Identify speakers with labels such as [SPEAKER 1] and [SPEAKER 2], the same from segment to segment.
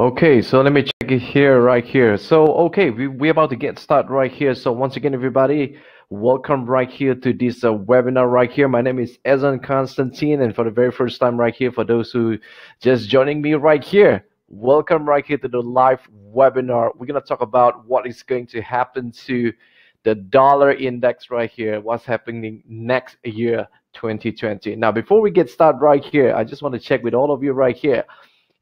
[SPEAKER 1] Okay, so let me check it here, right here. So, okay, we, we're about to get started right here. So, once again, everybody, welcome right here to this uh, webinar right here. My name is Ezone Constantine, and for the very first time right here, for those who just joining me right here, welcome right here to the live webinar. We're going to talk about what is going to happen to the dollar index right here, what's happening next year, 2020. Now, before we get started right here, I just want to check with all of you right here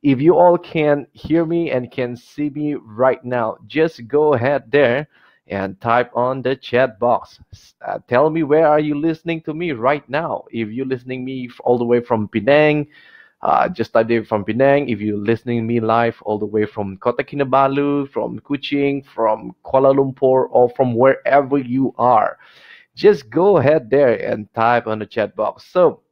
[SPEAKER 1] if you all can hear me and can see me right now, just go ahead there and type on the chat box. Uh, tell me where are you listening to me right now. If you're listening me all the way from Penang, uh, just type there from Penang. If you're listening me live all the way from Kota Kinabalu, from Kuching, from Kuala Lumpur, or from wherever you are, just go ahead there and type on the chat box. So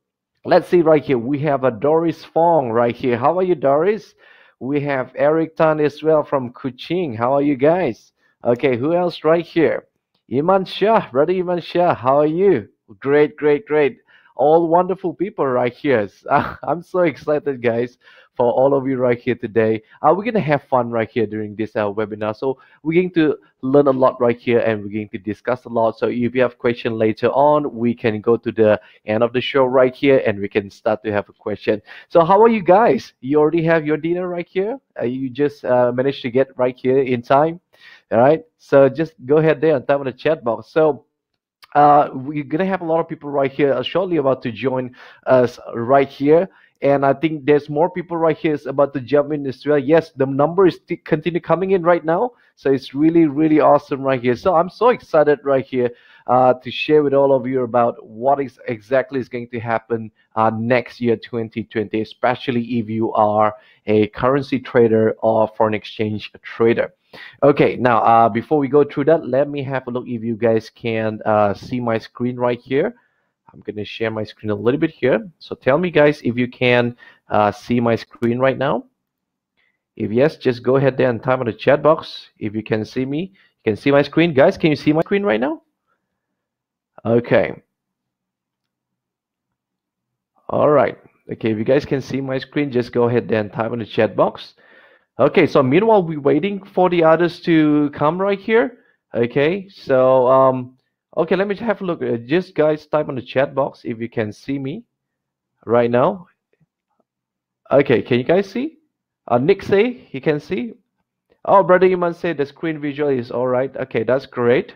[SPEAKER 1] let's see right here. We have a Doris Fong right here. How are you, Doris? We have Eric Tan as well from Kuching. How are you guys? Okay, who else right here? Iman Shah, brother Iman Shah. How are you? Great, great, great. All wonderful people right here. I'm so excited, guys for all of you right here today. Uh, we're going to have fun right here during this uh, webinar. So we're going to learn a lot right here and we're going to discuss a lot. So if you have question later on, we can go to the end of the show right here and we can start to have a question. So how are you guys? You already have your dinner right here? Uh, you just uh, managed to get right here in time? All right. So just go ahead there and type in the chat box. So uh, we're gonna have a lot of people right here uh, shortly about to join us right here and I think there's more people right here about to jump in as well. Yes, the number is continue coming in right now, so it's really really awesome right here. So I'm so excited right here uh, to share with all of you about what is exactly is going to happen uh, next year 2020, especially if you are a currency trader or foreign exchange trader. Okay, now uh, before we go through that, let me have a look if you guys can uh, see my screen right here. I'm going to share my screen a little bit here. So tell me, guys, if you can uh, see my screen right now. If yes, just go ahead there and type in the chat box. If you can see me, you can see my screen. Guys, can you see my screen right now? Okay. All right. Okay, if you guys can see my screen, just go ahead there and type in the chat box. Okay, so meanwhile, we're waiting for the others to come right here. Okay, so um, Okay, let me have a look. Uh, just guys type on the chat box if you can see me right now. Okay, can you guys see? Uh, Nick say he can see. Oh, brother Iman say the screen visual is all right. Okay, that's great.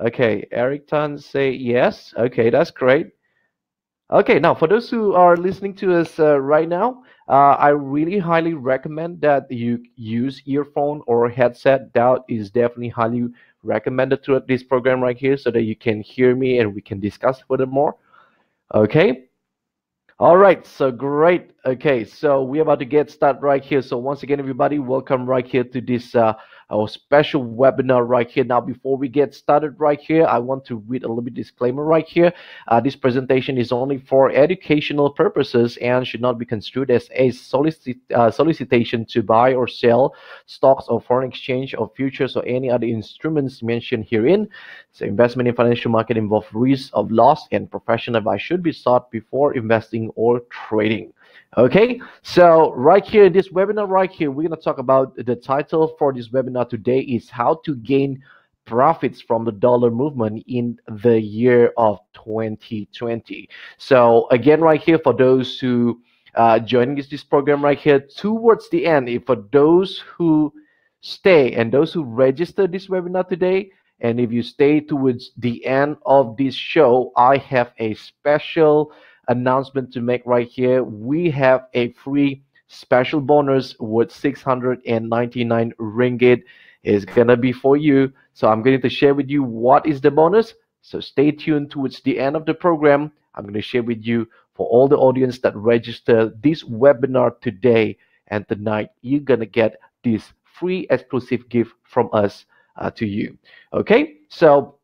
[SPEAKER 1] Okay, Eric Tan say yes. Okay, that's great. Okay, now for those who are listening to us uh, right now, uh, I really highly recommend that you use earphone or headset. That is definitely highly recommended throughout this program right here so that you can hear me and we can discuss furthermore. Okay. All right, so great. Okay, so we're about to get started right here. So once again, everybody, welcome right here to this uh, our special webinar right here. Now, before we get started right here, I want to read a little bit disclaimer right here. Uh, this presentation is only for educational purposes and should not be construed as a solicit uh, solicitation to buy or sell stocks or foreign exchange or futures or any other instruments mentioned herein. So investment in financial market involve risk of loss and professional advice should be sought before investing or trading. Okay, so right here in this webinar, right here, we're going to talk about the title for this webinar today is how to gain profits from the dollar movement in the year of 2020. So again, right here, for those who uh, joining this, this program right here, towards the end, if for those who stay and those who register this webinar today, and if you stay towards the end of this show, I have a special announcement to make right here. We have a free special bonus worth 699 ringgit is gonna be for you. So I'm going to share with you what is the bonus. So stay tuned towards the end of the program. I'm going to share with you for all the audience that register this webinar today and tonight. You're gonna get this free exclusive gift from us uh, to you. Okay, so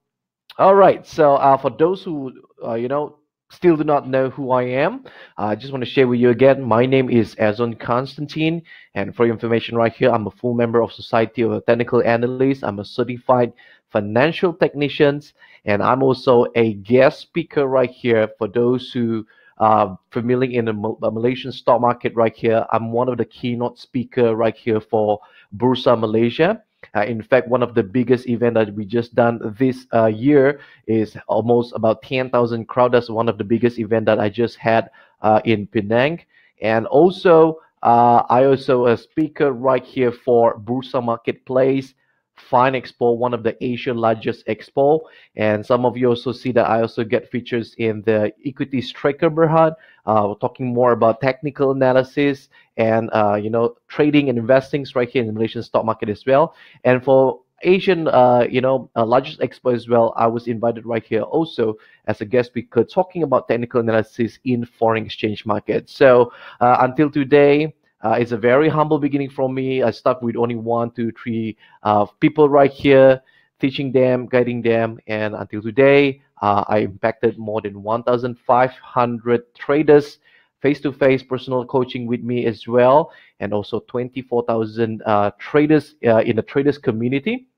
[SPEAKER 1] all right. So uh, for those who uh, you know still do not know who I am, I just want to share with you again. My name is Ezone Constantine, and for your information right here, I'm a full member of Society of Technical Analysts. I'm a certified financial technician, and I'm also a guest speaker right here for those who uh, familiar in the Malaysian stock market right here, I'm one of the keynote speaker right here for Bursa Malaysia. Uh, in fact, one of the biggest event that we just done this uh, year is almost about 10,000 crowd. That's one of the biggest event that I just had uh, in Penang. And also, uh, I also a speaker right here for Bursa Marketplace Fine Expo, one of the Asian largest expo. And some of you also see that I also get features in the Equities Tracker Berhad. Uh, talking more about technical analysis and uh, you know trading and investing right here in the Malaysian stock market as well. And for Asian, uh, you know, uh, largest expo as well. I was invited right here also as a guest speaker talking about technical analysis in foreign exchange market. So uh, until today, uh, it's a very humble beginning from me. I start with only one, two, three uh, people right here, teaching them, guiding them, and until today, uh, I impacted more than 1,500 traders face-to-face personal coaching with me as well, and also 24,000 uh, traders uh, in the traders community.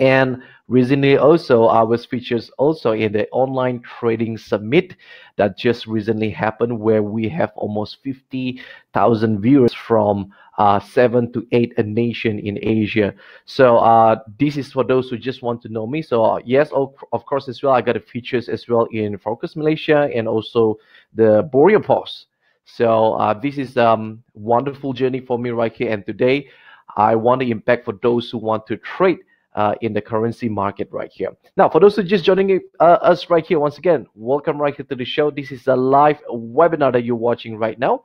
[SPEAKER 1] And recently also I was featured also in the online trading summit that just recently happened where we have almost 50,000 viewers from uh, seven to eight a nation in Asia. So uh, this is for those who just want to know me. So uh, yes, of, course as well, I got features as well in Focus Malaysia and also the Borneo Post. So uh, this is a um, wonderful journey for me right here. And today I want to impact for those who want to trade uh, in the currency market right here. Now, for those who just joining uh, us right here, once again, welcome right here to the show. This is a live webinar that you're watching right now.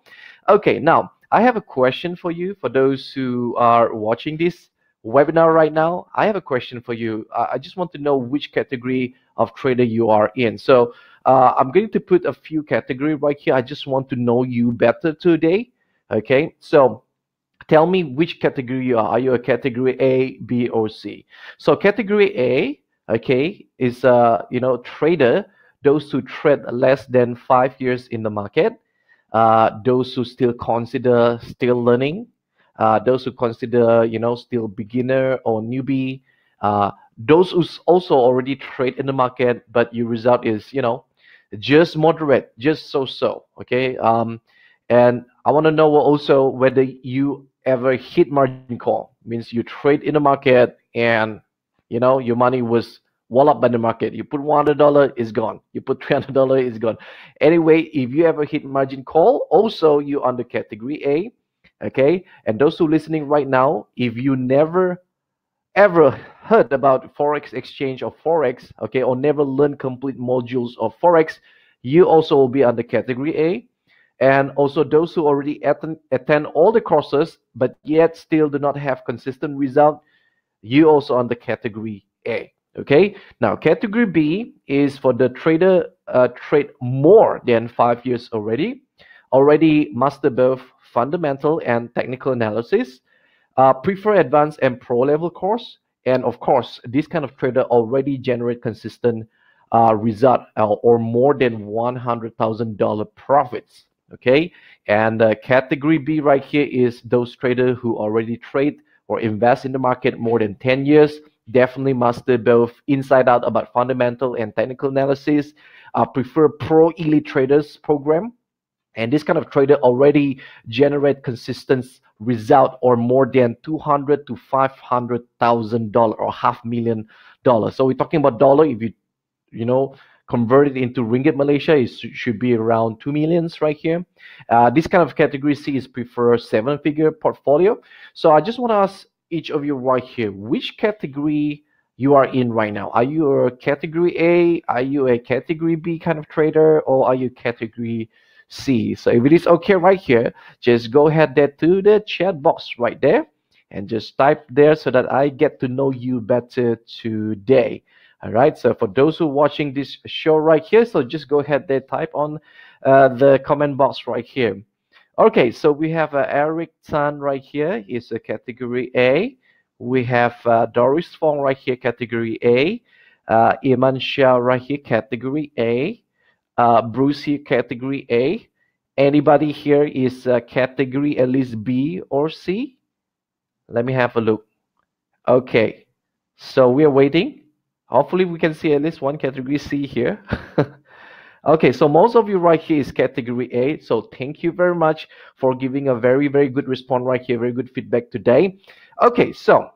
[SPEAKER 1] Okay, now I have a question for you. For those who are watching this webinar right now, I have a question for you. I just want to know which category of trader you are in. So uh, I'm going to put a few category right here. I just want to know you better today. Okay, so tell me which category you are. Are you a category A, B, or C? So category A, okay, is a uh, you know trader, those who trade less than five years in the market, uh, those who still consider still learning, uh, those who consider you know still beginner or newbie, uh, those who also already trade in the market, but your result is you know just moderate, just so so. Okay. Um, and I want to know also whether you ever hit margin call means you trade in the market and you know your money was walloped by the market you put $100 it's gone you put $300 it's gone anyway if you ever hit margin call also you under category a okay and those who listening right now if you never ever heard about forex exchange or forex okay or never learned complete modules of forex you also will be under category a. And also those who already attend, attend all the courses but yet still do not have consistent result you also under category a okay? Now category b is for the trader uh, trade more than five years already already master both fundamental and technical analysis uh, prefer advanced and pro level course and of course this kind of trader already generate consistent uh, result uh, or more than $100,000 profits okay? And uh, category b right here is those traders who already trade or invest in the market more than 10 years. Definitely master both inside out about fundamental and technical analysis. Uh, prefer pro elite traders program and this kind of trader already generate consistent result or more than 200 to 500 thousand dollar or half million dollars so we're talking about dollar if you you know convert it into ringgit Malaysia, it should be around 2 millions right here. Uh, this kind of category C is prefer seven figure portfolio. So I just want to ask each of you right here, which category you are in right now? Are you a category A? Are you a category B kind of trader? Or are you category C? So if it is okay right here, just go ahead there to the chat box right there and just type there so that I get to know you better today. All right so for those who are watching this show right here so just go ahead there type on uh, the comment box right here. Okay so we have uh, eric tan right here. Is a category a. We have uh, doris fong right here category a. Uh, iman shah right here category a uh, bruce here category a anybody here is uh, category at least b or c let me have a look okay so we are waiting hopefully we can see at least one category C here Okay, so most of you right here is category A. So thank you very much for giving a very, very good response right here, very good feedback today. Okay, so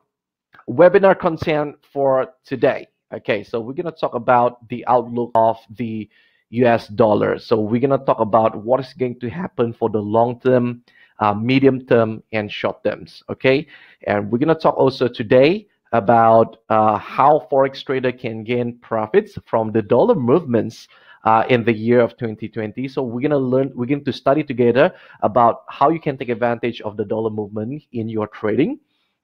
[SPEAKER 1] webinar content for today. Okay, so we're gonna talk about the outlook of the US dollar. So we're gonna talk about what is going to happen for the long term, uh, medium term, and short terms. Okay, and we're gonna talk also today about uh, how forex trader can gain profits from the dollar movements uh, in the year of 2020. So we're gonna learn, we're going to study together about how you can take advantage of the dollar movement in your trading.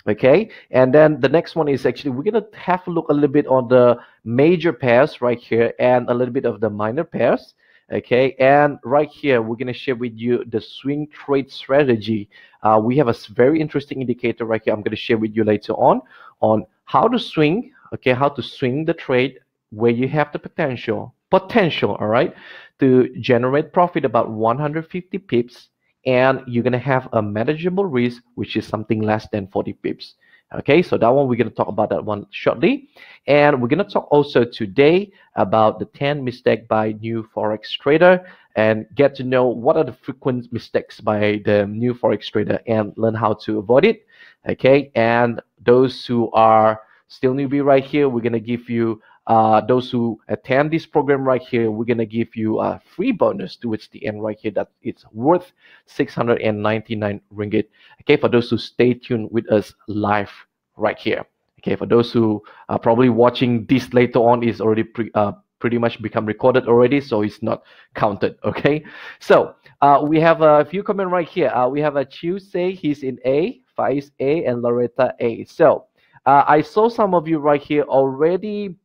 [SPEAKER 1] Okay, and then the next one is actually we're gonna have a look a little bit on the major pairs right here and a little bit of the minor pairs. Okay, and right here we're gonna share with you the swing trade strategy. Uh, we have a very interesting indicator right here. I'm gonna share with you later on on how to swing. Okay, how to swing the trade where you have the potential potential, all right, to generate profit about 150 pips and you're going to have a manageable risk, which is something less than 40 pips. Okay, so that one we're going to talk about that one shortly. And we're going to talk also today about the 10 mistake by new Forex trader and get to know what are the frequent mistakes by the new Forex trader and learn how to avoid it. Okay, and those who are still newbie right here, we're going to give you uh, those who attend this program right here, we're gonna give you a free bonus towards the end right here that it's worth 699 ringgit. Okay, for those who stay tuned with us live right here. Okay, for those who are probably watching this later on is already pre, uh, pretty much become recorded already, so it's not counted. Okay, so uh, we have a few comment right here. Uh, we have a Tuesday, he's in A, Faiz A, and Loretta A. So uh, I saw some of you right here already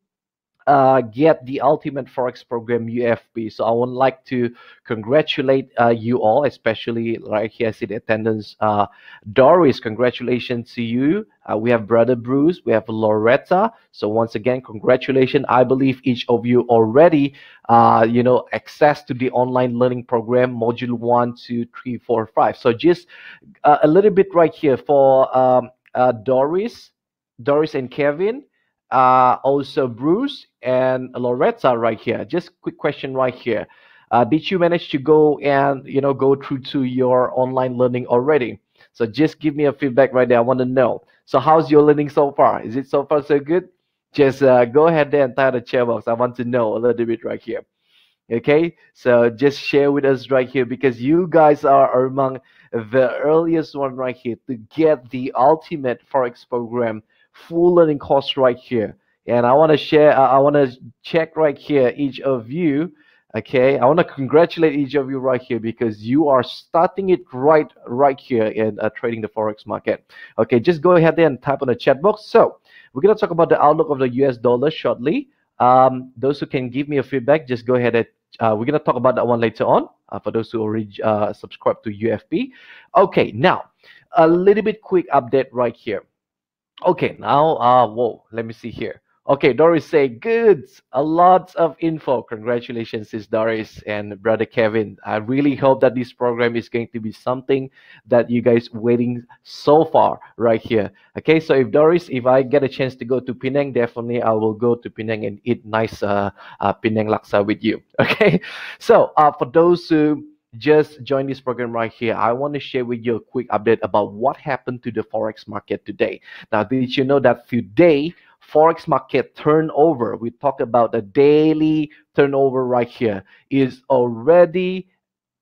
[SPEAKER 1] uh, get the Ultimate Forex Program UFP. So I would like to congratulate uh, you all, especially right here in attendance. Uh, Doris, congratulations to you. Uh, we have Brother Bruce, we have Loretta. So once again, congratulations. I believe each of you already, uh, you know, access to the online learning program, module one, two, three, four, five. So just a little bit right here for um, Doris, Doris and Kevin uh, also Bruce and Loretta right here. Just quick question right here. Uh, did you manage to go and you know go through to your online learning already? So just give me a feedback right there. I want to know. So how's your learning so far? Is it so far so good? Just uh, go ahead there and type the chat box. I want to know a little bit right here. Okay, so just share with us right here because you guys are among the earliest one right here to get the ultimate forex program full learning course right here. And I want to share, I want to check right here each of you. Okay, I want to congratulate each of you right here because you are starting it right right here in uh, trading the forex market. Okay, just go ahead there and type on the chat box. So we're gonna talk about the outlook of the US dollar shortly. Um, those who can give me a feedback, just go ahead and uh, we're gonna talk about that one later on. Uh, for those who already uh, subscribe to UFP. Okay, now a little bit quick update right here. Okay, now, uh, whoa, let me see here. Okay, Doris say good. A lot of info. Congratulations, sis Doris and brother Kevin. I really hope that this program is going to be something that you guys waiting so far right here. Okay, so if Doris, if I get a chance to go to Penang, definitely I will go to Penang and eat nice uh, uh Penang laksa with you. Okay, so uh, for those who just join this program right here, I want to share with you a quick update about what happened to the Forex market today. Now, did you know that today, Forex market turnover, we talk about the daily turnover right here, is already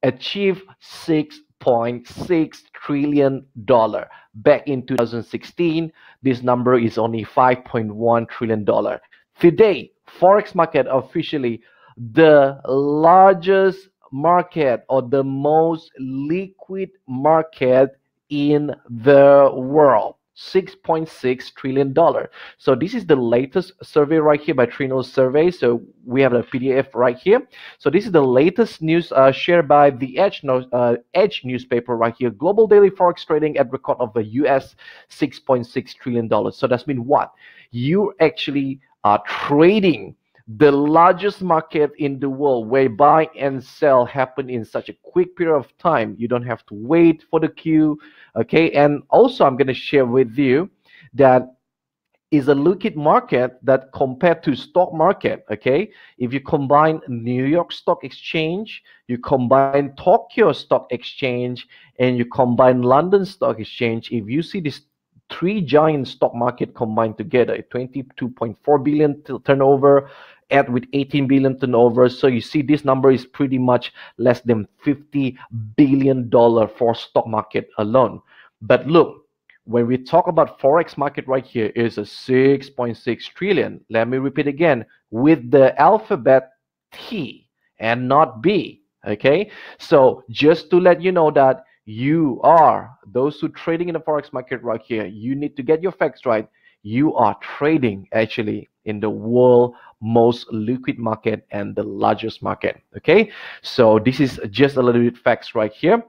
[SPEAKER 1] achieved 6.6 trillion dollar. Back in 2016, this number is only 5.1 trillion dollar. Today, Forex market officially the largest market or the most liquid market in the world. 6.6 trillion dollar so this is the latest survey right here by triennial survey. So we have a pdf right here. So this is the latest news uh, shared by the edge uh, edge newspaper right here. Global daily forex trading at record of the us 6.6 trillion dollars. So that's mean what? You actually are trading the largest market in the world where buy and sell happen in such a quick period of time you don't have to wait for the queue okay? And also i'm going to share with you that is a liquid market that compared to stock market okay? If you combine new york stock exchange you combine tokyo stock exchange and you combine london stock exchange if you see these three giant stock market combined together 22.4 billion turnover add with 18 billion turnover. So you see this number is pretty much less than 50 billion dollar for stock market alone. But look when we talk about forex market right here is a 6.6 trillion. Let me repeat again with the alphabet t and not b okay? So just to let you know that you are those who trading in the forex market right here you need to get your facts right. You are trading actually in the world most liquid market and the largest market okay? So this is just a little bit facts right here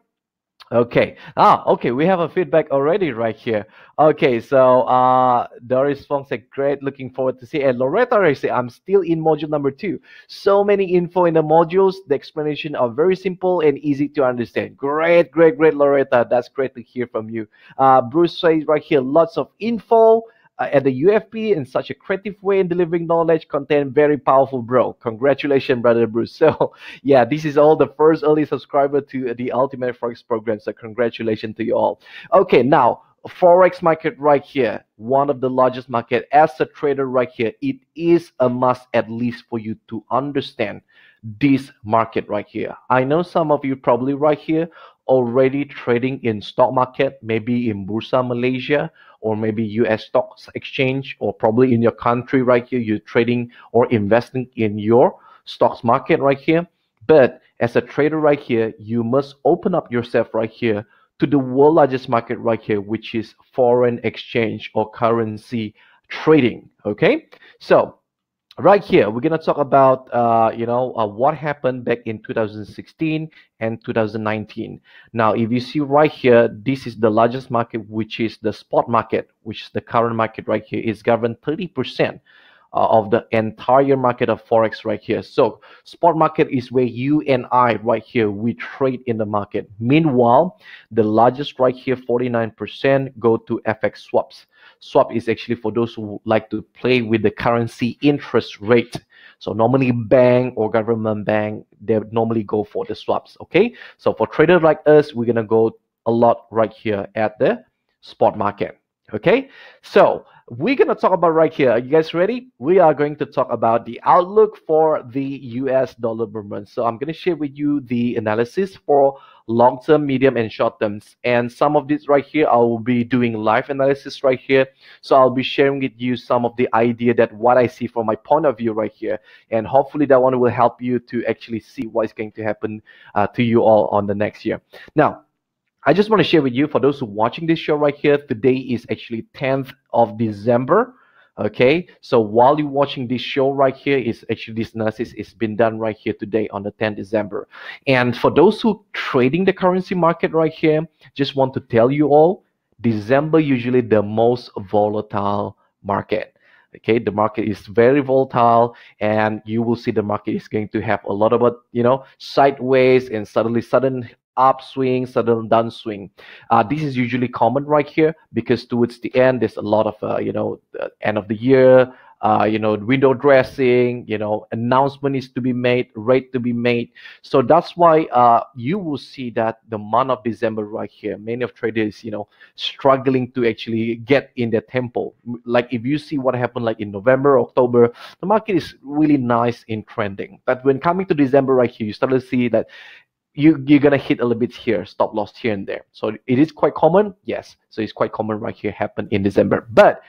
[SPEAKER 1] Okay. Ah, okay. We have a feedback already right here. Okay, so uh, Doris Fong said, great. Looking forward to see. And Loretta say, I'm still in module number two. So many info in the modules. The explanation are very simple and easy to understand. Great, great, great, Loretta. That's great to hear from you. Uh, Bruce says right here, lots of info uh, at the UFP in such a creative way in delivering knowledge content. Very powerful, bro. Congratulations, brother Bruce. So, yeah, this is all the first early subscriber to the Ultimate Forex program. So, congratulations to you all. Okay, now forex market right here one of the largest market as a trader right here it is a must at least for you to understand this market right here i know some of you probably right here already trading in stock market, maybe in Bursa Malaysia or maybe US stocks exchange or probably in your country right here, you're trading or investing in your stocks market right here. But as a trader right here, you must open up yourself right here to the world largest market right here, which is foreign exchange or currency trading. Okay, so right here we're going to talk about uh, you know uh, what happened back in 2016 and 2019 now if you see right here this is the largest market which is the spot market which is the current market right here is governed 30 percent uh, of the entire market of forex right here. So spot market is where you and i right here we trade in the market. Meanwhile the largest right here 49 percent go to fx swaps. Swap is actually for those who like to play with the currency interest rate. So normally bank or government bank they normally go for the swaps okay? So for traders like us we're gonna go a lot right here at the spot market okay so we're going to talk about right here. Are you guys ready? We are going to talk about the outlook for the US dollar movement. So I'm going to share with you the analysis for long term, medium, and short terms. And some of this right here, I will be doing live analysis right here. So I'll be sharing with you some of the idea that what I see from my point of view right here. And hopefully that one will help you to actually see what is going to happen uh, to you all on the next year. Now, I just want to share with you for those who watching this show right here. Today is actually 10th of December. Okay, so while you're watching this show right here, is actually this analysis is been done right here today on the 10th December. And for those who trading the currency market right here, just want to tell you all, December usually the most volatile market okay the market is very volatile and you will see the market is going to have a lot of you know sideways and suddenly sudden upswing, sudden downswing. Uh, this is usually common right here because towards the end, there's a lot of, uh, you know, end of the year, uh, you know, window dressing, you know, announcement is to be made, rate to be made. So that's why uh, you will see that the month of December right here, many of traders, you know, struggling to actually get in their tempo. Like if you see what happened like in November, October, the market is really nice in trending. But when coming to December right here, you start to see that you you're gonna hit a little bit here stop loss here and there. So it is quite common yes. So it's quite common right here happen in december. But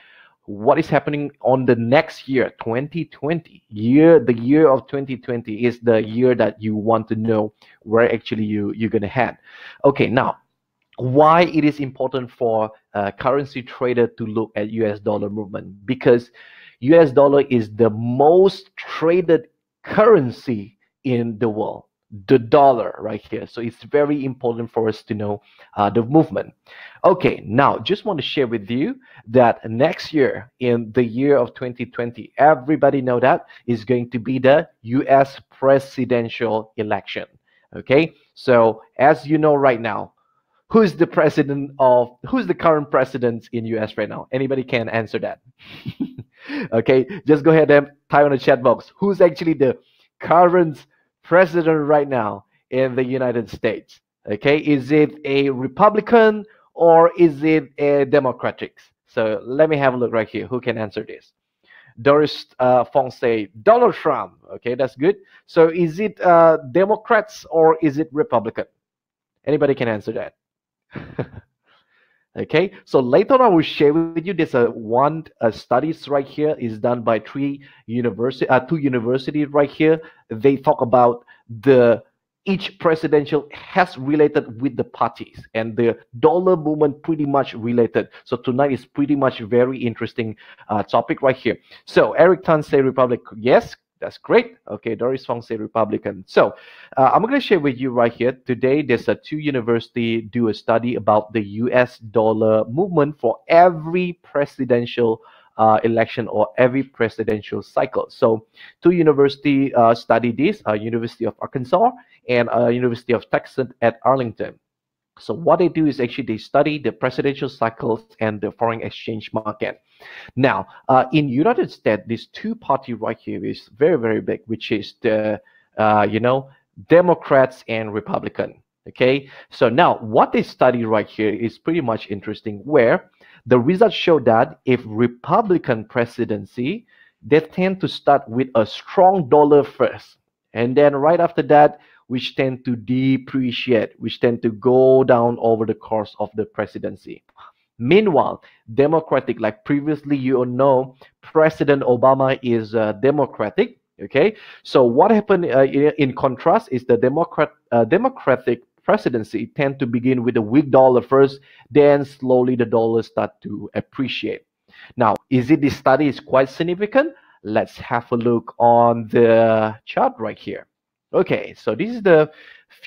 [SPEAKER 1] what is happening on the next year 2020 year the year of 2020 is the year that you want to know where actually you you're gonna head. Okay now why it is important for a currency trader to look at us dollar movement? Because us dollar is the most traded currency in the world the dollar right here. So it's very important for us to know uh, the movement. Okay, now just want to share with you that next year, in the year of 2020, everybody know that is going to be the U.S. presidential election. Okay, so as you know right now, who's the president of who's the current president in US right now? Anybody can answer that. okay, just go ahead and type on the chat box. Who's actually the current president right now in the United States? Okay, is it a Republican or is it a Democratic? So let me have a look right here. Who can answer this? Doris uh, Fong say Donald Trump. Okay, that's good. So is it uh, Democrats or is it Republican? Anybody can answer that. okay, so later on I will share with you. There's a one uh, studies right here is done by three university, uh, two universities right here. They talk about the each presidential has related with the parties and the dollar movement pretty much related so tonight is pretty much very interesting uh, topic right here so eric tan say republic yes that's great okay doris fong say republican so uh, i'm going to share with you right here today there's a two university do a study about the us dollar movement for every presidential uh, election or every presidential cycle. So two university uh, study this, uh, University of Arkansas and uh, University of Texas at Arlington. So what they do is actually they study the presidential cycles and the foreign exchange market. Now, uh, in United States, this two party right here is very, very big, which is the, uh, you know, Democrats and Republican. Okay, so now what they study right here is pretty much interesting where the results show that if Republican presidency, they tend to start with a strong dollar first. And then right after that, which tend to depreciate, which tend to go down over the course of the presidency. Meanwhile, Democratic, like previously you all know, President Obama is uh, Democratic. Okay, so what happened uh, in, in, contrast is the Democrat uh, Democratic presidency tend to begin with a weak dollar first, then slowly the dollar start to appreciate. Now, is it this study is quite significant? Let's have a look on the chart right here. Okay, so this is the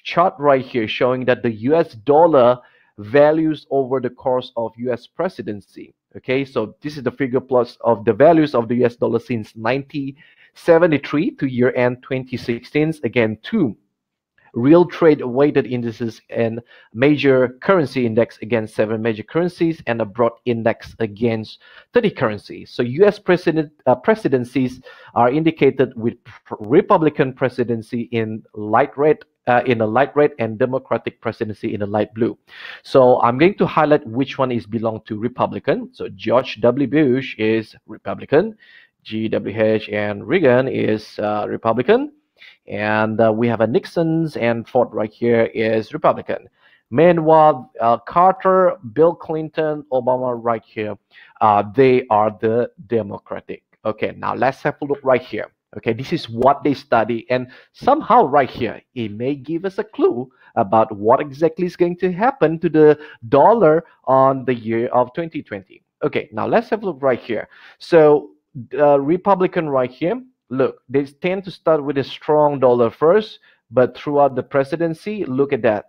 [SPEAKER 1] chart right here showing that the US dollar values over the course of US presidency. Okay, so this is the figure plus of the values of the US dollar since 1973 to year end 2016. Again, two real trade weighted indices and major currency index against seven major currencies and a broad index against 30 currencies. So US president, uh, presidencies are indicated with Republican presidency in light red uh, in a light red and Democratic presidency in a light blue. So I'm going to highlight which one is belong to Republican. So George W. Bush is Republican. GWH and Reagan is uh, Republican and uh, we have a Nixon's and Ford right here is Republican. Meanwhile, uh, Carter, Bill Clinton, Obama right here, uh, they are the Democratic. Okay, now let's have a look right here. Okay, this is what they study, and somehow right here, it may give us a clue about what exactly is going to happen to the dollar on the year of 2020. Okay, now let's have a look right here. So, uh, Republican right here, look, they tend to start with a strong dollar first, but throughout the presidency, look at that.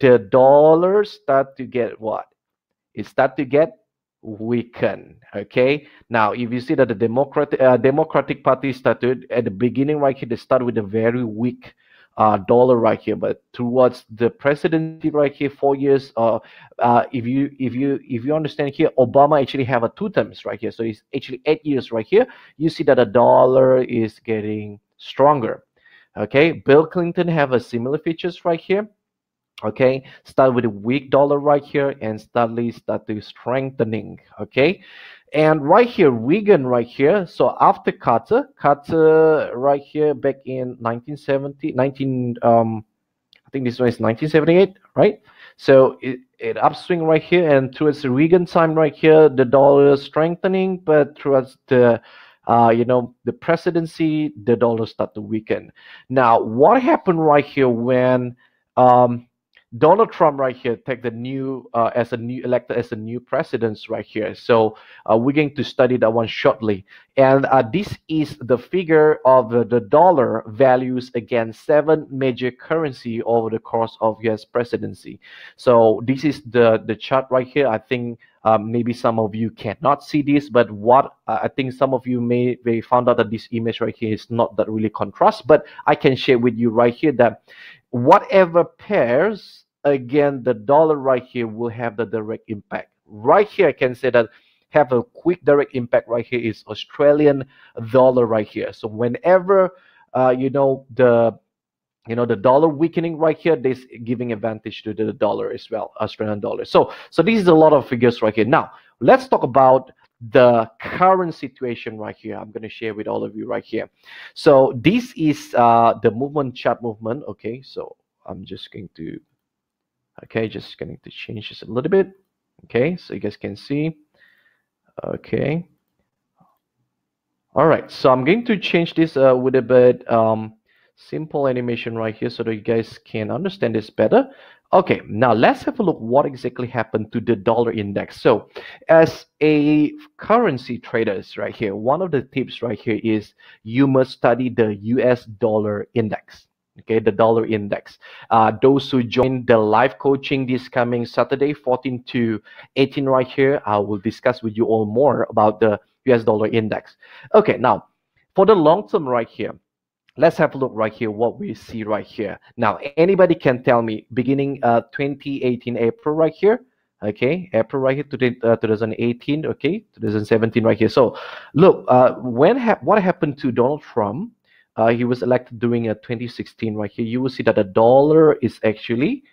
[SPEAKER 1] The dollar start to get what? It start to get weaken. Okay. Now, if you see that the Democratic uh, Democratic Party started at the beginning, right here, they start with a very weak uh, dollar right here, but towards the presidency right here, four years. Uh, uh, if you if you if you understand here, Obama actually have a two terms right here, so it's actually eight years right here. You see that the dollar is getting stronger. Okay, Bill Clinton have a similar features right here. Okay, start with a weak dollar right here and steadily start to strengthening. Okay, and right here, Reagan right here. So after Carter, Carter right here back in 1970, 19, um, I think this one is 1978, right? So it, it upswing right here and towards the Reagan time right here, the dollar strengthening, but towards the uh, you know, the presidency, the dollar start to weaken. Now, what happened right here when um, Donald Trump right here take the new uh, as a new elected as a new president right here. So uh, we're going to study that one shortly. And uh, this is the figure of the, dollar values against seven major currency over the course of U.S. presidency. So this is the the chart right here. I think um, maybe some of you cannot see this, but what uh, I think some of you may may found out that this image right here is not that really contrast. But I can share with you right here that whatever pairs again the dollar right here will have the direct impact. Right here i can say that have a quick direct impact right here is australian dollar right here. So whenever uh, you know the you know the dollar weakening right here this giving advantage to the dollar as well australian dollar. So so this is a lot of figures right here. Now let's talk about the current situation right here. I'm going to share with all of you right here. So this is uh the movement chart movement okay? So i'm just going to okay just going to change this a little bit okay? So you guys can see okay? All right so i'm going to change this uh, with a bit um simple animation right here so that you guys can understand this better okay now let's have a look what exactly happened to the dollar index. So as a currency traders right here one of the tips right here is you must study the us dollar index okay the dollar index. Uh, those who join the live coaching this coming saturday 14 to 18 right here i will discuss with you all more about the us dollar index. Okay now for the long term right here let's have a look right here what we see right here. Now anybody can tell me beginning uh 2018 april right here. Okay april right here to uh, 2018 okay 2017 right here. So look uh when ha what happened to donald trump? Uh, he was elected during a 2016 right here. You will see that the dollar is actually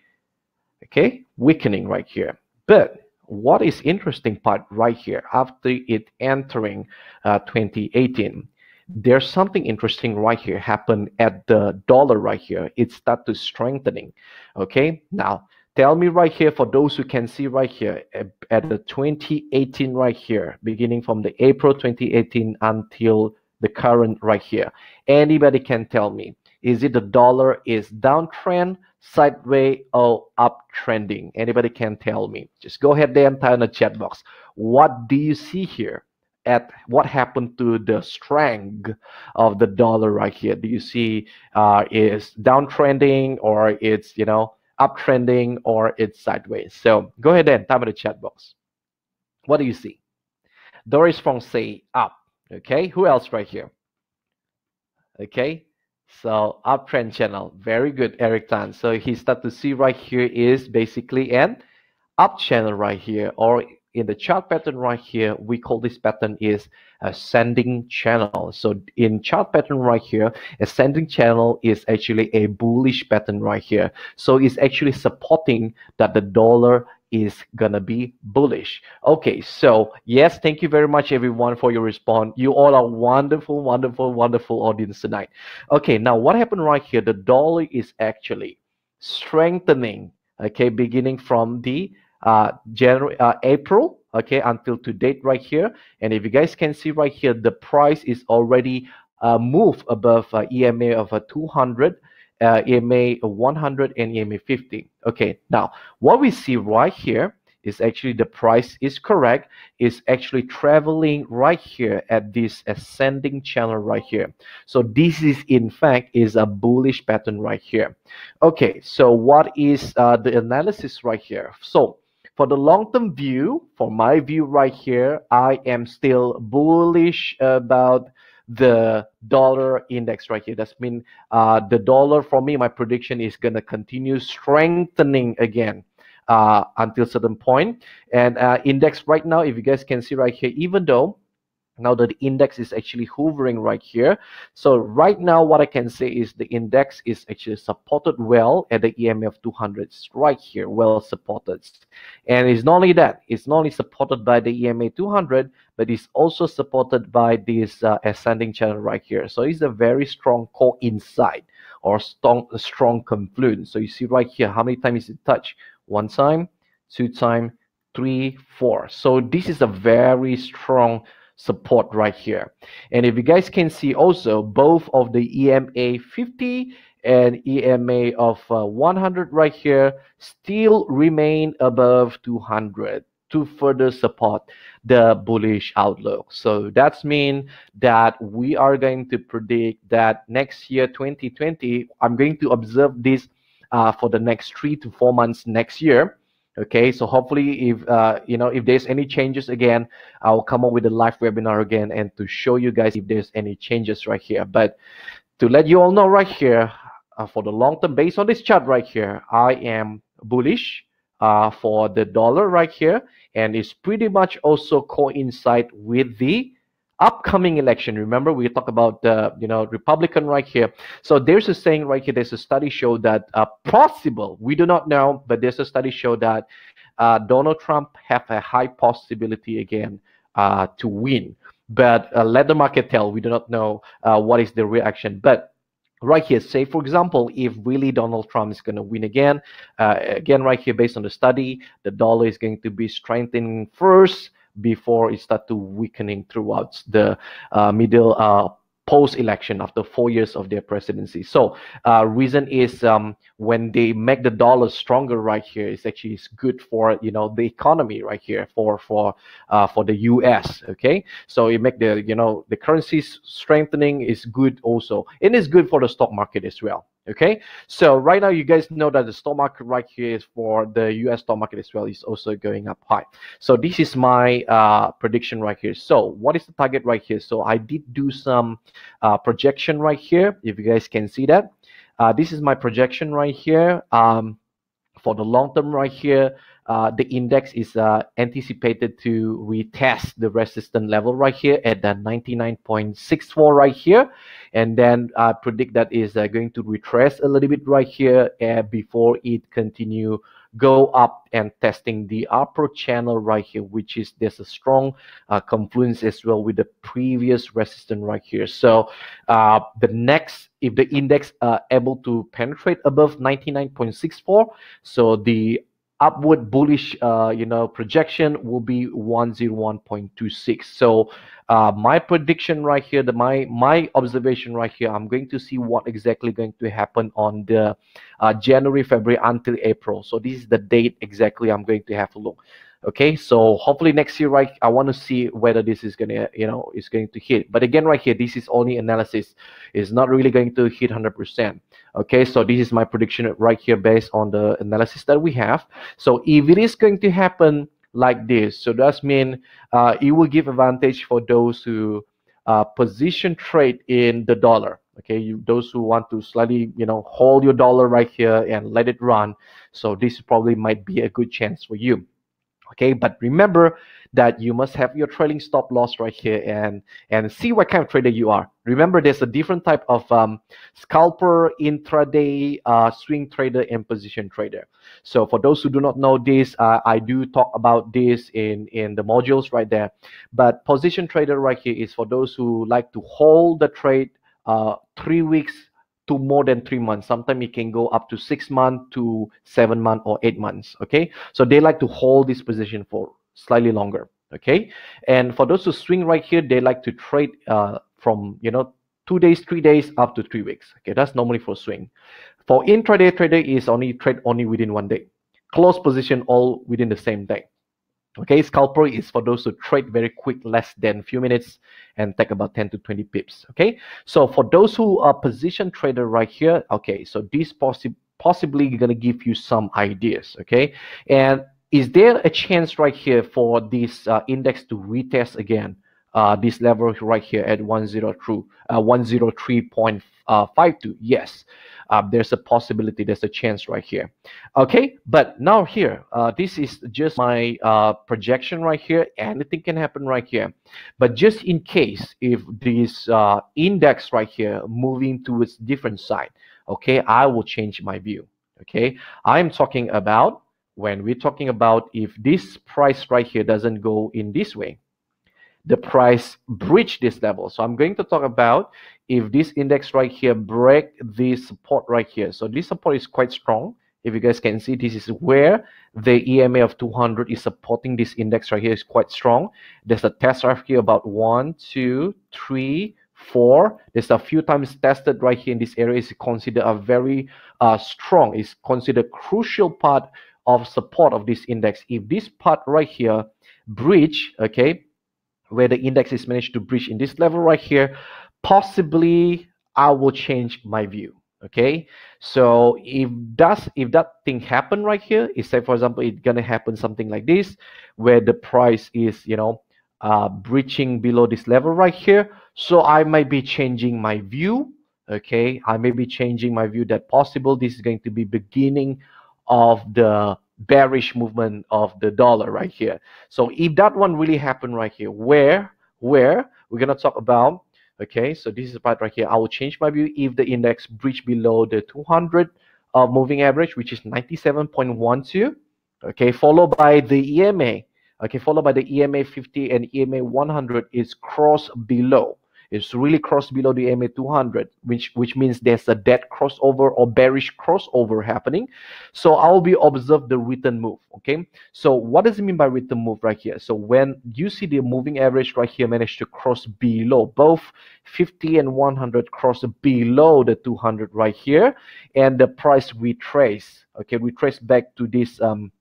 [SPEAKER 1] okay weakening right here. But what is interesting part right here after it entering uh, 2018 there's something interesting right here happen at the dollar right here. It start to strengthening okay? Now tell me right here for those who can see right here at the 2018 right here beginning from the april 2018 until the current right here. Anybody can tell me is it the dollar is downtrend sideways or uptrending? Anybody can tell me. Just go ahead there and type in the chat box. What do you see here at what happened to the strength of the dollar right here. Do you see uh, is downtrending or it's you know uptrending or it's sideways? So go ahead and type in the chat box. What do you see? Doris Fong say up. Okay who else right here? Okay so uptrend channel very good eric tan. So he start to see right here is basically an up channel right here or in the chart pattern right here, we call this pattern is ascending channel. So in chart pattern right here, ascending channel is actually a bullish pattern right here. So it's actually supporting that the dollar is gonna be bullish okay so yes thank you very much everyone for your response you all are wonderful wonderful wonderful audience tonight okay now what happened right here the dollar is actually strengthening okay beginning from the uh, January, uh, April, okay, until to date right here. And if you guys can see right here, the price is already uh, moved above uh, EMA of a 200, uh, EMA 100, and EMA 50. Okay, now what we see right here is actually the price is correct is actually traveling right here at this ascending channel right here so this is in fact is a bullish pattern right here okay so what is uh, the analysis right here so for the long-term view, for my view right here, I am still bullish about the dollar index right here. That's mean uh, the dollar for me, my prediction is going to continue strengthening again uh, until certain point. And uh, index right now, if you guys can see right here, even though now that the index is actually hovering right here. So right now what i can say is the index is actually supported well at the ema of 200 right here well supported. And it's not only that it's not only supported by the ema 200 but it's also supported by this uh, ascending channel right here. So it's a very strong core inside or strong strong confluence so you see right here how many times it touched? One time two time three four. So this is a very strong support right here. And if you guys can see also both of the EMA 50 and EMA of uh, 100 right here still remain above 200 to further support the bullish outlook. So that's mean that we are going to predict that next year 2020 I'm going to observe this uh, for the next three to four months next year okay so hopefully if uh, you know if there's any changes again i'll come up with a live webinar again and to show you guys if there's any changes right here. But to let you all know right here uh, for the long term based on this chart right here i am bullish uh, for the dollar right here, and it's pretty much also coincide with the upcoming election. Remember we talk about the you know republican right here. So there's a saying right here there's a study show that uh, possible we do not know but there's a study show that uh, donald trump have a high possibility again uh, to win. But uh, let the market tell we do not know uh, what is the reaction. But right here say for example if really donald trump is going to win again uh, again right here based on the study the dollar is going to be strengthening first before it start to weakening throughout the uh, middle uh, post-election after four years of their presidency. So uh, reason is um, when they make the dollar stronger right here, it's actually it's good for you know the economy right here for for uh, for the U.S. Okay, so you make the you know the currency strengthening is good also, and it's good for the stock market as well okay so right now you guys know that the stock market right here is for the us stock market as well is also going up high. So this is my uh, prediction right here. So what is the target right here? So i did do some uh, projection right here if you guys can see that. Uh, this is my projection right here um, for the long term right here uh, the index is uh, anticipated to retest the resistance level right here at the 99.64 right here. And then I predict that is uh, going to retrace a little bit right here uh, before it continue go up and testing the upper channel right here which is there's a strong uh, confluence as well with the previous resistance right here. So uh, the next if the index uh, able to penetrate above 99.64 so the upward bullish uh, you know projection will be 101.26 so uh, my prediction right here the my my observation right here i'm going to see what exactly going to happen on the uh, january february until april. So this is the date exactly i'm going to have a look okay so hopefully next year right i want to see whether this is gonna you know is going to hit. But again right here this is only analysis. It's not really going to hit 100 percent. Okay so this is my prediction right here based on the analysis that we have. So if it is going to happen like this so that's mean uh, it will give advantage for those who uh, position trade in the dollar. Okay you those who want to slightly you know hold your dollar right here and let it run. So this probably might be a good chance for you okay? But remember that you must have your trailing stop loss right here and and see what kind of trader you are. Remember there's a different type of um, scalper intraday uh, swing trader and position trader. So for those who do not know this uh, i do talk about this in in the modules right there. But position trader right here is for those who like to hold the trade uh, three weeks to more than three months. Sometimes it can go up to six months to seven months or eight months. Okay, so they like to hold this position for slightly longer. Okay, and for those who swing right here, they like to trade uh, from you know two days, three days up to three weeks. Okay, that's normally for swing. For intraday trader is only trade only within one day. Close position all within the same day. Okay, scalper is for those who trade very quick, less than a few minutes, and take about 10 to 20 pips. Okay, so for those who are position trader right here, okay, so this possi possibly gonna give you some ideas. Okay, and is there a chance right here for this uh, index to retest again? Uh, this level right here at 103, uh, 103.52. Yes uh, there's a possibility, there's a chance right here. Okay, but now here, uh, this is just my uh, projection right here. Anything can happen right here. But just in case, if this uh, index right here moving towards different side, okay, I will change my view. Okay, I'm talking about when we're talking about if this price right here doesn't go in this way, the price breach this level. So I'm going to talk about if this index right here break this support right here. So this support is quite strong. If you guys can see, this is where the EMA of 200 is supporting this index right here is quite strong. There's a test right here about one, two, three, four. There's a few times tested right here in this area is considered a very uh, strong, is considered crucial part of support of this index. If this part right here breach, okay, where the index is managed to breach in this level right here, possibly I will change my view. Okay, so if does if that thing happen right here, is say for example it's gonna happen something like this, where the price is you know uh, breaching below this level right here. So I might be changing my view. Okay, I may be changing my view that possible this is going to be beginning of the bearish movement of the dollar right here. So if that one really happened right here, where where we're gonna talk about okay so this is the part right here i will change my view if the index breach below the 200 uh, moving average which is 97.12 okay followed by the ema okay followed by the ema 50 and ema 100 is cross below it's really crossed below the MA 200, which which means there's a dead crossover or bearish crossover happening. So I'll be observe the return move. Okay. So what does it mean by return move right here? So when you see the moving average right here managed to cross below both 50 and 100 cross below the 200 right here, and the price retrace. Okay, retrace back to this um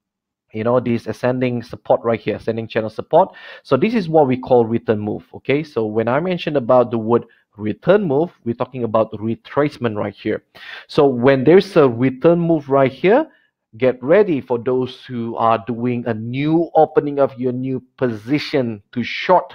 [SPEAKER 1] you know this ascending support right here ascending channel support. So this is what we call return move okay? So when i mentioned about the word return move we're talking about retracement right here. So when there's a return move right here get ready for those who are doing a new opening of your new position to short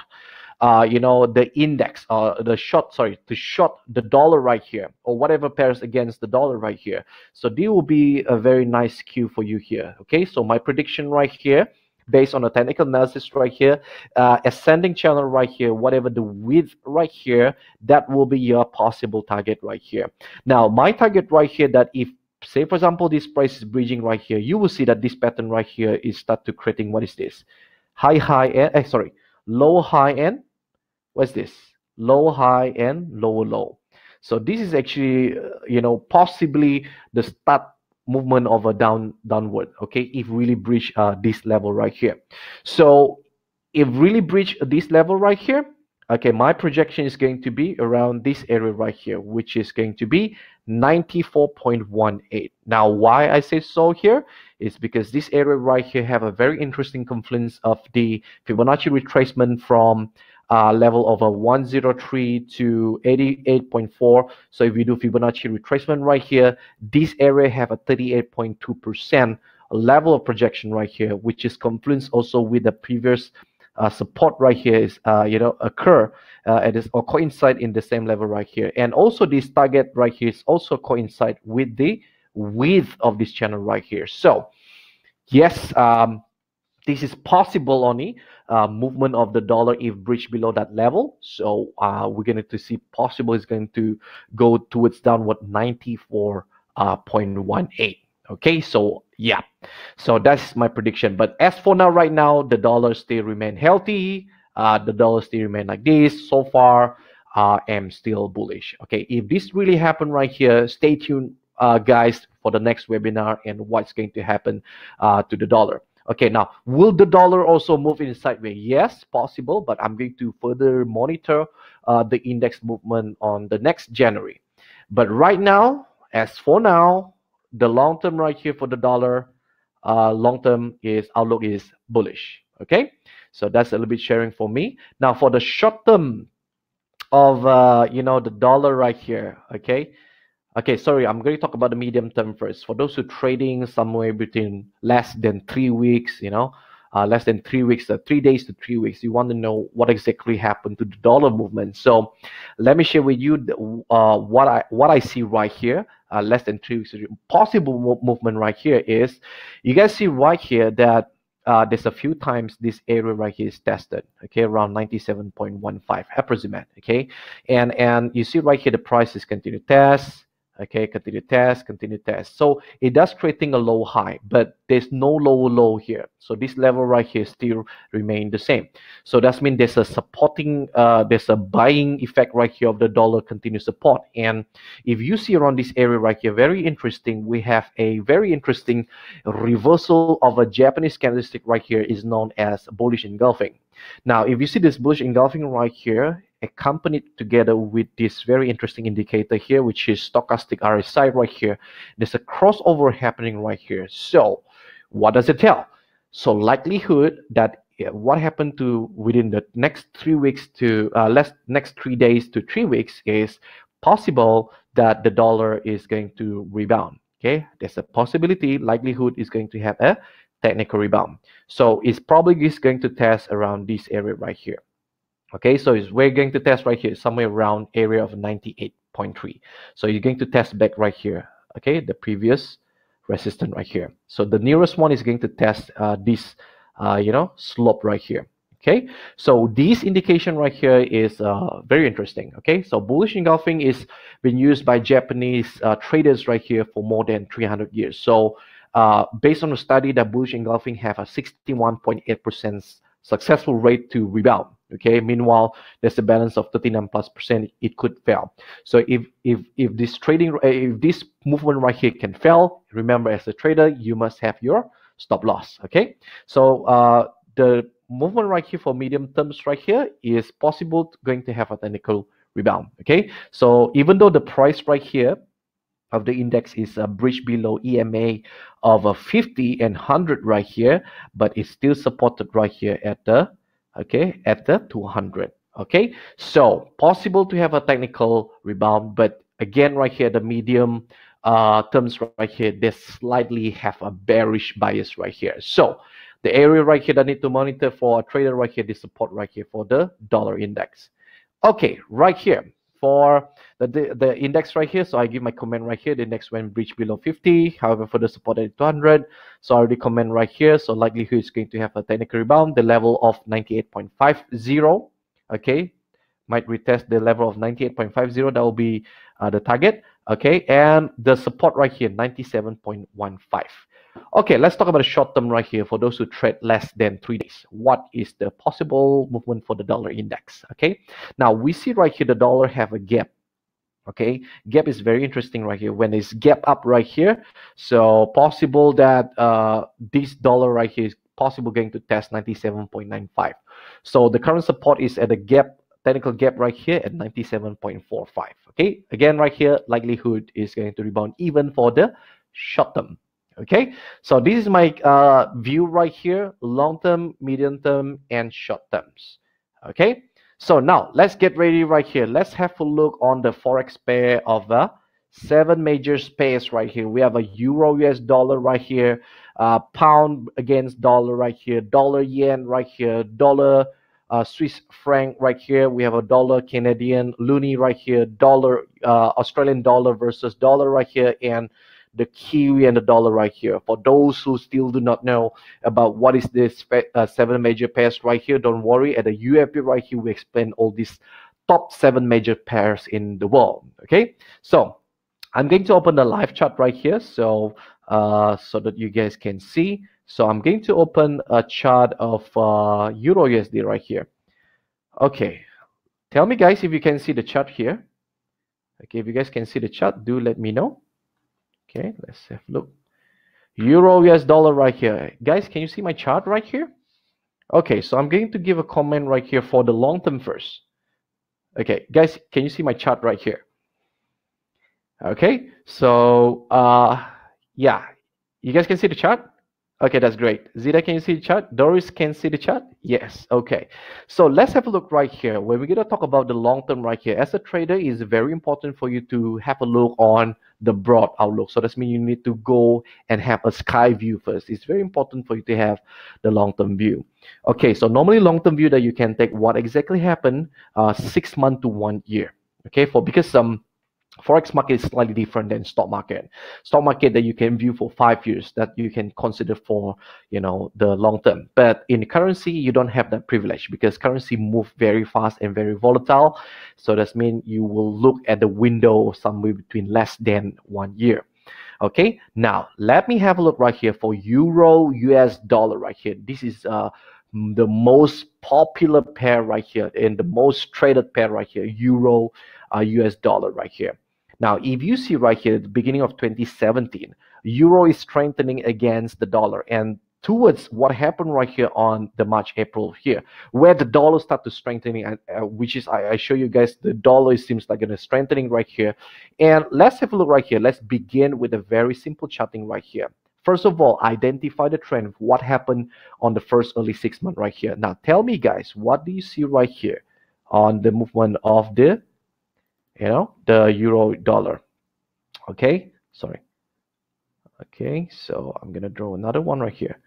[SPEAKER 1] uh, you know, the index or uh, the short, sorry, to short the dollar right here or whatever pairs against the dollar right here. So this will be a very nice cue for you here. Okay, so my prediction right here based on a technical analysis right here, uh, ascending channel right here, whatever the width right here, that will be your possible target right here. Now, my target right here that if say for example this price is bridging right here you will see that this pattern right here is start to creating what is this high high end eh, sorry low high end what's this? Low high and lower low. So this is actually uh, you know possibly the start movement of a down downward okay? If really breach uh, this level right here. So if really breach this level right here okay my projection is going to be around this area right here which is going to be 94.18 now why i say so here is because this area right here have a very interesting confluence of the fibonacci retracement from uh, level of a 103 to 88.4. So if we do Fibonacci retracement right here, this area have a 38.2% level of projection right here, which is confluence also with the previous uh, support right here is uh, you know occur uh, at this or coincide in the same level right here and also this target right here is also coincide with the width of this channel right here so yes um, this is possible only uh, movement of the dollar if breached below that level. So uh, we're going to see possible is going to go towards downward 94.18. Uh, okay, so yeah, so that's my prediction. But as for now, right now, the dollar still remain healthy. Uh, the dollar still remain like this. So far, uh, am still bullish. Okay, if this really happen right here, stay tuned, uh, guys, for the next webinar and what's going to happen uh, to the dollar. Okay, now, will the dollar also move in sideways? Yes, possible, but I'm going to further monitor uh, the index movement on the next January. But right now, as for now, the long term right here for the dollar, uh, long term is outlook is bullish. Okay, so that's a little bit sharing for me. Now, for the short term of uh, you know the dollar right here, okay, Okay, sorry, I'm going to talk about the medium term first. For those who trading somewhere between less than three weeks, you know, uh, less than three weeks, uh, three days to three weeks, you want to know what exactly happened to the dollar movement. So let me share with you the, uh, what I what I see right here. Uh, less than three weeks, possible movement right here is, you guys see right here that uh, there's a few times this area right here is tested okay around 97.15 approximate okay and and you see right here the price is continue test okay continue test continue test. So it does creating a low high but there's no lower low here. So this level right here still remain the same. So that's mean there's a supporting uh, there's a buying effect right here of the dollar continue support. And if you see around this area right here very interesting we have a very interesting reversal of a japanese candlestick right here is known as bullish engulfing. Now if you see this bullish engulfing right here accompanied together with this very interesting indicator here, which is stochastic RSI right here. There's a crossover happening right here. So what does it tell? So likelihood that what happened to within the next three weeks to uh, less next three days to three weeks is possible that the dollar is going to rebound. Okay, there's a possibility likelihood is going to have a technical rebound. So it's probably is going to test around this area right here. Okay, so we're going to test right here, somewhere around area of 98.3. So you're going to test back right here, okay, the previous resistance right here. So the nearest one is going to test uh, this, uh, you know, slope right here. Okay, so this indication right here is uh, very interesting. Okay, so bullish engulfing is been used by Japanese uh, traders right here for more than 300 years. So uh, based on the study that bullish engulfing have a 61.8% successful rate to rebound okay meanwhile there's a balance of 39 plus percent it could fail. So if if if this trading if this movement right here can fail remember as a trader you must have your stop loss okay? So uh the movement right here for medium terms right here is possible going to have a technical rebound okay? So even though the price right here of the index is a bridge below EMA of a 50 and 100 right here, but it's still supported right here at the okay at the 200. Okay, so possible to have a technical rebound, but again right here the medium uh, terms right here they slightly have a bearish bias right here. So the area right here that need to monitor for a trader right here, the support right here for the dollar index. Okay, right here for the, the, the index right here. So I give my comment right here. The index went breach below 50. However, for the support at 200. So I already comment right here. So likelihood is going to have a technical rebound. The level of 98.50. Okay. Might retest the level of 98.50. That will be uh, the target. Okay. And the support right here, 97.15. Okay, let's talk about the short term right here for those who trade less than three days. What is the possible movement for the dollar index? Okay, now we see right here the dollar have a gap. Okay, gap is very interesting right here. When it's gap up right here, so possible that uh, this dollar right here is possible going to test 97.95. So the current support is at a gap technical gap right here at 97.45 okay again right here likelihood is going to rebound even for the short term okay? So this is my uh, view right here long term medium term and short terms. Okay? So now let's get ready right here. Let's have a look on the forex pair of the seven major pairs right here. We have a euro us dollar right here uh, pound against dollar right here dollar yen right here dollar uh, Swiss franc right here. We have a dollar Canadian loonie right here, dollar uh, Australian dollar versus dollar right here, and the Kiwi and the dollar right here. For those who still do not know about what is this uh, seven major pairs right here, don't worry. At the UFP right here, we explain all these top seven major pairs in the world. Okay, so I'm going to open the live chart right here, so uh, so that you guys can see. So I'm going to open a chart of uh, Euro USD right here. Okay, tell me guys if you can see the chart here. Okay, if you guys can see the chart, do let me know. Okay, let's have a look. Euro US dollar right here. Guys, can you see my chart right here? Okay, so I'm going to give a comment right here for the long term first. Okay, guys, can you see my chart right here? Okay, so uh yeah, you guys can see the chart? Okay, that's great. Zita, can you see the chart? Doris can see the chart? Yes. Okay. So let's have a look right here. When we're going to talk about the long term right here, as a trader, it's very important for you to have a look on the broad outlook. So that means you need to go and have a sky view first. It's very important for you to have the long term view. Okay. So normally long term view that you can take what exactly happened uh, six months to one year. Okay. For because some um, forex market is slightly different than stock market. Stock market that you can view for five years that you can consider for you know the long term. But in currency you don't have that privilege because currency move very fast and very volatile. So that means you will look at the window somewhere between less than one year. Okay now let me have a look right here for euro us dollar right here. This is uh the most popular pair right here and the most traded pair right here euro uh, us dollar right here. Now, if you see right here at the beginning of 2017, euro is strengthening against the dollar. And towards what happened right here on the March April here where the dollar start to strengthening uh, which is I, I, show you guys the dollar seems like it's strengthening right here. And let's have a look right here. Let's begin with a very simple charting right here. First of all identify the trend of what happened on the first early six month right here. Now tell me guys what do you see right here on the movement of the you know the euro dollar. Okay? Sorry. Okay so i'm gonna draw another one right here.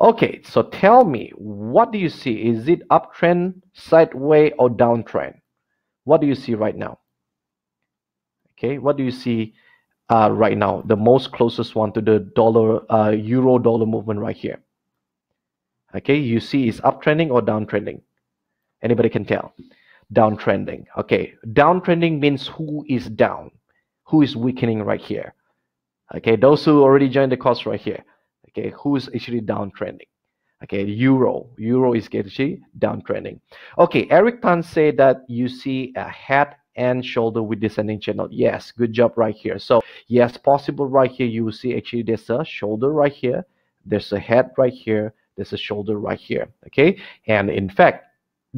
[SPEAKER 1] Okay so tell me what do you see? Is it uptrend sideways or downtrend? What do you see right now? Okay what do you see uh, right now, the most closest one to the dollar uh, euro dollar movement right here. Okay, you see is uptrending or downtrending? Anybody can tell? Downtrending. Okay, downtrending means who is down, who is weakening right here. Okay, those who already joined the course right here. Okay, who is actually downtrending? Okay, euro. Euro is actually downtrending. Okay, Eric Tan said that you see a head and shoulder with descending channel. Yes, good job right here. So yes, possible right here. You will see actually there's a shoulder right here. There's a head right here. There's a shoulder right here. Okay, and in fact,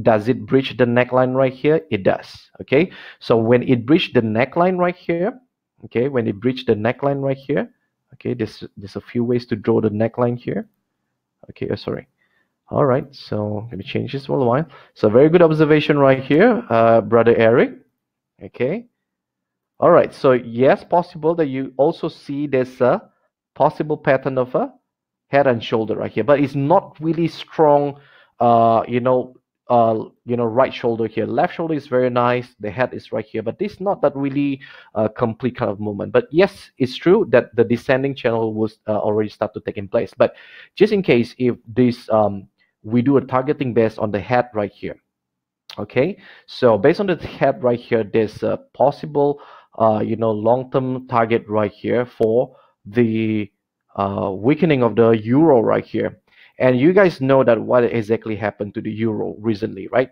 [SPEAKER 1] does it breach the neckline right here? It does. Okay, so when it breached the neckline right here, okay, when it breached the neckline right here, okay, there's there's a few ways to draw the neckline here. Okay, oh, sorry. All right, so I'm gonna change this for a while. So very good observation right here, uh, brother Eric. Okay. All right, so yes, possible that you also see there's a possible pattern of a head and shoulder right here, but it's not really strong. Uh, you know, uh, you know, right shoulder here. Left shoulder is very nice. The head is right here, but this not that really uh, complete kind of movement. But yes, it's true that the descending channel was uh, already start to take in place. But just in case if this, um, we do a targeting based on the head right here. Okay, so based on the head right here, there's a possible, uh, you know, long-term target right here for the uh, weakening of the euro right here and you guys know that what exactly happened to the euro recently, right?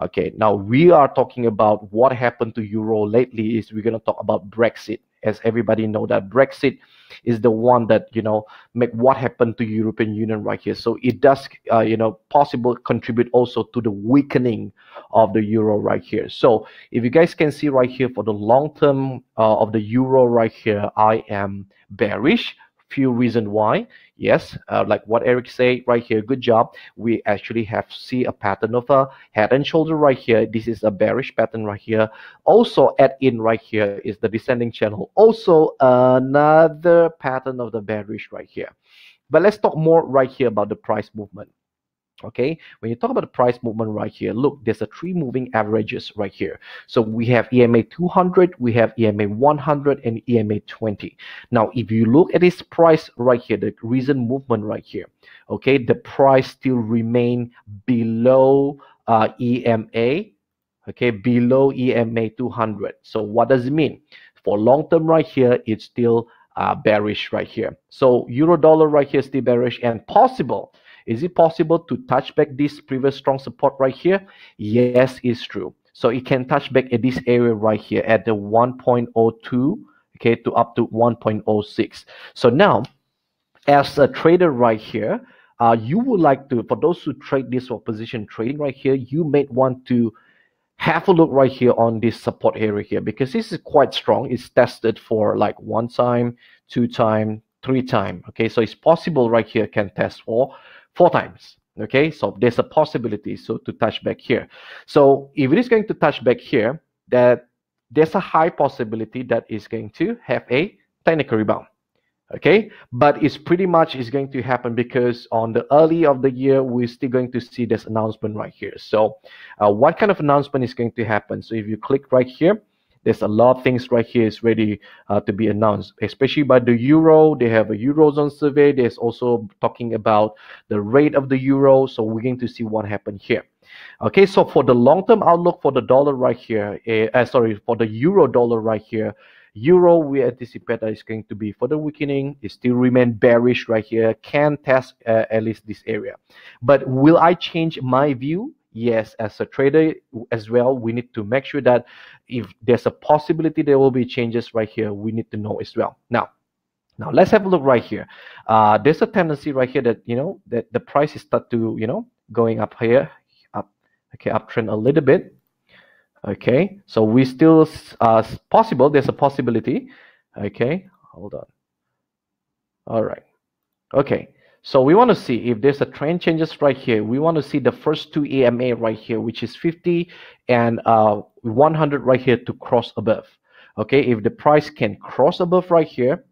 [SPEAKER 1] Okay, now we are talking about what happened to euro lately is we're going to talk about Brexit. As everybody know that Brexit is the one that, you know, make what happened to European Union right here. So it does, uh, you know, possible contribute also to the weakening of the euro right here. So if you guys can see right here for the long term uh, of the euro right here, I am bearish few reasons why. Yes uh, like what eric say right here good job. We actually have see a pattern of a head and shoulder right here. This is a bearish pattern right here. Also add in right here is the descending channel. Also another pattern of the bearish right here. But let's talk more right here about the price movement okay? When you talk about the price movement right here look there's a three moving averages right here. So we have ema 200 we have ema 100 and ema 20 now if you look at this price right here the recent movement right here okay the price still remain below uh, ema okay below ema 200 so what does it mean? For long term right here it's still uh, bearish right here. So euro dollar right here still bearish and possible is it possible to touch back this previous strong support right here? Yes, it's true. So it can touch back at this area right here at the 1.02, okay, to up to 1.06. So now, as a trader right here, uh, you would like to, for those who trade this or position trading right here, you may want to have a look right here on this support area here because this is quite strong. It's tested for like one time, two time, three time. Okay, so it's possible right here can test for four times okay? So there's a possibility so to touch back here. So if it is going to touch back here that there's a high possibility that is going to have a technical rebound okay? But it's pretty much is going to happen because on the early of the year we're still going to see this announcement right here. So uh, what kind of announcement is going to happen? So if you click right here there's a lot of things right here is ready uh, to be announced, especially by the euro. They have a eurozone survey. There's also talking about the rate of the euro. So we're going to see what happened here. Okay, so for the long-term outlook for the dollar right here, uh, sorry, for the euro dollar right here, euro we anticipate that it's going to be further weakening it still remain bearish right here can test uh, at least this area but will i change my view yes as a trader as well we need to make sure that if there's a possibility there will be changes right here we need to know as well. Now now let's have a look right here. Uh, there's a tendency right here that you know that the price is start to you know going up here up okay uptrend a little bit. Okay so we still uh possible there's a possibility. Okay hold on. All right. Okay so we want to see if there's a trend changes right here. We want to see the first two EMA right here, which is 50 and uh, 100 right here to cross above. Okay, if the price can cross above right here,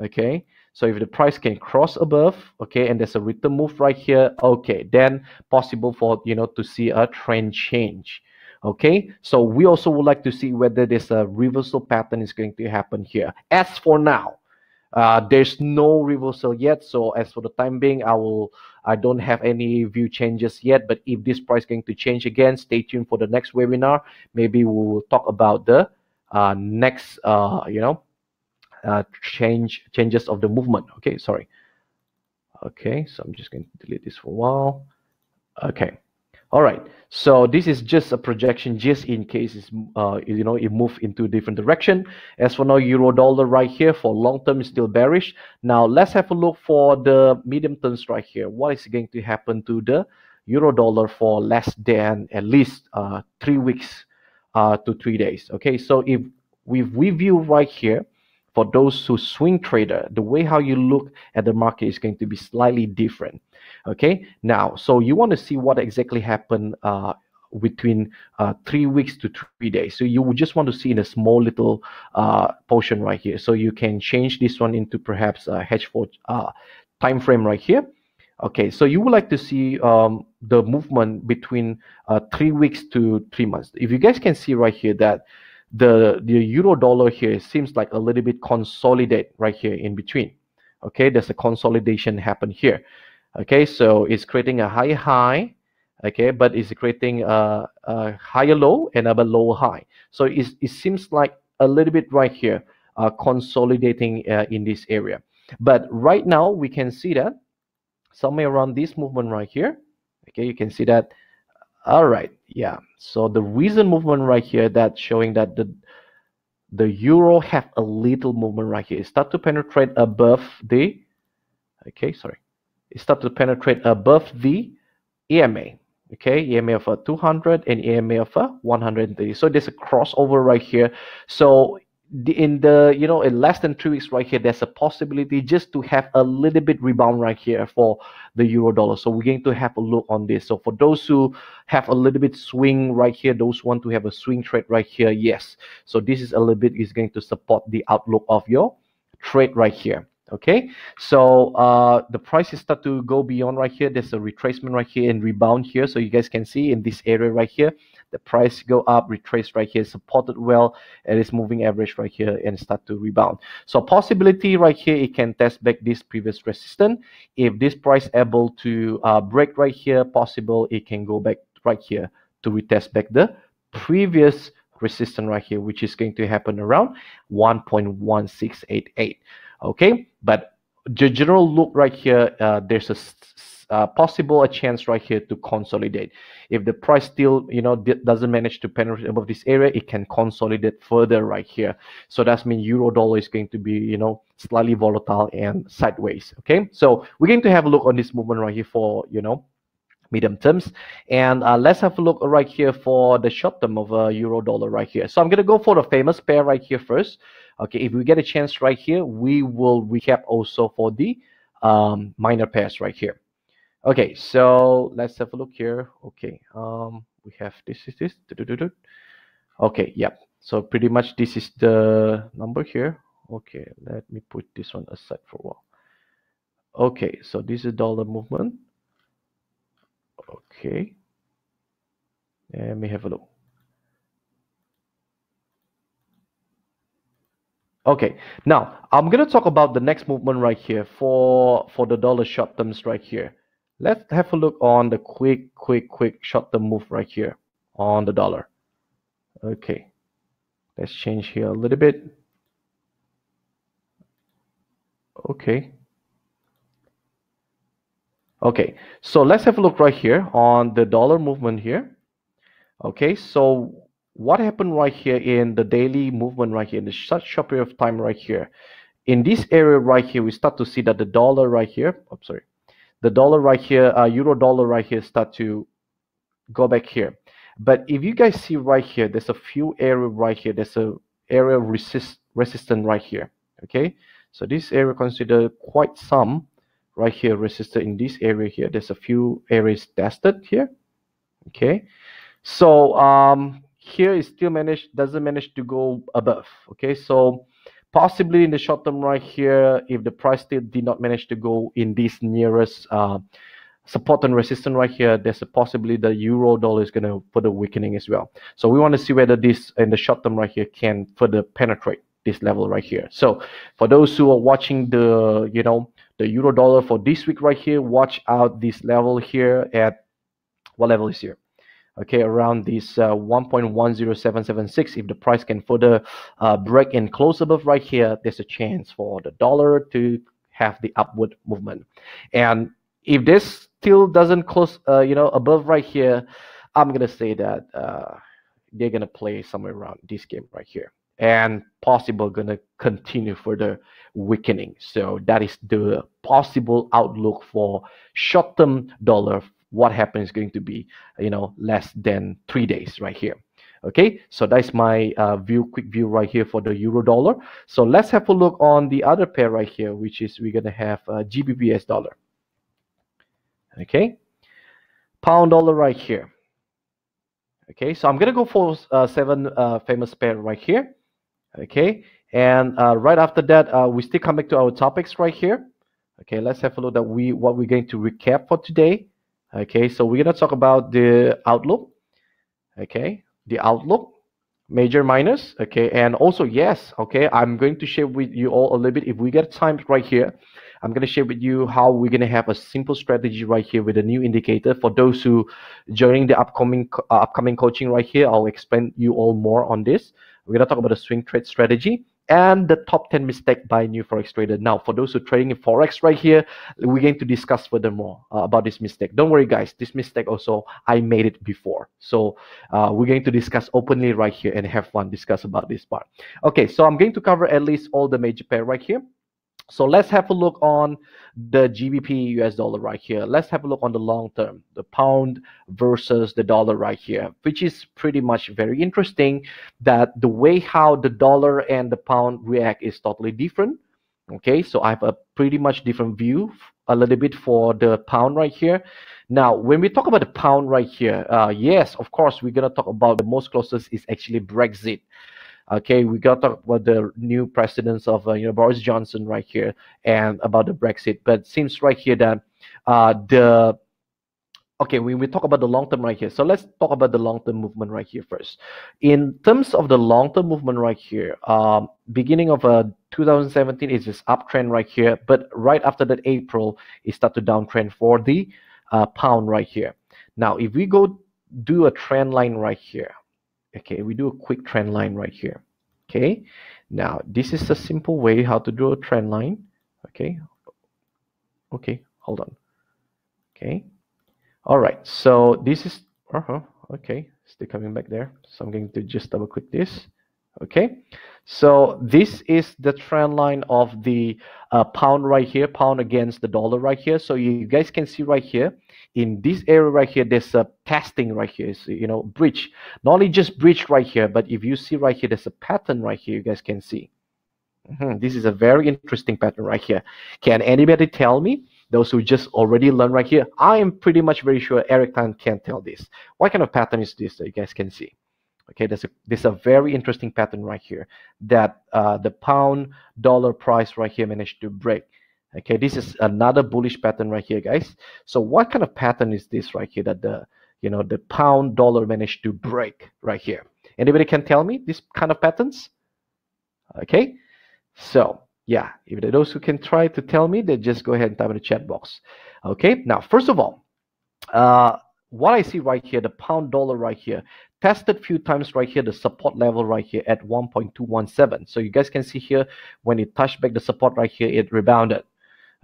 [SPEAKER 1] okay, so if the price can cross above, okay, and there's a return move right here, okay, then possible for, you know, to see a trend change. Okay, so we also would like to see whether there's a reversal pattern is going to happen here. As for now, uh, there's no reversal yet. So as for the time being, I will I don't have any view changes yet. But if this price going to change again, stay tuned for the next webinar. Maybe we will talk about the uh, next uh, you know uh, change changes of the movement. Okay, sorry. Okay, so I'm just going to delete this for a while. Okay. All right, so this is just a projection, just in case uh, you know it move into a different direction. As for now, euro dollar right here for long term is still bearish. Now let's have a look for the medium terms right here. What is going to happen to the euro dollar for less than at least uh, three weeks uh, to three days? Okay, so if we review right here, for those who swing trader, the way how you look at the market is going to be slightly different. Okay, now, so you want to see what exactly happened uh, between uh, three weeks to three days. So you would just want to see in a small little uh, portion right here. So you can change this one into perhaps a H4 uh, time frame right here. Okay, so you would like to see um, the movement between uh, three weeks to three months. If you guys can see right here that the the euro dollar here seems like a little bit consolidate right here in between. Okay there's a consolidation happen here. Okay so it's creating a high high okay but it's creating a, a higher low and a lower high. So it seems like a little bit right here uh, consolidating uh, in this area. But right now we can see that somewhere around this movement right here. Okay you can see that. All right yeah. So the recent movement right here that's showing that the the euro have a little movement right here. It start to penetrate above the okay sorry. It start to penetrate above the EMA okay? EMA of a 200 and EMA of a 130 so there's a crossover right here. So in the you know in less than three weeks right here there's a possibility just to have a little bit rebound right here for the euro dollar. So we're going to have a look on this. So for those who have a little bit swing right here those want to have a swing trade right here yes. So this is a little bit is going to support the outlook of your trade right here okay? So uh the prices start to go beyond right here. There's a retracement right here and rebound here. So you guys can see in this area right here the price go up retrace right here supported well and it's moving average right here and start to rebound. So possibility right here it can test back this previous resistance. If this price able to uh, break right here possible it can go back right here to retest back the previous resistance right here which is going to happen around 1.1688 okay? But the general look right here uh, there's a uh, possible a chance right here to consolidate. If the price still, you know, doesn't manage to penetrate above this area, it can consolidate further right here. So that's mean euro dollar is going to be, you know, slightly volatile and sideways. Okay, so we're going to have a look on this movement right here for, you know, medium terms and uh, let's have a look right here for the short term of uh, euro dollar right here so i'm going to go for the famous pair right here first okay if we get a chance right here we will recap also for the um, minor pairs right here Okay, so let's have a look here. Okay, um, we have this is this. Okay, yeah. So pretty much this is the number here. Okay, let me put this one aside for a while. Okay, so this is dollar movement. Okay, let me have a look. Okay, now I'm gonna talk about the next movement right here for for the dollar short terms right here. Let's have a look on the quick, quick, quick short-term move right here on the dollar. Okay, let's change here a little bit. Okay. Okay, so let's have a look right here on the dollar movement here. Okay, so what happened right here in the daily movement right here in the such short period of time right here? In this area right here, we start to see that the dollar right here, I'm sorry, the dollar right here, uh, euro dollar right here start to go back here. But if you guys see right here, there's a few area right here. There's a area resist resistant right here. Okay, so this area consider quite some right here resisted in this area here. There's a few areas tested here. Okay, so um, here it still managed doesn't manage to go above. Okay, so possibly in the short term right here if the price still did not manage to go in this nearest uh, support and resistance right here, there's a possibility the euro dollar is going to further weakening as well. So we want to see whether this in the short term right here can further penetrate this level right here. So for those who are watching the, you know, the euro dollar for this week right here, watch out this level here at what level is here? Okay around this uh, 1.10776 if the price can further uh, break and close above right here there's a chance for the dollar to have the upward movement. And if this still doesn't close uh, you know above right here i'm gonna say that uh, they're gonna play somewhere around this game right here. And possible gonna continue further weakening. So that is the possible outlook for short-term dollar what happens is going to be you know less than three days right here. Okay so that's my uh, view quick view right here for the euro dollar. So let's have a look on the other pair right here which is we're gonna have uh, gbps dollar. Okay pound dollar right here. Okay so i'm gonna go for uh, seven uh, famous pair right here. Okay and uh, right after that uh, we still come back to our topics right here. Okay let's have a look at we what we're going to recap for today okay so we're to talk about the outlook. Okay the outlook major minus okay and also yes okay i'm going to share with you all a little bit. If we get time right here i'm going to share with you how we're going to have a simple strategy right here with a new indicator. For those who joining the upcoming uh, upcoming coaching right here i'll explain you all more on this. We're to talk about a swing trade strategy and the top 10 mistake by new forex trader. Now for those who are trading in forex right here we're going to discuss furthermore uh, about this mistake. Don't worry guys this mistake also i made it before. So uh, we're going to discuss openly right here and have fun discuss about this part. Okay so i'm going to cover at least all the major pair right here so let's have a look on the GBP US dollar right here. Let's have a look on the long term, the pound versus the dollar right here, which is pretty much very interesting that the way how the dollar and the pound react is totally different. Okay, so I have a pretty much different view a little bit for the pound right here. Now, when we talk about the pound right here, uh, yes, of course, we're going to talk about the most closest is actually Brexit. Okay, we got to talk about the new presidents of uh, you know Boris Johnson right here and about the Brexit. But seems right here that uh, the okay when we talk about the long term right here so let's talk about the long term movement right here first in terms of the long term movement right here um, beginning of uh, 2017 is this uptrend right here but right after that april it start to downtrend for the uh, pound right here now if we go do a trend line right here okay we do a quick trend line right here. Okay now this is a simple way how to draw a trend line. Okay okay hold on. Okay all right so this is uh-huh okay still coming back there. So i'm going to just double click this okay? So this is the trend line of the uh, pound right here pound against the dollar right here. So you guys can see right here in this area right here there's a testing right here. So, you know breach not only just breach right here but if you see right here there's a pattern right here you guys can see. Mm -hmm. this is a very interesting pattern right here. Can anybody tell me? Those who just already learned right here. I am pretty much very sure eric tan can tell this. What kind of pattern is this that you guys can see okay there's a there's a very interesting pattern right here that uh, the pound dollar price right here managed to break. Okay this is another bullish pattern right here guys. So what kind of pattern is this right here that the you know the pound dollar managed to break right here? Anybody can tell me this kind of patterns? Okay so yeah if those who can try to tell me then just go ahead and type in the chat box. Okay now first of all uh what I see right here, the pound dollar right here, tested few times right here, the support level right here at 1.217. So you guys can see here, when it touched back the support right here, it rebounded.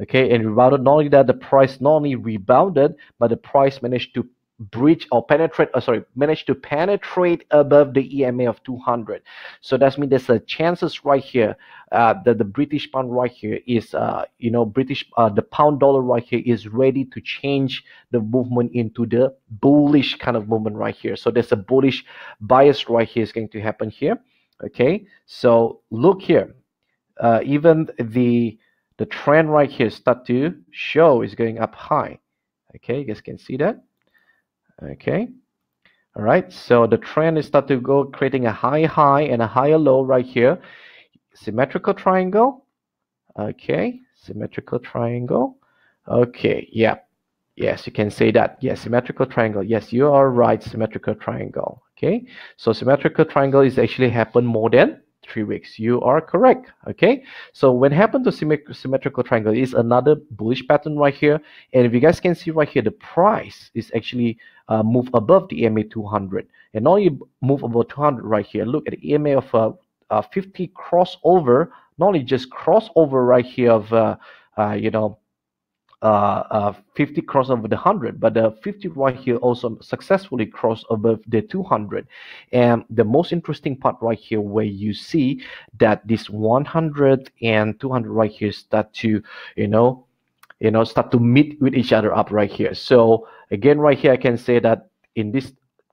[SPEAKER 1] Okay, and rebounded, not only that, the price not only rebounded, but the price managed to breach or penetrate uh, sorry manage to penetrate above the EMA of 200 so that means there's a chances right here uh, that the British pound right here is uh, you know British uh, the pound dollar right here is ready to change the movement into the bullish kind of movement right here. So there's a bullish bias right here is going to happen here. Okay? So look here. Uh, even the the trend right here start to show is going up high. Okay? You guys can see that okay. All right. So the trend is start to go creating a high high and a higher low right here. Symmetrical triangle. Okay. Symmetrical triangle. Okay. Yeah. Yes, you can say that. Yes, symmetrical triangle. Yes, you are right, symmetrical triangle. Okay, so symmetrical triangle is actually happen more than three weeks. You are correct. Okay, so when happened to symmetrical triangle is another bullish pattern right here. And if you guys can see right here, the price is actually uh, move above the EMA 200. And now you move above 200 right here. Look at the EMA of uh, uh, 50 crossover. Not only just crossover right here of uh, uh, you know 50 cross over the 100 but the 50 right here also successfully crossed above the 200 and the most interesting part right here where you see that this 100 and 200 right here start to you know you know start to meet with each other up right here so again right here i can say that in this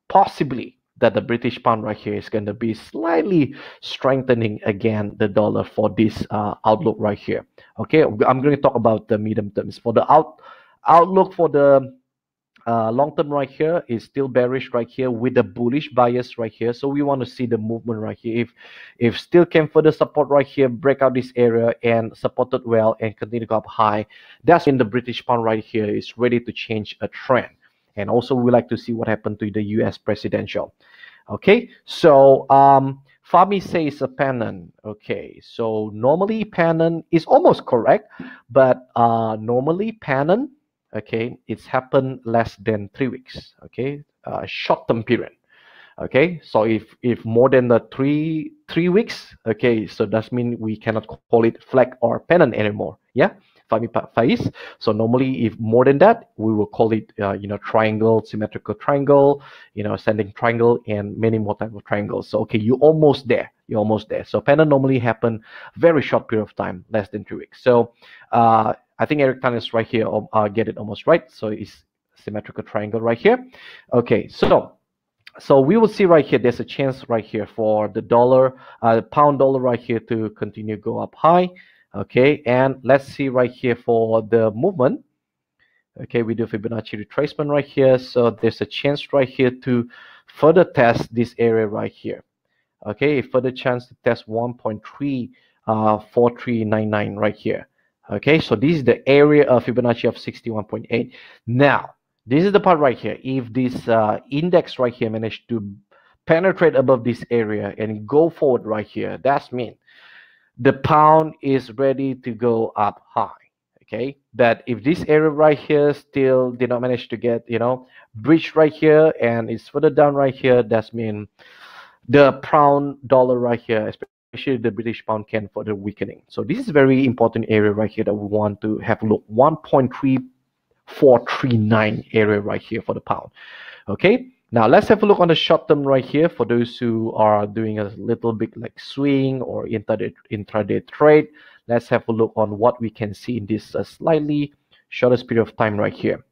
[SPEAKER 1] possibly that the British pound right here is going to be slightly strengthening again the dollar for this uh, outlook right here. Okay, I'm going to talk about the medium terms. For the out outlook for the uh, long term right here is still bearish right here with the bullish bias right here. So we want to see the movement right here. If if still can further support right here, break out this area and support it well and continue to go up high, that's when the British pound right here is ready to change a trend. And also we like to see what happened to the US presidential. Okay, so um, Fami says a pennant. Okay, so normally pennant is almost correct, but uh, normally pennant, okay, it's happened less than three weeks. Okay, uh, short-term period. Okay, so if if more than the three three weeks, okay, so that means we cannot call it flag or pennant anymore. Yeah. Fais. So normally, if more than that, we will call it, uh, you know, triangle, symmetrical triangle, you know, ascending triangle, and many more type of triangles. So okay, you're almost there. You're almost there. So pennant normally happen very short period of time, less than three weeks. So uh, I think Eric Tan is right here. Uh, get it almost right. So it's symmetrical triangle right here. Okay, so so we will see right here there's a chance right here for the dollar uh, pound dollar right here to continue go up high okay and let's see right here for the movement. Okay we do Fibonacci retracement right here. So there's a chance right here to further test this area right here. Okay further chance to test 1.3 uh 4399 right here. Okay so this is the area of Fibonacci of 61.8 now this is the part right here. If this uh, index right here managed to penetrate above this area and go forward right here that's mean the pound is ready to go up high okay? But if this area right here still did not manage to get you know breach right here and it's further down right here that's mean the pound dollar right here especially the british pound can further weakening. So this is very important area right here that we want to have a look. 1.3439 area right here for the pound okay now let's have a look on the short term right here for those who are doing a little bit like swing or intraday, intraday trade. Let's have a look on what we can see in this uh, slightly shortest period of time right here.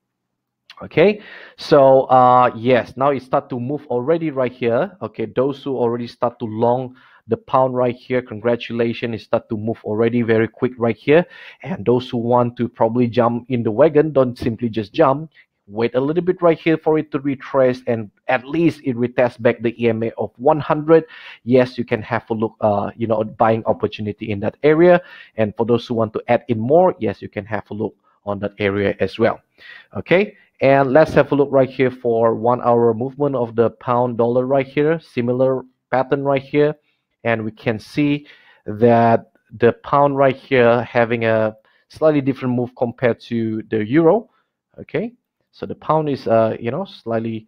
[SPEAKER 1] Okay, so uh, yes, now it start to move already right here. Okay, those who already start to long the pound right here, congratulations, it start to move already very quick right here. And those who want to probably jump in the wagon, don't simply just jump wait a little bit right here for it to retrace and at least it retest back the EMA of 100 yes you can have a look uh you know buying opportunity in that area. And for those who want to add in more yes you can have a look on that area as well. Okay? And let's have a look right here for one hour movement of the pound dollar right here. Similar pattern right here. And we can see that the pound right here having a slightly different move compared to the euro. Okay so the pound is, uh, you know, slightly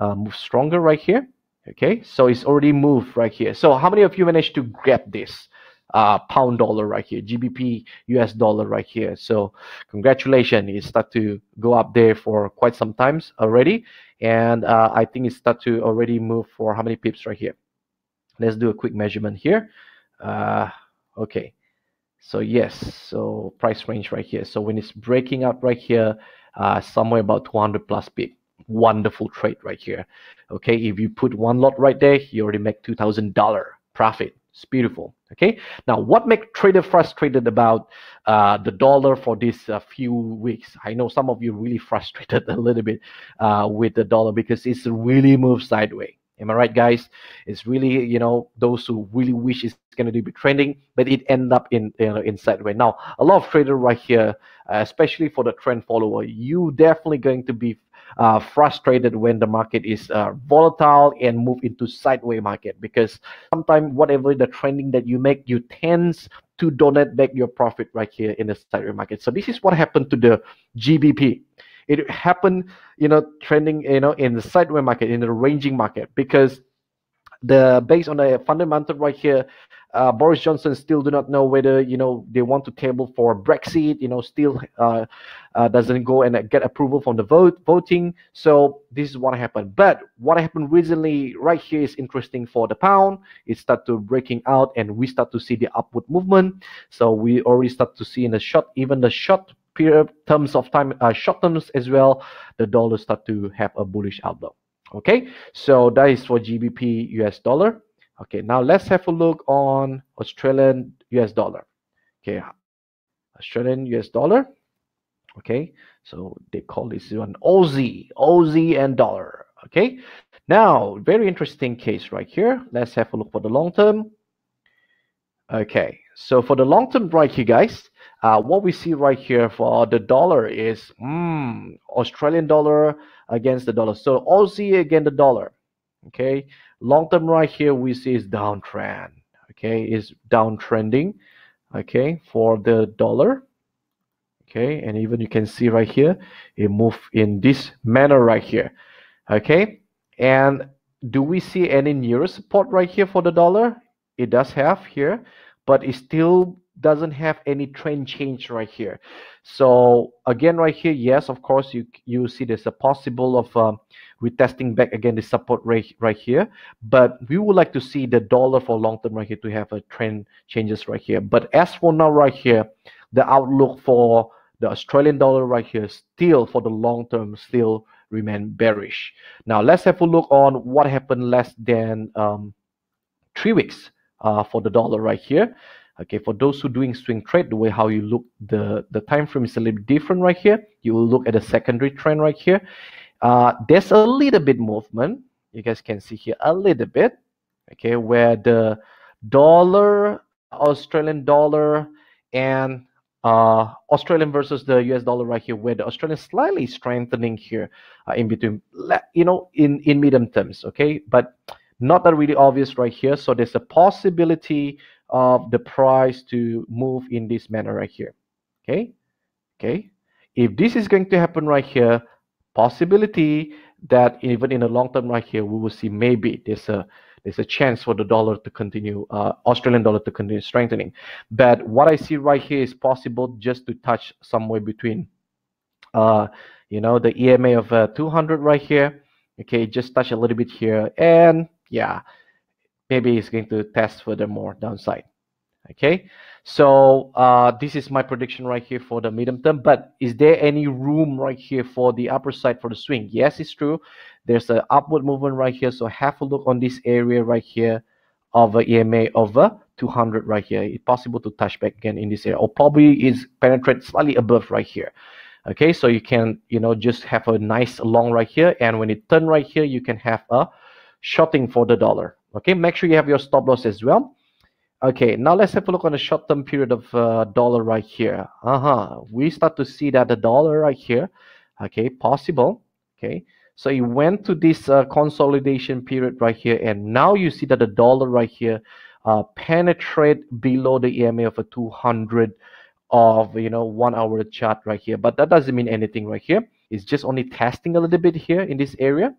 [SPEAKER 1] uh, move stronger right here. Okay, so it's already moved right here. So how many of you managed to grab this uh, pound dollar right here, GBP US dollar right here? So congratulations, it start to go up there for quite some times already, and uh, I think it start to already move for how many pips right here? Let's do a quick measurement here. Uh, okay, so yes, so price range right here. So when it's breaking up right here uh, somewhere about 200 plus pip. Wonderful trade right here. Okay, if you put one lot right there, you already make $2,000 profit. It's beautiful. Okay, now what makes trader frustrated about uh, the dollar for these uh, few weeks? I know some of you really frustrated a little bit uh, with the dollar because it's really moved sideways Am I right, guys? It's really, you know, those who really wish it's going to be trending, but it end up in, you know, in sideways. Now, a lot of trader right here, uh, especially for the trend follower, you definitely going to be uh, frustrated when the market is uh, volatile and move into sideways market because sometimes whatever the trending that you make, you tends to donate back your profit right here in the sideways market. So this is what happened to the GBP it happened you know trending you know in the sideways market in the ranging market because the based on the fundamental right here uh, Boris Johnson still do not know whether you know they want to table for Brexit. You know, still uh, uh, doesn't go and get approval from the vote voting. So this is what happened. But what happened recently, right here, is interesting for the pound. It start to breaking out, and we start to see the upward movement. So we already start to see in the short, even the short period terms of time, uh, short terms as well, the dollar start to have a bullish outlook. Okay, so that is for GBP US dollar. Okay, now let's have a look on Australian US dollar. Okay, Australian US dollar. Okay, so they call this one Aussie, Aussie and dollar. Okay, now very interesting case right here. Let's have a look for the long term. Okay, so for the long term right here, guys, uh, what we see right here for the dollar is mm, Australian dollar against the dollar. So Aussie against the dollar. Okay, long term right here we see is downtrend. Okay, is downtrending. Okay, for the dollar. Okay, and even you can see right here it move in this manner right here. Okay, and do we see any nearer support right here for the dollar? It does have here, but it still doesn't have any trend change right here. So again, right here, yes, of course, you you see there's a possible of um, retesting back again the support rate right here. But we would like to see the dollar for long term right here to have a trend changes right here. But as for now, right here, the outlook for the Australian dollar right here still for the long term still remain bearish. Now let's have a look on what happened less than um, three weeks uh, for the dollar right here okay for those who doing swing trade the way how you look the the time frame is a little different right here. You will look at the secondary trend right here. Uh, there's a little bit movement. You guys can see here a little bit. Okay where the dollar australian dollar and uh, Australian versus the US dollar right here, where the Australian slightly strengthening here uh, in between, you know, in in medium terms, okay, but not that really obvious right here. So there's a possibility of the price to move in this manner right here. Okay? Okay? If this is going to happen right here possibility that even in the long term right here we will see maybe there's a there's a chance for the dollar to continue uh, australian dollar to continue strengthening. But what i see right here is possible just to touch somewhere between uh you know the ema of uh, 200 right here. Okay? Just touch a little bit here. And yeah maybe it's going to test furthermore downside. Okay? So uh, this is my prediction right here for the medium term but is there any room right here for the upper side for the swing? Yes it's true. There's an upward movement right here so have a look on this area right here of EMA over 200 right here. It's possible to touch back again in this area or probably is penetrate slightly above right here. Okay? So you can you know just have a nice long right here and when it turn right here you can have a shorting for the dollar okay make sure you have your stop loss as well. Okay now let's have a look on the short-term period of uh, dollar right here. Uh-huh we start to see that the dollar right here okay possible okay. So it went to this uh, consolidation period right here and now you see that the dollar right here uh, penetrate below the EMA of a 200 of you know one hour chart right here. But that doesn't mean anything right here. It's just only testing a little bit here in this area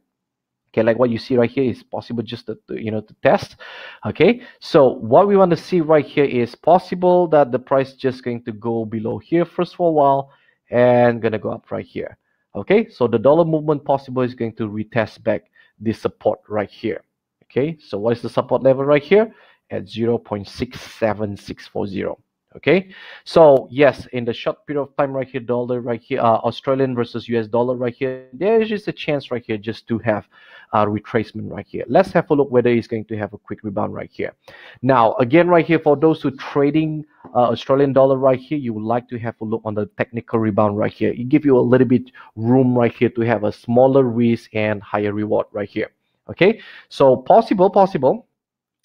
[SPEAKER 1] okay like what you see right here is possible just to, you know to test. Okay so what we want to see right here is possible that the price just going to go below here first for a while and gonna go up right here. Okay so the dollar movement possible is going to retest back this support right here. Okay so what is the support level right here? At 0.67640 okay? So yes in the short period of time right here dollar right here uh, australian versus us dollar right here there is just a chance right here just to have a retracement right here. Let's have a look whether it's going to have a quick rebound right here. Now again right here for those who trading uh, australian dollar right here you would like to have a look on the technical rebound right here. It give you a little bit room right here to have a smaller risk and higher reward right here. Okay, so possible, possible.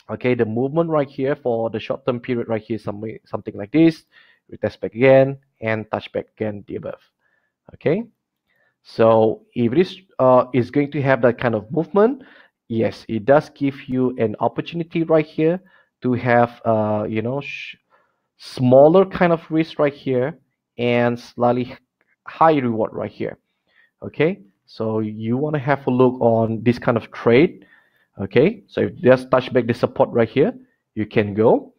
[SPEAKER 1] Okay, the movement right here for the short-term period right here, something something like this. Retest back again and touch back again the above. Okay, so if this uh, is going to have that kind of movement, yes, it does give you an opportunity right here to have uh, you know smaller kind of risk right here and slightly high reward right here. Okay, so you want to have a look on this kind of trade. Okay, so if just touch back the support right here, you can go.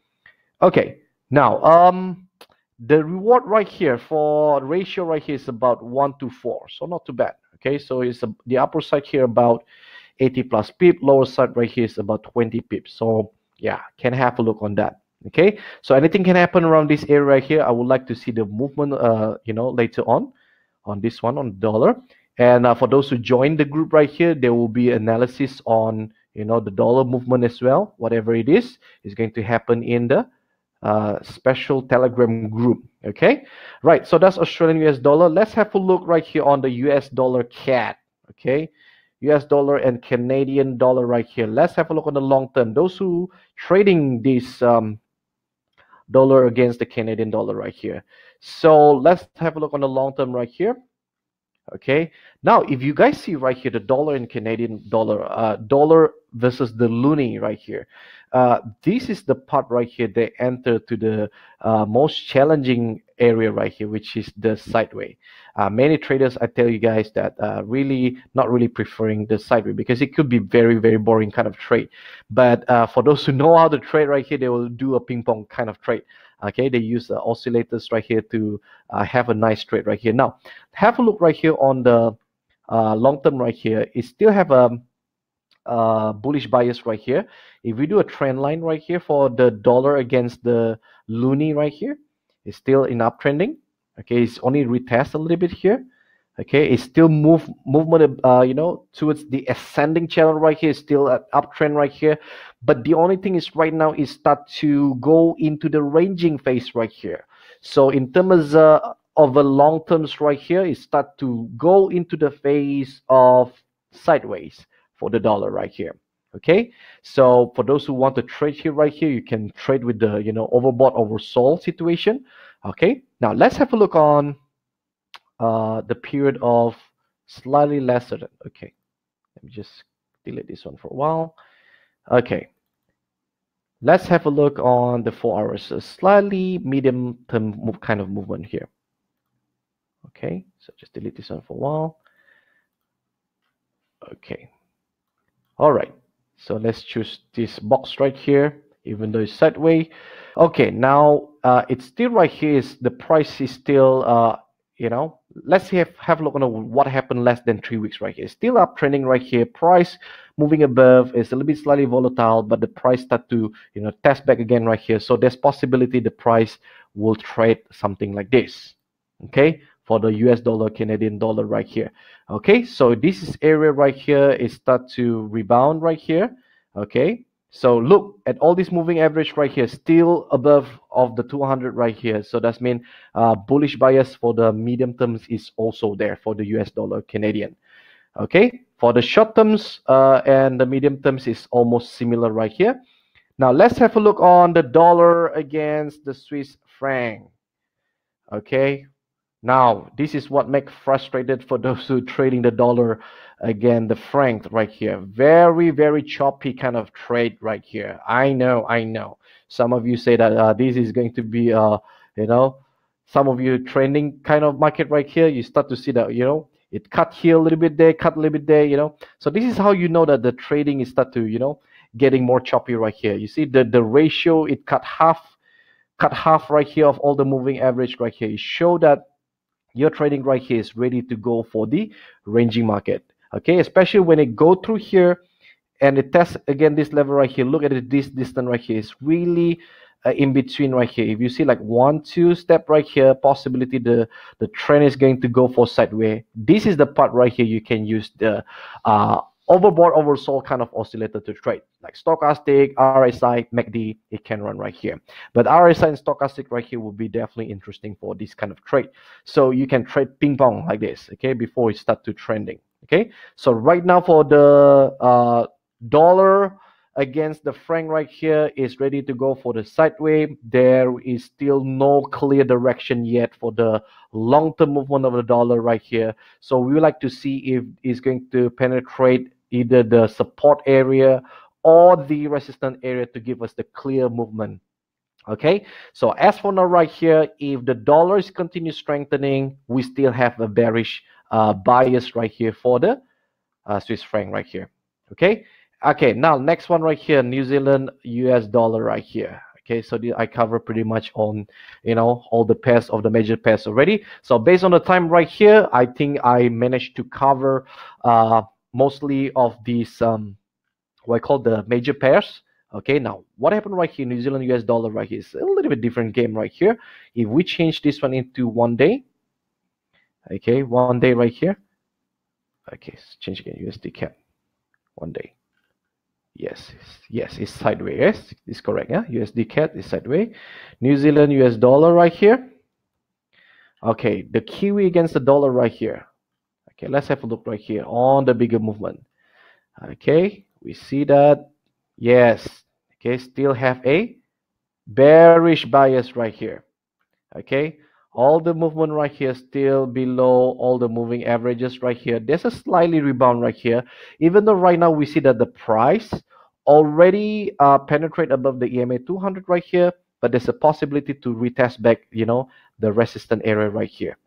[SPEAKER 1] Okay, now um the reward right here for ratio right here is about 1 to 4 so not too bad. Okay so it's a, the upper side here about 80 plus pip lower side right here is about 20 pips so yeah can have a look on that. Okay so anything can happen around this area right here. I would like to see the movement uh you know later on on this one on dollar. And uh, for those who join the group right here there will be analysis on you know the dollar movement as well whatever it is is going to happen in the uh, special telegram group okay? Right so that's australian us dollar. Let's have a look right here on the us dollar CAD okay? Us dollar and canadian dollar right here. Let's have a look on the long term. Those who trading this um, dollar against the canadian dollar right here. So let's have a look on the long term right here okay? Now if you guys see right here the dollar and canadian dollar uh dollar versus the loonie right here. Uh, this is the part right here they enter to the uh, most challenging area right here which is the sideway. Uh, many traders i tell you guys that uh, really not really preferring the sideway because it could be very very boring kind of trade. But uh, for those who know how to trade right here they will do a ping pong kind of trade. Okay they use the oscillators right here to uh, have a nice trade right here. Now have a look right here on the long term right here. It still have a uh, bullish bias right here. If we do a trend line right here for the dollar against the loonie right here, it's still in uptrending. Okay, it's only retest a little bit here. Okay, it's still move movement, uh, you know, towards the ascending channel right here. It's still an uptrend right here. But the only thing is right now is start to go into the ranging phase right here. So in terms uh, of a long terms right here, it start to go into the phase of sideways for the dollar right here okay? So for those who want to trade here right here you can trade with the you know overbought oversold situation okay? Now let's have a look on uh the period of slightly lesser than okay? Let me just delete this one for a while. Okay. Let's have a look on the four hours a slightly medium term move kind of movement here okay? So just delete this one for a while. Okay all right. So let's choose this box right here even though it's sideways. Okay now uh, it's still right here. Is the price is still uh, you know let's have, have a look on what happened less than three weeks right here. Still up trending right here. Price moving above is a little bit slightly volatile but the price start to you know test back again right here. So there's possibility the price will trade something like this. Okay for the US dollar, Canadian dollar right here. Okay, so this is area right here is start to rebound right here. Okay, so look at all this moving average right here, still above of the 200 right here. So that's mean uh, bullish bias for the medium terms is also there for the US dollar, Canadian. Okay, for the short terms uh, and the medium terms is almost similar right here. Now let's have a look on the dollar against the Swiss franc. Okay, now, this is what makes frustrated for those who trading the dollar again, the franc right here. Very, very choppy kind of trade right here. I know, I know. Some of you say that uh, this is going to be, uh, you know, some of you trending kind of market right here. You start to see that, you know, it cut here a little bit there, cut a little bit there, you know. So this is how you know that the trading is start to, you know, getting more choppy right here. You see the, the ratio, it cut half, cut half right here of all the moving average right here. It show that your trading right here is ready to go for the ranging market okay? Especially when it go through here and it tests again this level right here. Look at it this distance right here is really uh, in between right here. If you see like one two step right here possibility the the trend is going to go for sideways. This is the part right here you can use the uh overbought oversold kind of oscillator to trade like stochastic rsi macd it can run right here but rsi and stochastic right here will be definitely interesting for this kind of trade so you can trade ping pong like this okay before it start to trending Okay, so right now for the uh, dollar against the franc right here is ready to go for the sideways. There is still no clear direction yet for the long-term movement of the dollar right here. So we would like to see if it's going to penetrate either the support area or the resistance area to give us the clear movement. Okay, so as for now right here, if the dollar is continue strengthening, we still have a bearish uh, bias right here for the uh, Swiss franc right here. Okay, okay now next one right here new zealand us dollar right here. Okay? So the, i cover pretty much on you know all the pairs of the major pairs already. So based on the time right here i think i managed to cover uh mostly of these um what i call the major pairs okay now what happened right here new zealand us dollar right here is a little bit different game right here if we change this one into one day okay one day right here okay change again usd CAD one day Yes, yes, it's sideways. Yes, it's correct. Yeah, USD CAD is sideways. New Zealand US dollar right here. Okay, the Kiwi against the dollar right here. Okay, let's have a look right here on the bigger movement. Okay, we see that. Yes, okay, still have a bearish bias right here. Okay, all the movement right here still below all the moving averages right here there's a slightly rebound right here even though right now we see that the price already uh, penetrate above the EMA 200 right here but there's a possibility to retest back you know the resistant area right here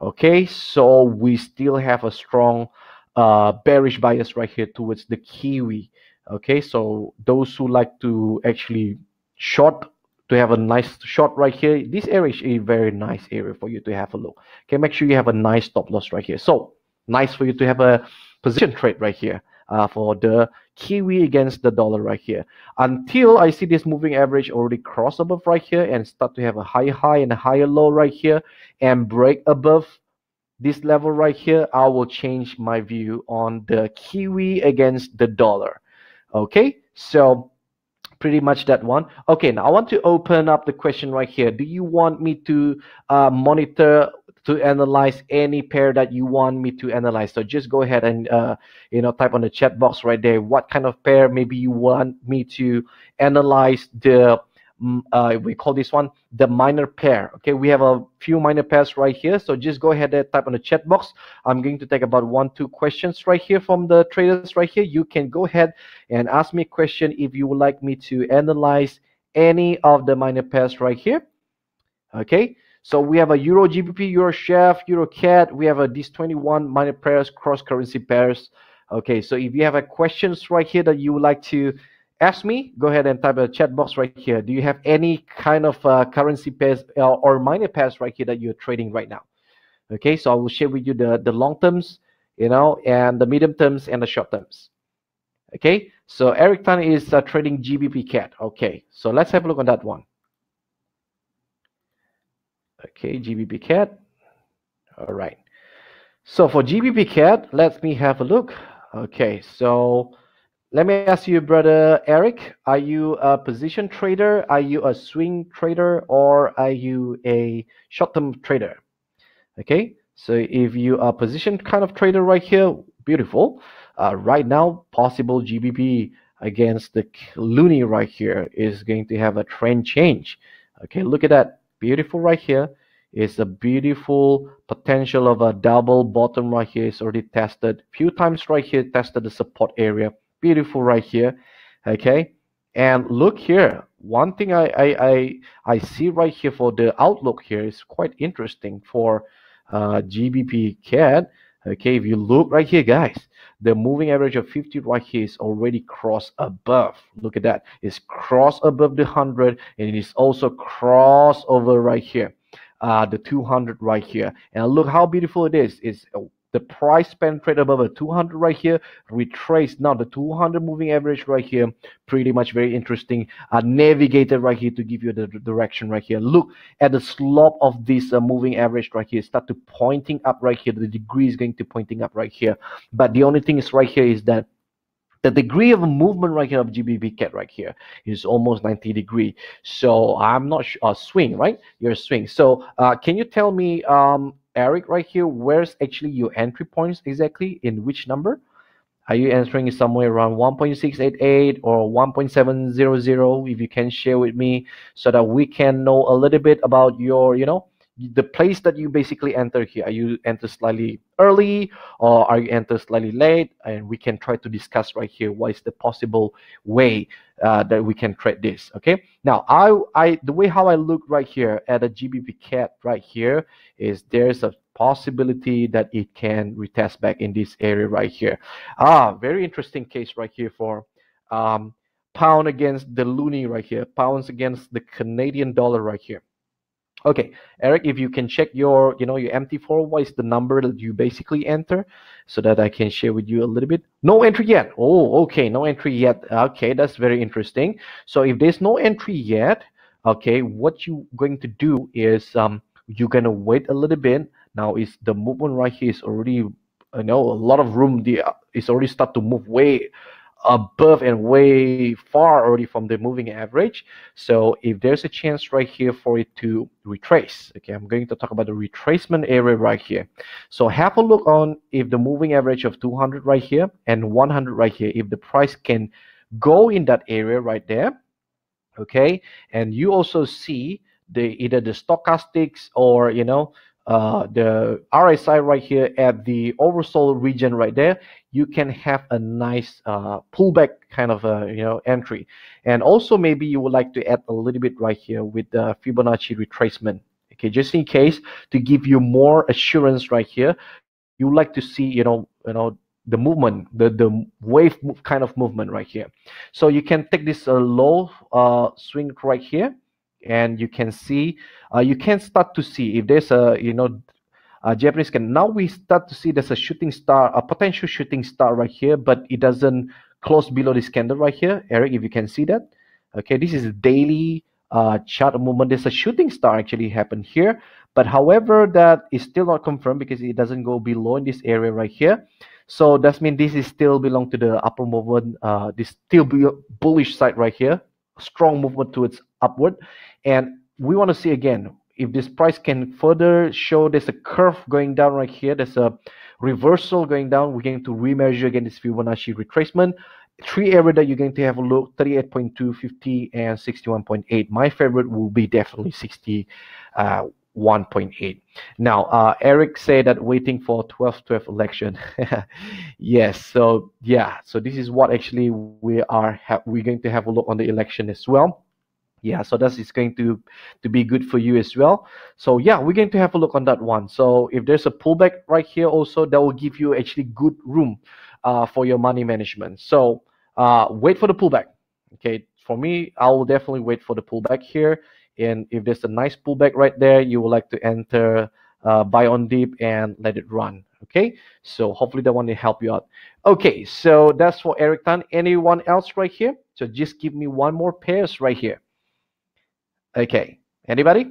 [SPEAKER 1] okay so we still have a strong uh, bearish bias right here towards the kiwi. Okay so those who like to actually short to have a nice shot right here this area is a very nice area for you to have a look. Okay make sure you have a nice stop loss right here. So nice for you to have a position trade right here uh, for the kiwi against the dollar right here until i see this moving average already cross above right here and start to have a high high and a higher low right here and break above this level right here i will change my view on the kiwi against the dollar okay so pretty much that one. Okay, now I want to open up the question right here. Do you want me to uh, monitor to analyze any pair that you want me to analyze? So just go ahead and uh, you know type on the chat box right there. What kind of pair maybe you want me to analyze the uh, we call this one the minor pair okay we have a few minor pairs right here so just go ahead and type on the chat box i'm going to take about one two questions right here from the traders right here you can go ahead and ask me a question if you would like me to analyze any of the minor pairs right here okay so we have a euro gbp euro CHF euro CAD we have a these 21 minor pairs cross currency pairs okay so if you have a questions right here that you would like to ask me, go ahead and type a chat box right here. Do you have any kind of uh, currency pairs uh, or minor pairs right here that you're trading right now? Okay, so I will share with you the, the long terms, you know, and the medium terms and the short terms. Okay, so Eric Tan is uh, trading GBP CAD. Okay, so let's have a look on that one. Okay, GBP CAD. All right. So for GBP CAD, let me have a look. Okay, so let me ask you, brother Eric, are you a position trader? Are you a swing trader or are you a short-term trader? Okay, so if you are position kind of trader right here, beautiful. Uh, right now, possible GBP against the loonie right here is going to have a trend change. Okay, look at that, beautiful right here. It's a beautiful potential of a double bottom right here. It's already tested. Few times right here, tested the support area. Beautiful right here. Okay? And look here. One thing I, I I I see right here for the outlook here is quite interesting for uh, GBP CAD okay if you look right here guys the moving average of 50 right here is already crossed above. Look at that. It's crossed above the 100 and it is also crossed over right here uh, the 200 right here. And look how beautiful it is. It's the price penetrate above a 200 right here. Retrace now the 200 moving average right here. Pretty much very interesting. Uh, navigator right here to give you the direction right here. Look at the slope of this uh, moving average right here. Start to pointing up right here. The degree is going to pointing up right here. But the only thing is right here is that the degree of movement right here of GBP CAD right here is almost 90 degree. So I'm not sure, uh, swing, right? You're swing. So uh, can you tell me um, Eric right here, where's actually your entry points exactly in which number? Are you entering somewhere around 1.688 or 1.700 if you can share with me so that we can know a little bit about your, you know, the place that you basically enter here are you enter slightly early or are you enter slightly late? And we can try to discuss right here what is the possible way uh, that we can trade this okay? Now i i the way how i look right here at a gbp CAD right here is there's a possibility that it can retest back in this area right here. Ah very interesting case right here for um pound against the loonie right here pounds against the canadian dollar right here Okay, Eric, if you can check your, you know, your MT4, what is the number that you basically enter so that I can share with you a little bit? No entry yet. Oh, okay, no entry yet. Okay, that's very interesting. So if there's no entry yet, okay, what you going to do is um, you're going to wait a little bit. Now is the movement right here is already, you know, a lot of room. The it's already start to move way above and way far already from the moving average. So if there's a chance right here for it to retrace, okay, I'm going to talk about the retracement area right here. So have a look on if the moving average of 200 right here and 100 right here, if the price can go in that area right there, okay, and you also see the either the stochastics or you know uh, the RSI right here at the oversold region right there, you can have a nice uh, pullback kind of a you know entry. And also maybe you would like to add a little bit right here with the Fibonacci retracement. Okay, just in case to give you more assurance right here, you like to see you know you know the movement, the the wave kind of movement right here. So you can take this uh, low uh, swing right here and you can see uh, you can start to see if there's a you know a Japanese can now we start to see there's a shooting star a potential shooting star right here but it doesn't close below this candle right here. Eric if you can see that. Okay this is daily uh, chart movement. There's a shooting star actually happened here but however that is still not confirmed because it doesn't go below in this area right here. So that means this is still belong to the upper movement uh, this still bullish side right here. Strong movement towards upward. And we want to see again if this price can further show there's a curve going down right here there's a reversal going down we're going to remeasure again this fibonacci retracement. Three area that you're going to have a look 38.2 50 and 61.8 my favorite will be definitely 60 uh, 1.8 now uh, eric said that waiting for 12 12 election. Yes so yeah so this is what actually we are we're going to have a look on the election as well yeah so that is going to to be good for you as well. So yeah we're going to have a look on that one. So if there's a pullback right here also that will give you actually good room uh, for your money management. So uh, wait for the pullback. Okay for me i will definitely wait for the pullback here. And if there's a nice pullback right there you would like to enter uh, buy on deep and let it run. Okay so hopefully that one will help you out. Okay so that's for eric tan. Anyone else right here? So just give me one more pairs right here Okay, anybody?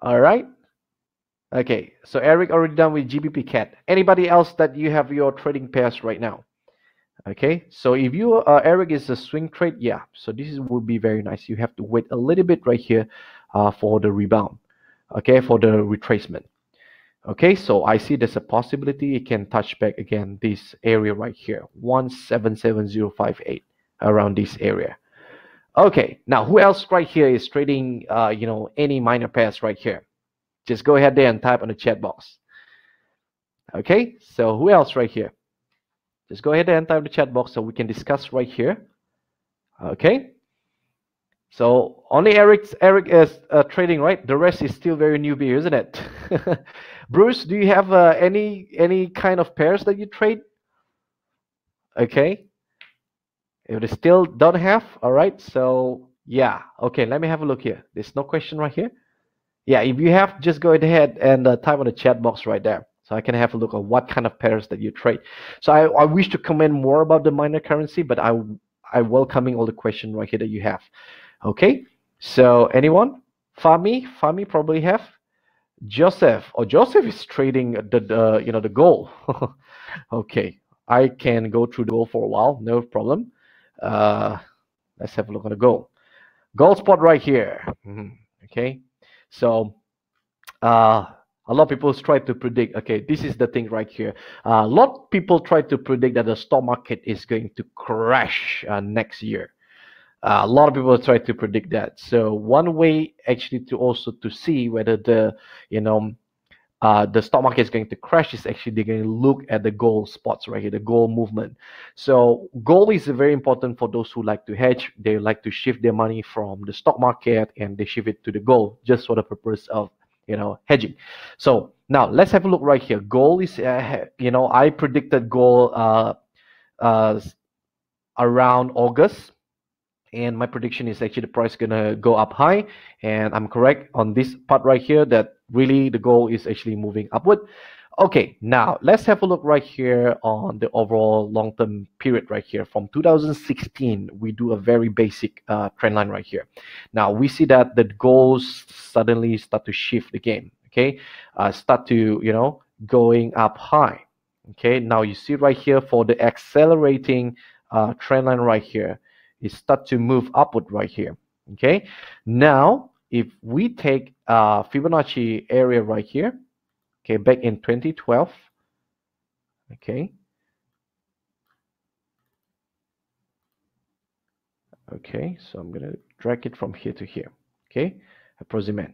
[SPEAKER 1] All right. Okay, so Eric already done with GBP CAD. Anybody else that you have your trading pairs right now? Okay, so if you uh, Eric is a swing trade, yeah. So this is, would be very nice. You have to wait a little bit right here uh, for the rebound. Okay, for the retracement. Okay, so I see there's a possibility it can touch back again this area right here, 177058 around this area. Okay, now who else right here is trading, uh, you know, any minor pairs right here? Just go ahead there and type on the chat box. Okay, so who else right here? Just go ahead and type the chat box so we can discuss right here. Okay. So only Eric's Eric is uh, trading, right? The rest is still very newbie, isn't it? Bruce, do you have uh, any any kind of pairs that you trade? Okay. If they still don't have, all right. So yeah, okay. Let me have a look here. There's no question right here. Yeah, if you have, just go ahead and uh, type on the chat box right there. So I can have a look at what kind of pairs that you trade. So I, I wish to comment more about the minor currency, but I I welcoming all the question right here that you have. Okay. So anyone? Fami, Fami probably have. Joseph, or oh, Joseph is trading the, the you know the gold. okay, I can go through the gold for a while, no problem. Uh, let's have a look at the goal. Goal spot right here. Mm -hmm. Okay, so uh, a lot of people try to predict okay this is the thing right here uh, a lot of people try to predict that the stock market is going to crash uh, next year uh, a lot of people try to predict that so one way actually to also to see whether the you know uh, the stock market is going to crash is actually they're going to look at the gold spots right here, the gold movement. So gold is very important for those who like to hedge. They like to shift their money from the stock market and they shift it to the gold just for the purpose of you know hedging. So now let's have a look right here. Gold is uh, you know I predicted gold uh, uh, around August and my prediction is actually the price gonna go up high. And i'm correct on this part right here that really the goal is actually moving upward. Okay now let's have a look right here on the overall long-term period right here. From 2016 we do a very basic uh, trend line right here. Now we see that the goals suddenly start to shift the game okay? Uh, start to you know going up high okay? Now you see right here for the accelerating uh, trend line right here it start to move upward right here okay? Now if we take uh, Fibonacci area right here okay back in 2012 okay? Okay so I'm gonna drag it from here to here okay? Approximate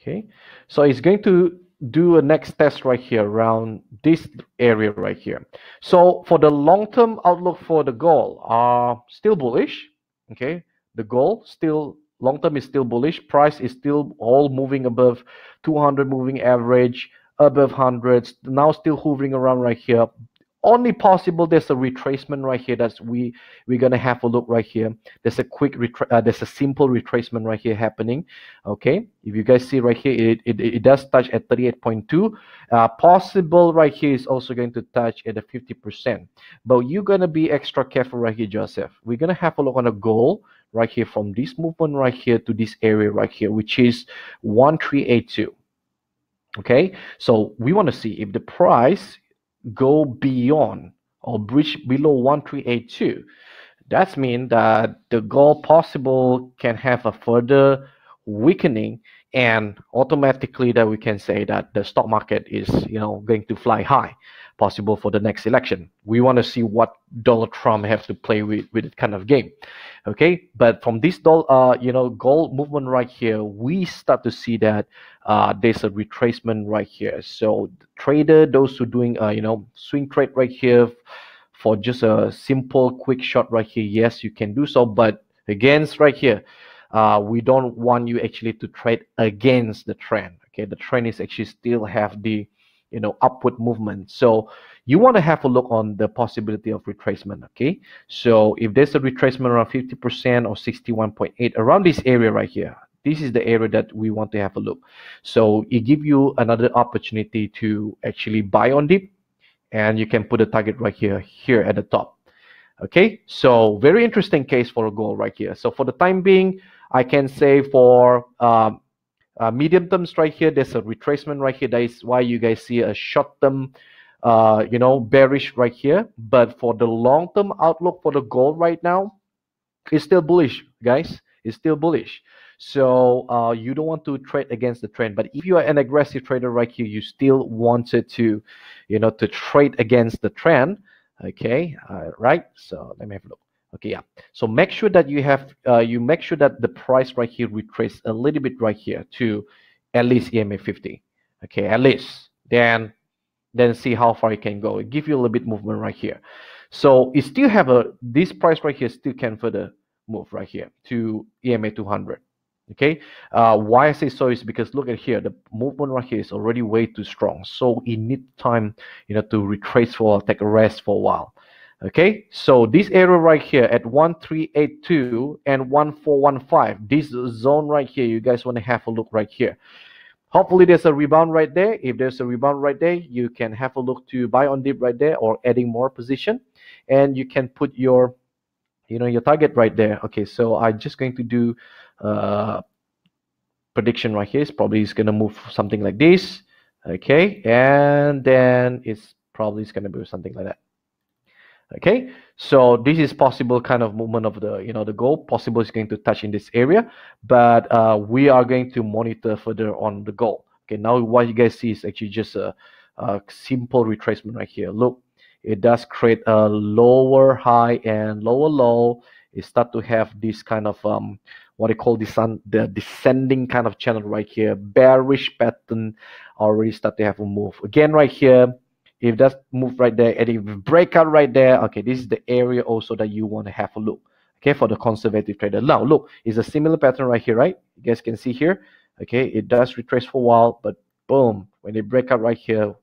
[SPEAKER 1] okay? So it's going to do a next test right here around this area right here. So for the long-term outlook for the gold are uh, still bullish. Okay, the gold still long-term is still bullish. Price is still all moving above 200 moving average, above hundreds. Now still hovering around right here only possible there's a retracement right here that's we we're gonna have a look right here. There's a quick uh, there's a simple retracement right here happening okay? If you guys see right here it it, it does touch at 38.2 uh, possible right here is also going to touch at a 50 percent. But you're gonna be extra careful right here joseph. We're gonna have a look on a goal right here from this movement right here to this area right here which is 1382 okay? So we want to see if the price go beyond or breach below 1382 that means that the goal possible can have a further weakening and automatically that we can say that the stock market is you know going to fly high possible for the next election. We want to see what donald trump has to play with with this kind of game okay? But from this doll uh you know gold movement right here we start to see that uh there's a retracement right here. So trader those who doing uh you know swing trade right here for just a simple quick shot right here yes you can do so but against right here uh, we don't want you actually to trade against the trend okay? The trend is actually still have the you know upward movement. So you want to have a look on the possibility of retracement okay? So if there's a retracement around 50 percent or 61.8 around this area right here this is the area that we want to have a look. So it give you another opportunity to actually buy on dip and you can put a target right here here at the top okay? So very interesting case for a goal right here. So for the time being I can say for um, uh, medium terms right here, there's a retracement right here. That is why you guys see a short term, uh, you know, bearish right here. But for the long term outlook for the gold right now, it's still bullish, guys. It's still bullish. So uh, you don't want to trade against the trend. But if you are an aggressive trader right here, you still wanted to, you know, to trade against the trend. Okay, uh, right. So let me have a look okay yeah. So make sure that you have uh, you make sure that the price right here retrace a little bit right here to at least EMA 50 okay at least. Then then see how far it can go. It give you a little bit movement right here. So it still have a this price right here still can further move right here to EMA 200 okay? Uh, why I say so is because look at here the movement right here is already way too strong. So it need time you know to retrace for take a rest for a while okay so this area right here at 1382 and 1415 this zone right here you guys want to have a look right here. Hopefully there's a rebound right there. If there's a rebound right there you can have a look to buy on dip right there or adding more position. And you can put your you know your target right there. Okay so i'm just going to do uh prediction right here. It's probably is going to move something like this. Okay and then it's probably is going to do something like that okay so this is possible kind of movement of the you know the gold possible is going to touch in this area but uh, we are going to monitor further on the gold Okay, now what you guys see is actually just a, a simple retracement right here. Look, it does create a lower high and lower low. It start to have this kind of um, what I call this the descending kind of channel right here. Bearish pattern already start to have a move. Again, right here, if that move right there and if breakout right there, okay, this is the area also that you want to have a look. Okay, for the conservative trader. Now, look, it's a similar pattern right here, right? You guys can see here. Okay, it does retrace for a while, but boom, when they break out right here,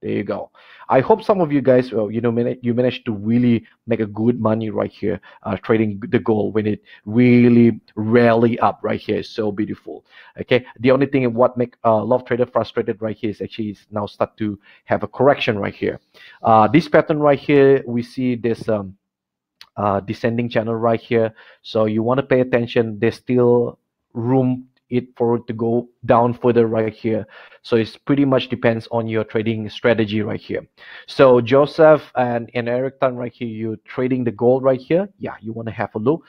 [SPEAKER 1] there you go. I hope some of you guys, well, you know, you managed to really make a good money right here, uh, trading the gold when it really rally up right here. It's so beautiful. Okay. The only thing what make uh, of trader frustrated right here is actually is now start to have a correction right here. Uh, this pattern right here, we see this um, uh, descending channel right here. So you want to pay attention. There's still room it for it to go down further right here. So it's pretty much depends on your trading strategy right here. So joseph and, and eric tan right here you're trading the gold right here. Yeah you want to have a look.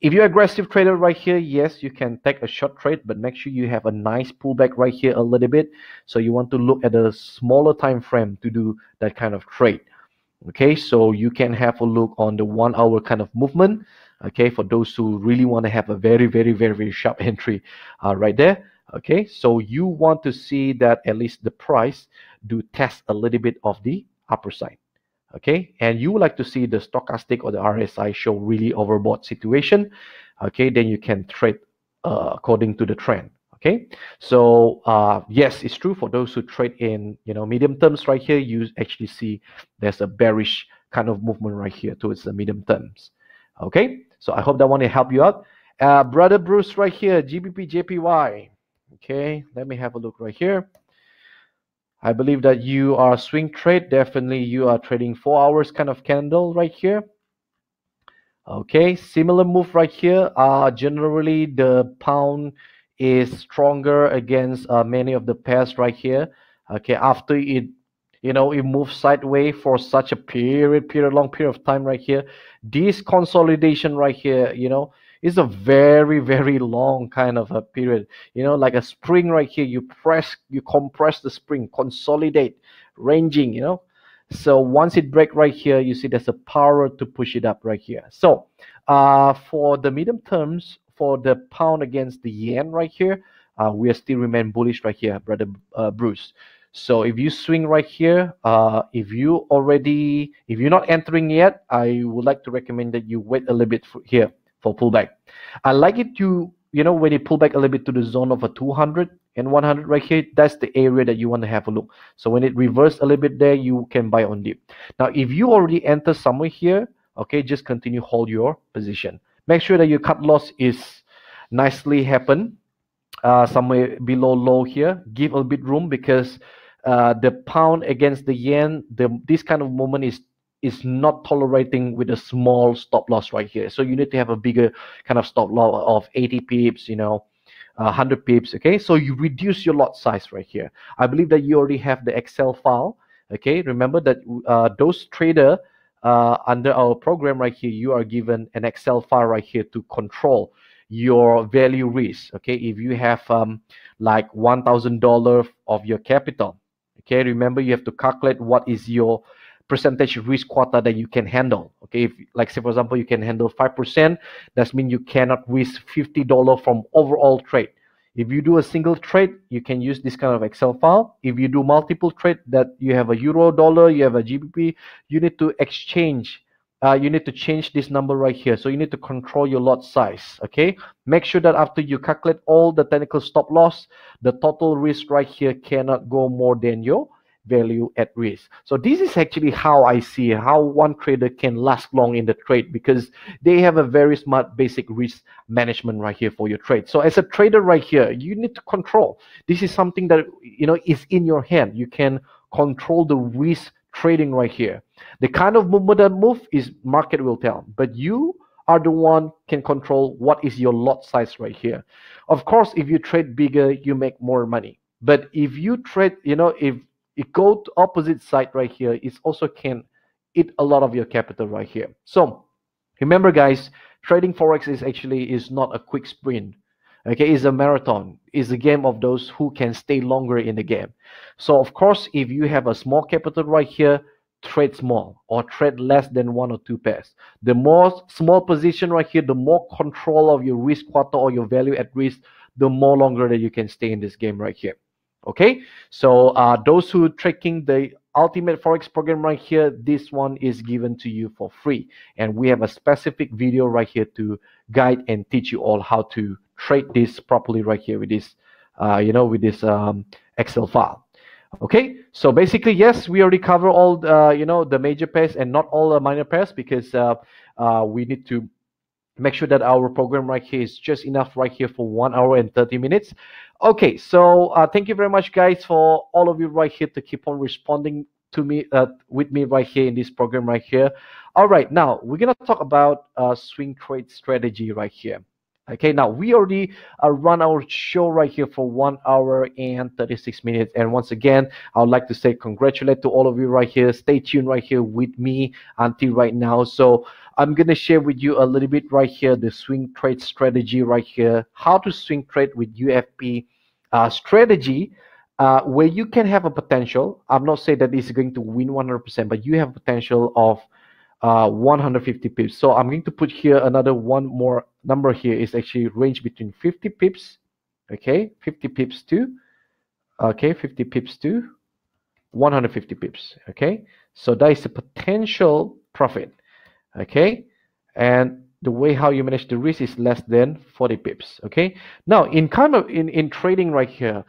[SPEAKER 1] If you're aggressive trader right here yes you can take a short trade but make sure you have a nice pullback right here a little bit. So you want to look at a smaller time frame to do that kind of trade. Okay so you can have a look on the one hour kind of movement okay for those who really want to have a very very very very sharp entry uh, right there okay? So you want to see that at least the price do test a little bit of the upper side okay? And you would like to see the stochastic or the RSI show really overbought situation okay? Then you can trade uh, according to the trend okay? So uh, yes it's true for those who trade in you know medium terms right here you actually see there's a bearish kind of movement right here towards the medium terms okay so I hope that one will help you out. Uh, Brother Bruce right here, GBP JPY. Okay, let me have a look right here. I believe that you are swing trade. Definitely you are trading four hours kind of candle right here. Okay, similar move right here. Uh, generally, the pound is stronger against uh, many of the pairs right here. Okay, after it you know it moves sideways for such a period period long period of time right here. This consolidation right here you know is a very very long kind of a period. You know like a spring right here you press you compress the spring consolidate ranging you know. So once it break right here you see there's a power to push it up right here. So uh for the medium terms for the pound against the yen right here uh, we still remain bullish right here brother uh, bruce so if you swing right here, uh, if you already, if you're not entering yet, I would like to recommend that you wait a little bit for, here for pullback. I like it to, you know, when you pull back a little bit to the zone of a 200 and 100 right here, that's the area that you want to have a look. So when it reverses a little bit there, you can buy on dip. Now, if you already enter somewhere here, okay, just continue hold your position. Make sure that your cut loss is nicely happen uh, somewhere below low here. Give a bit room because uh, the pound against the yen, the this kind of movement is is not tolerating with a small stop loss right here. So you need to have a bigger kind of stop loss of 80 pips, you know, uh, 100 pips. Okay, so you reduce your lot size right here. I believe that you already have the Excel file. Okay, remember that uh, those trader uh, under our program right here, you are given an Excel file right here to control your value risk. Okay, if you have um, like $1,000 of your capital, okay remember you have to calculate what is your percentage risk quota that you can handle. Okay if like say for example you can handle 5% that means you cannot risk $50 from overall trade. If you do a single trade you can use this kind of excel file. If you do multiple trade that you have a euro dollar you have a gbp you need to exchange uh, you need to change this number right here. So you need to control your lot size. Okay. Make sure that after you calculate all the technical stop loss, the total risk right here cannot go more than your value at risk. So this is actually how I see how one trader can last long in the trade because they have a very smart basic risk management right here for your trade. So as a trader right here, you need to control. This is something that you know is in your hand. You can control the risk trading right here. The kind of movement that move is market will tell, but you are the one can control what is your lot size right here. Of course, if you trade bigger, you make more money. But if you trade, you know, if it go to opposite side right here, it also can eat a lot of your capital right here. So remember, guys, trading forex is actually is not a quick sprint. Okay it's a marathon. It's a game of those who can stay longer in the game. So of course if you have a small capital right here trade small or trade less than one or two pairs. The more small position right here the more control of your risk quota or your value at risk the more longer that you can stay in this game right here. Okay? So uh, those who tracking the ultimate forex program right here. This one is given to you for free. And we have a specific video right here to guide and teach you all how to trade this properly right here with this uh, you know with this um, excel file. Okay? So basically yes we already cover all uh, you know the major pairs and not all the minor pairs because uh, uh, we need to make sure that our program right here is just enough right here for one hour and 30 minutes okay so uh, thank you very much guys for all of you right here to keep on responding to me uh, with me right here in this program right here. All right now we're gonna talk about uh, swing trade strategy right here okay now we already uh, run our show right here for one hour and 36 minutes and once again i would like to say congratulate to all of you right here. Stay tuned right here with me until right now. So i'm going to share with you a little bit right here the swing trade strategy right here. How to swing trade with ufp uh, strategy uh, where you can have a potential. I'm not saying that is going to win 100% but you have potential of uh, 150 pips. So I'm going to put here another one more number here is actually range between 50 pips, okay, 50 pips to, okay, 50 pips to 150 pips, okay. So that is the potential profit, okay, and the way how you manage the risk is less than 40 pips, okay. Now in kind of in in trading right here,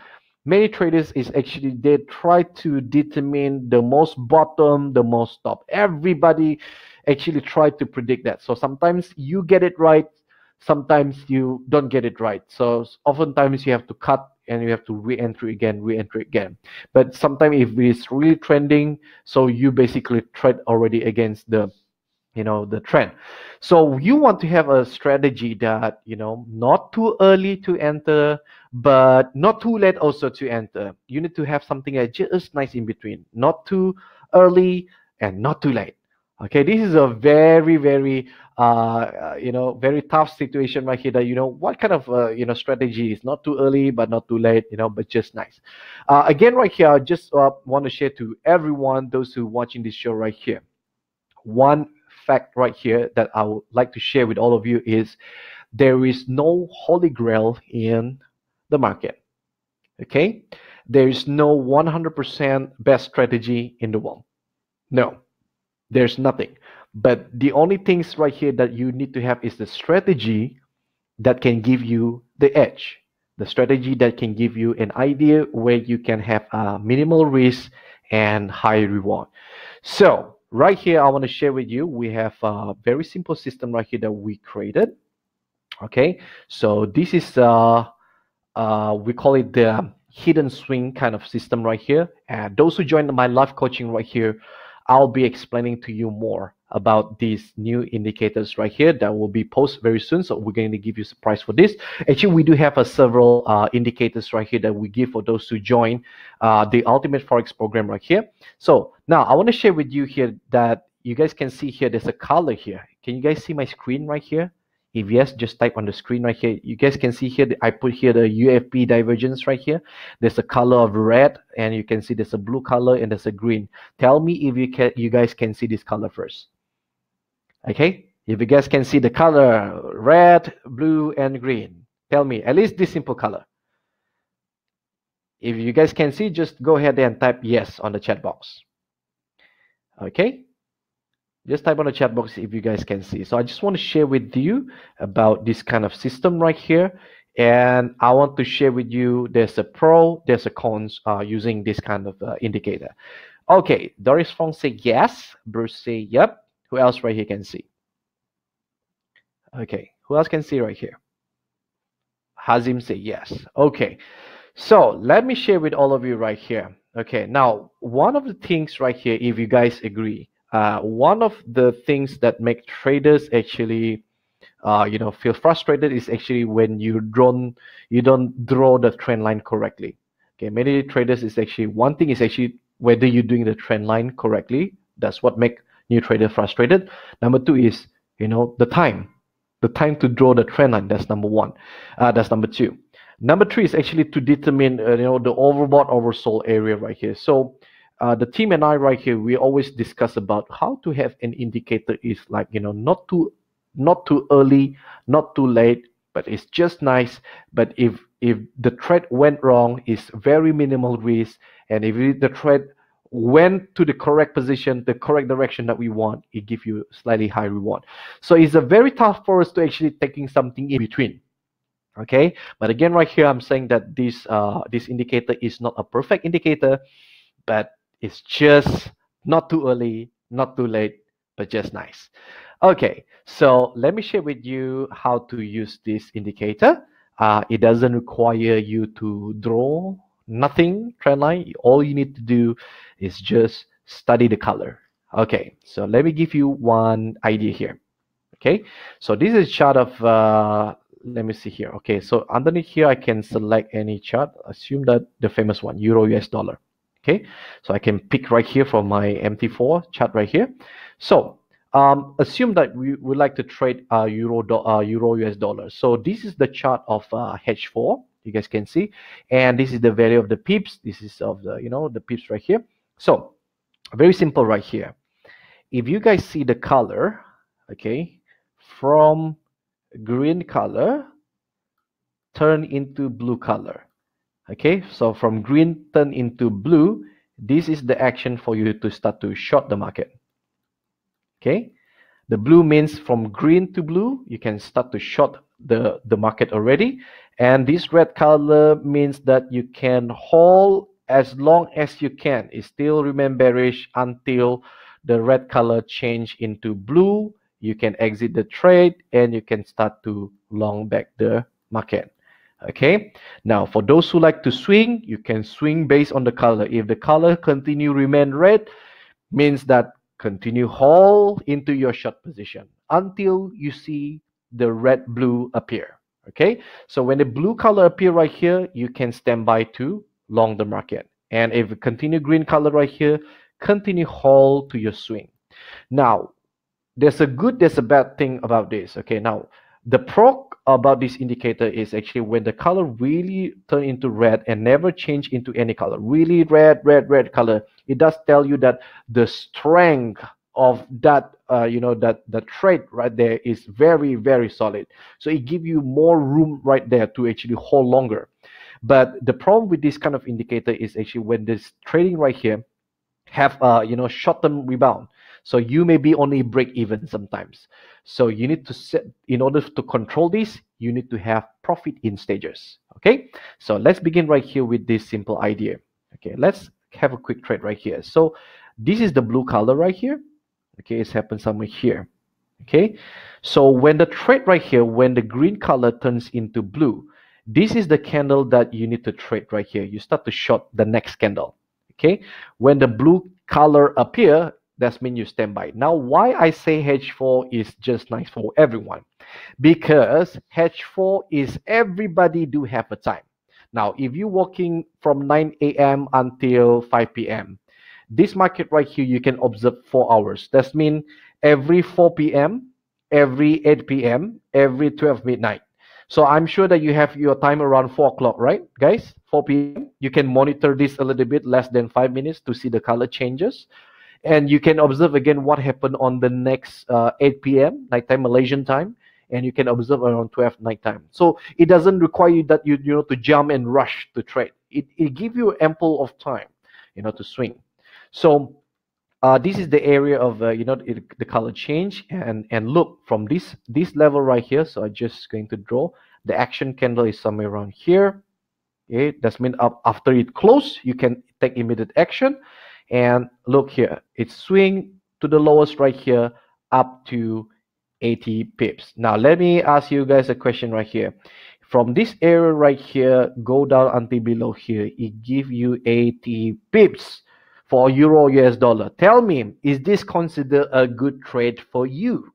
[SPEAKER 1] many traders is actually they try to determine the most bottom the most top everybody actually try to predict that so sometimes you get it right sometimes you don't get it right. So oftentimes you have to cut and you have to re-enter again re-enter again. But sometimes if it's really trending so you basically trade already against the you know the trend. So you want to have a strategy that you know not too early to enter but not too late also to enter. You need to have something that just nice in between. Not too early and not too late. Okay this is a very very uh, you know very tough situation right here that you know what kind of uh, you know strategy is not too early but not too late you know but just nice uh, again right here i just uh, want to share to everyone those who watching this show right here one fact right here that I would like to share with all of you is there is no holy grail in the market. Okay? There is no 100% best strategy in the world. No, there's nothing. But the only things right here that you need to have is the strategy that can give you the edge. The strategy that can give you an idea where you can have a minimal risk and high reward. So right here, I want to share with you, we have a very simple system right here that we created. Okay, so this is, uh, uh, we call it the hidden swing kind of system right here. And those who join my life coaching right here, I'll be explaining to you more about these new indicators right here that will be posted very soon. So we're going to give you a surprise for this. Actually, we do have a several uh, indicators right here that we give for those who join uh, the Ultimate Forex program right here. So now I want to share with you here that you guys can see here, there's a color here. Can you guys see my screen right here? If yes, just type on the screen right here. You guys can see here, I put here the UFP divergence right here. There's a color of red and you can see there's a blue color and there's a green. Tell me if you can, you guys can see this color first okay? If you guys can see the color red blue and green tell me at least this simple color. If you guys can see just go ahead and type yes on the chat box. Okay? Just type on the chat box if you guys can see. So i just want to share with you about this kind of system right here and i want to share with you there's a pro there's a cons uh, using this kind of uh, indicator. Okay doris fong say yes bruce say yep who else right here can see? Okay, who else can see right here? Hazim say yes. Okay, so let me share with all of you right here. Okay, now one of the things right here, if you guys agree, uh, one of the things that make traders actually, uh, you know, feel frustrated is actually when you don't you don't draw the trend line correctly. Okay, many traders is actually one thing is actually whether you're doing the trend line correctly. That's what make new trader frustrated. Number two is, you know, the time. the time to draw the trend line. That's number one. Uh, that's number two. Number three is actually to determine, uh, you know, the overbought oversold area right here. So uh, the team and I right here, we always discuss about how to have an indicator is like, you know, not too, not too early, not too late, but it's just nice. But if if the trade went wrong, it's very minimal risk, and if the trade went to the correct position, the correct direction that we want, it gives you slightly high reward. So it's a very tough for us to actually taking something in between. Okay, but again, right here, I'm saying that this uh, this indicator is not a perfect indicator, but it's just not too early, not too late, but just nice. Okay, so let me share with you how to use this indicator. Uh, it doesn't require you to draw nothing trend line. All you need to do is just study the color. Okay, so let me give you one idea here. Okay, so this is chart of, uh, let me see here. Okay, so underneath here, I can select any chart. Assume that the famous one, Euro US dollar. Okay, so I can pick right here from my MT4 chart right here. So um, assume that we would like to trade uh, euro uh, euro US dollar. So this is the chart of uh, H4. You guys can see, and this is the value of the pips. This is of the you know the pips right here. So very simple right here. If you guys see the color, okay, from green color turn into blue color. Okay, so from green turn into blue. This is the action for you to start to short the market okay the blue means from green to blue you can start to short the the market already. And this red color means that you can hold as long as you can. It still remain bearish until the red color change into blue. You can exit the trade and you can start to long back the market. Okay? Now for those who like to swing you can swing based on the color. If the color continue remain red means that Continue hold into your short position until you see the red blue appear. Okay, so when the blue color appear right here, you can stand by to long the market. And if continue green color right here, continue hold to your swing. Now, there's a good, there's a bad thing about this. Okay, now the pro about this indicator is actually when the color really turn into red and never change into any color, really red, red, red color, it does tell you that the strength of that uh, you know that the trade right there is very very solid. So it give you more room right there to actually hold longer. But the problem with this kind of indicator is actually when this trading right here have uh you know short-term rebound. So you may be only break even sometimes. So you need to set in order to control this you need to have profit in stages. Okay? So let's begin right here with this simple idea. Okay let's have a quick trade right here. So this is the blue color right here okay it's happened somewhere here okay? So when the trade right here when the green color turns into blue this is the candle that you need to trade right here. You start to short the next candle okay? When the blue color appear that's mean you stand by. Now why i say h4 is just nice for everyone? Because h4 is everybody do have a time. Now if you're working from 9 a.m until 5 p.m this market right here you can observe four hours. That's mean every 4 p.m every 8 p.m every 12 midnight. So i'm sure that you have your time around 4 o'clock right guys? 4 p.m you can monitor this a little bit less than five minutes to see the color changes. And you can observe again what happened on the next uh, 8 p.m nighttime malaysian time and you can observe around 12 nighttime. So it doesn't require you that you you know to jump and rush to trade. It, it give you ample of time you know to swing so uh, this is the area of uh, you know it, the color change and and look from this this level right here. So i'm just going to draw. The action candle is somewhere around here. Okay that's mean up after it close you can take immediate action. And look here it's swing to the lowest right here up to 80 pips. Now let me ask you guys a question right here. From this area right here go down until below here. It give you 80 pips for euro US dollar. Tell me, is this considered a good trade for you?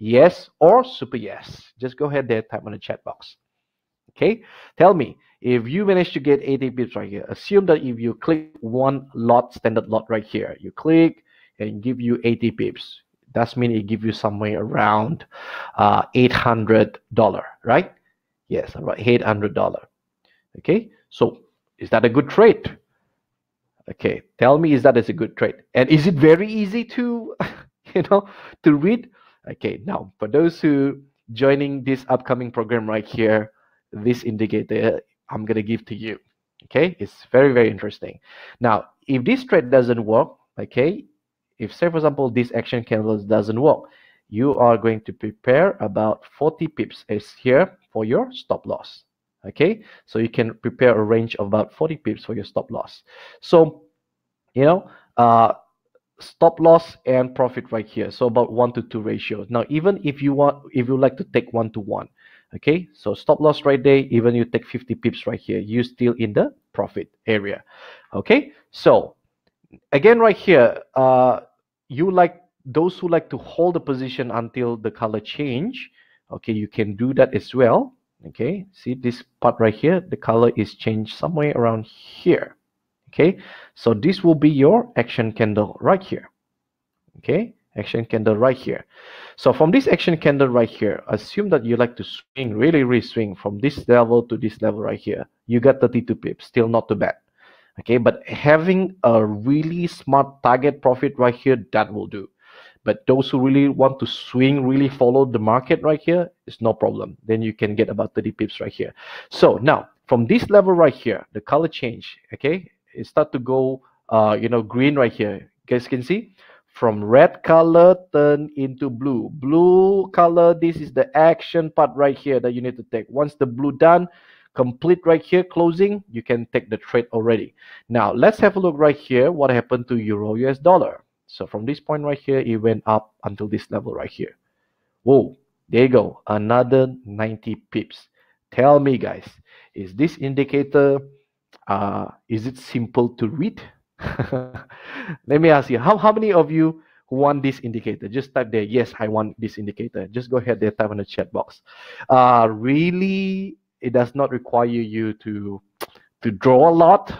[SPEAKER 1] Yes or super yes? Just go ahead there, type on the chat box. Okay, tell me if you manage to get 80 pips right here. Assume that if you click one lot, standard lot right here, you click and give you 80 pips. That's mean it give you somewhere around uh, $800, right? Yes, about $800. Okay, so is that a good trade? Okay, tell me, is that is a good trade? And is it very easy to, you know, to read? Okay, now for those who joining this upcoming program right here, this indicator I'm gonna give to you. Okay, it's very very interesting. Now, if this trade doesn't work, okay, if say for example this action candle doesn't work, you are going to prepare about 40 pips as here for your stop loss okay? So you can prepare a range of about 40 pips for your stop loss. So you know uh stop loss and profit right here. So about one to two ratio. Now even if you want if you like to take one to one okay? So stop loss right there even you take 50 pips right here you still in the profit area okay? So again right here uh you like those who like to hold the position until the color change okay you can do that as well okay see this part right here? The color is changed somewhere around here. Okay so this will be your action candle right here. Okay action candle right here. So from this action candle right here assume that you like to swing really really swing from this level to this level right here. You got 32 pips still not too bad. Okay but having a really smart target profit right here that will do but those who really want to swing, really follow the market right here, it's no problem. Then you can get about 30 pips right here. So now from this level right here, the color change, okay, it start to go, uh, you know, green right here. You guys can see from red color turn into blue. Blue color, this is the action part right here that you need to take. Once the blue done, complete right here closing you can take the trade already now let's have a look right here what happened to euro us dollar so from this point right here, it went up until this level right here. Whoa, there you go, another 90 pips. Tell me guys, is this indicator, uh, is it simple to read? Let me ask you, how, how many of you want this indicator? Just type there, yes, I want this indicator. Just go ahead there, type in the chat box. Uh, really, it does not require you to, to draw a lot,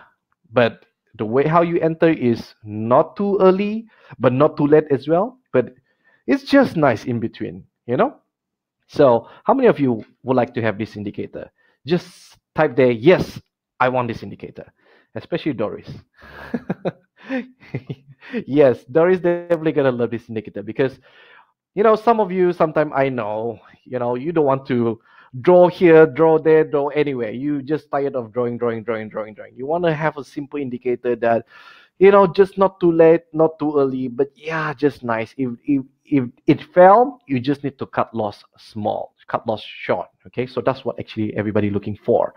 [SPEAKER 1] but the way how you enter is not too early but not too late as well but it's just nice in between you know? So how many of you would like to have this indicator? Just type there yes i want this indicator especially doris. Yes doris definitely gonna love this indicator because you know some of you sometimes i know you know you don't want to draw here, draw there, draw anywhere. You just tired of drawing, drawing, drawing, drawing, drawing. You want to have a simple indicator that, you know, just not too late, not too early, but yeah, just nice. If if if it fell, you just need to cut loss small, cut loss short. Okay, so that's what actually everybody looking for.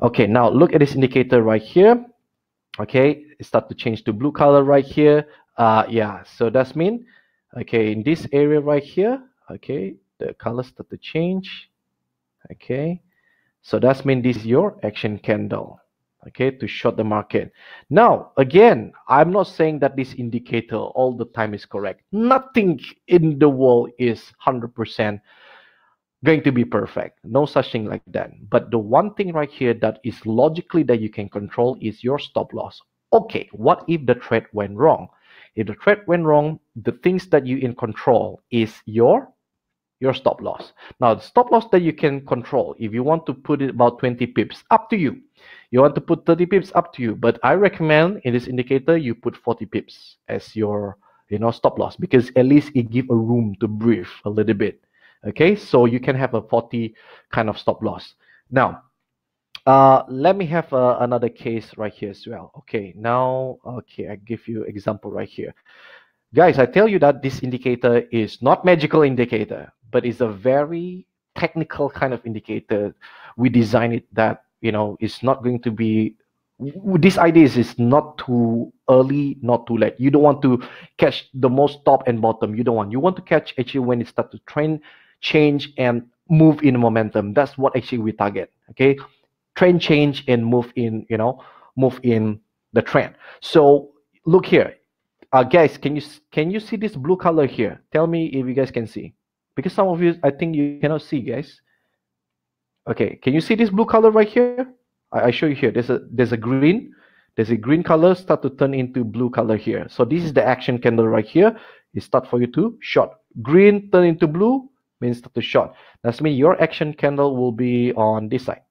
[SPEAKER 1] Okay, now look at this indicator right here. Okay, it start to change to blue color right here. Uh, yeah, so that's mean, okay, in this area right here, okay, the colors start to change okay. So that's mean this is your action candle. Okay to short the market. Now again i'm not saying that this indicator all the time is correct. Nothing in the world is 100% going to be perfect. No such thing like that. But the one thing right here that is logically that you can control is your stop loss. Okay what if the trade went wrong? If the trade went wrong the things that you in control is your your stop loss. Now, the stop loss that you can control, if you want to put it about 20 pips, up to you. You want to put 30 pips, up to you. But I recommend in this indicator, you put 40 pips as your you know stop loss because at least it give a room to breathe a little bit. Okay, so you can have a 40 kind of stop loss. Now, uh, let me have uh, another case right here as well. Okay, now, okay, I give you example right here. Guys, I tell you that this indicator is not magical indicator but it's a very technical kind of indicator. We design it that you know it's not going to be. This idea is, is not too early, not too late. You don't want to catch the most top and bottom. You don't want. You want to catch actually when it starts to trend, change, and move in momentum. That's what actually we target. Okay, trend change and move in. You know, move in the trend. So look here, uh, guys. Can you can you see this blue color here? Tell me if you guys can see because some of you i think you cannot see guys okay can you see this blue color right here i, I show you here there's a there's a green there's a green color start to turn into blue color here so this is the action candle right here it start for you to short. Green turn into blue means start to short. That's mean your action candle will be on this side.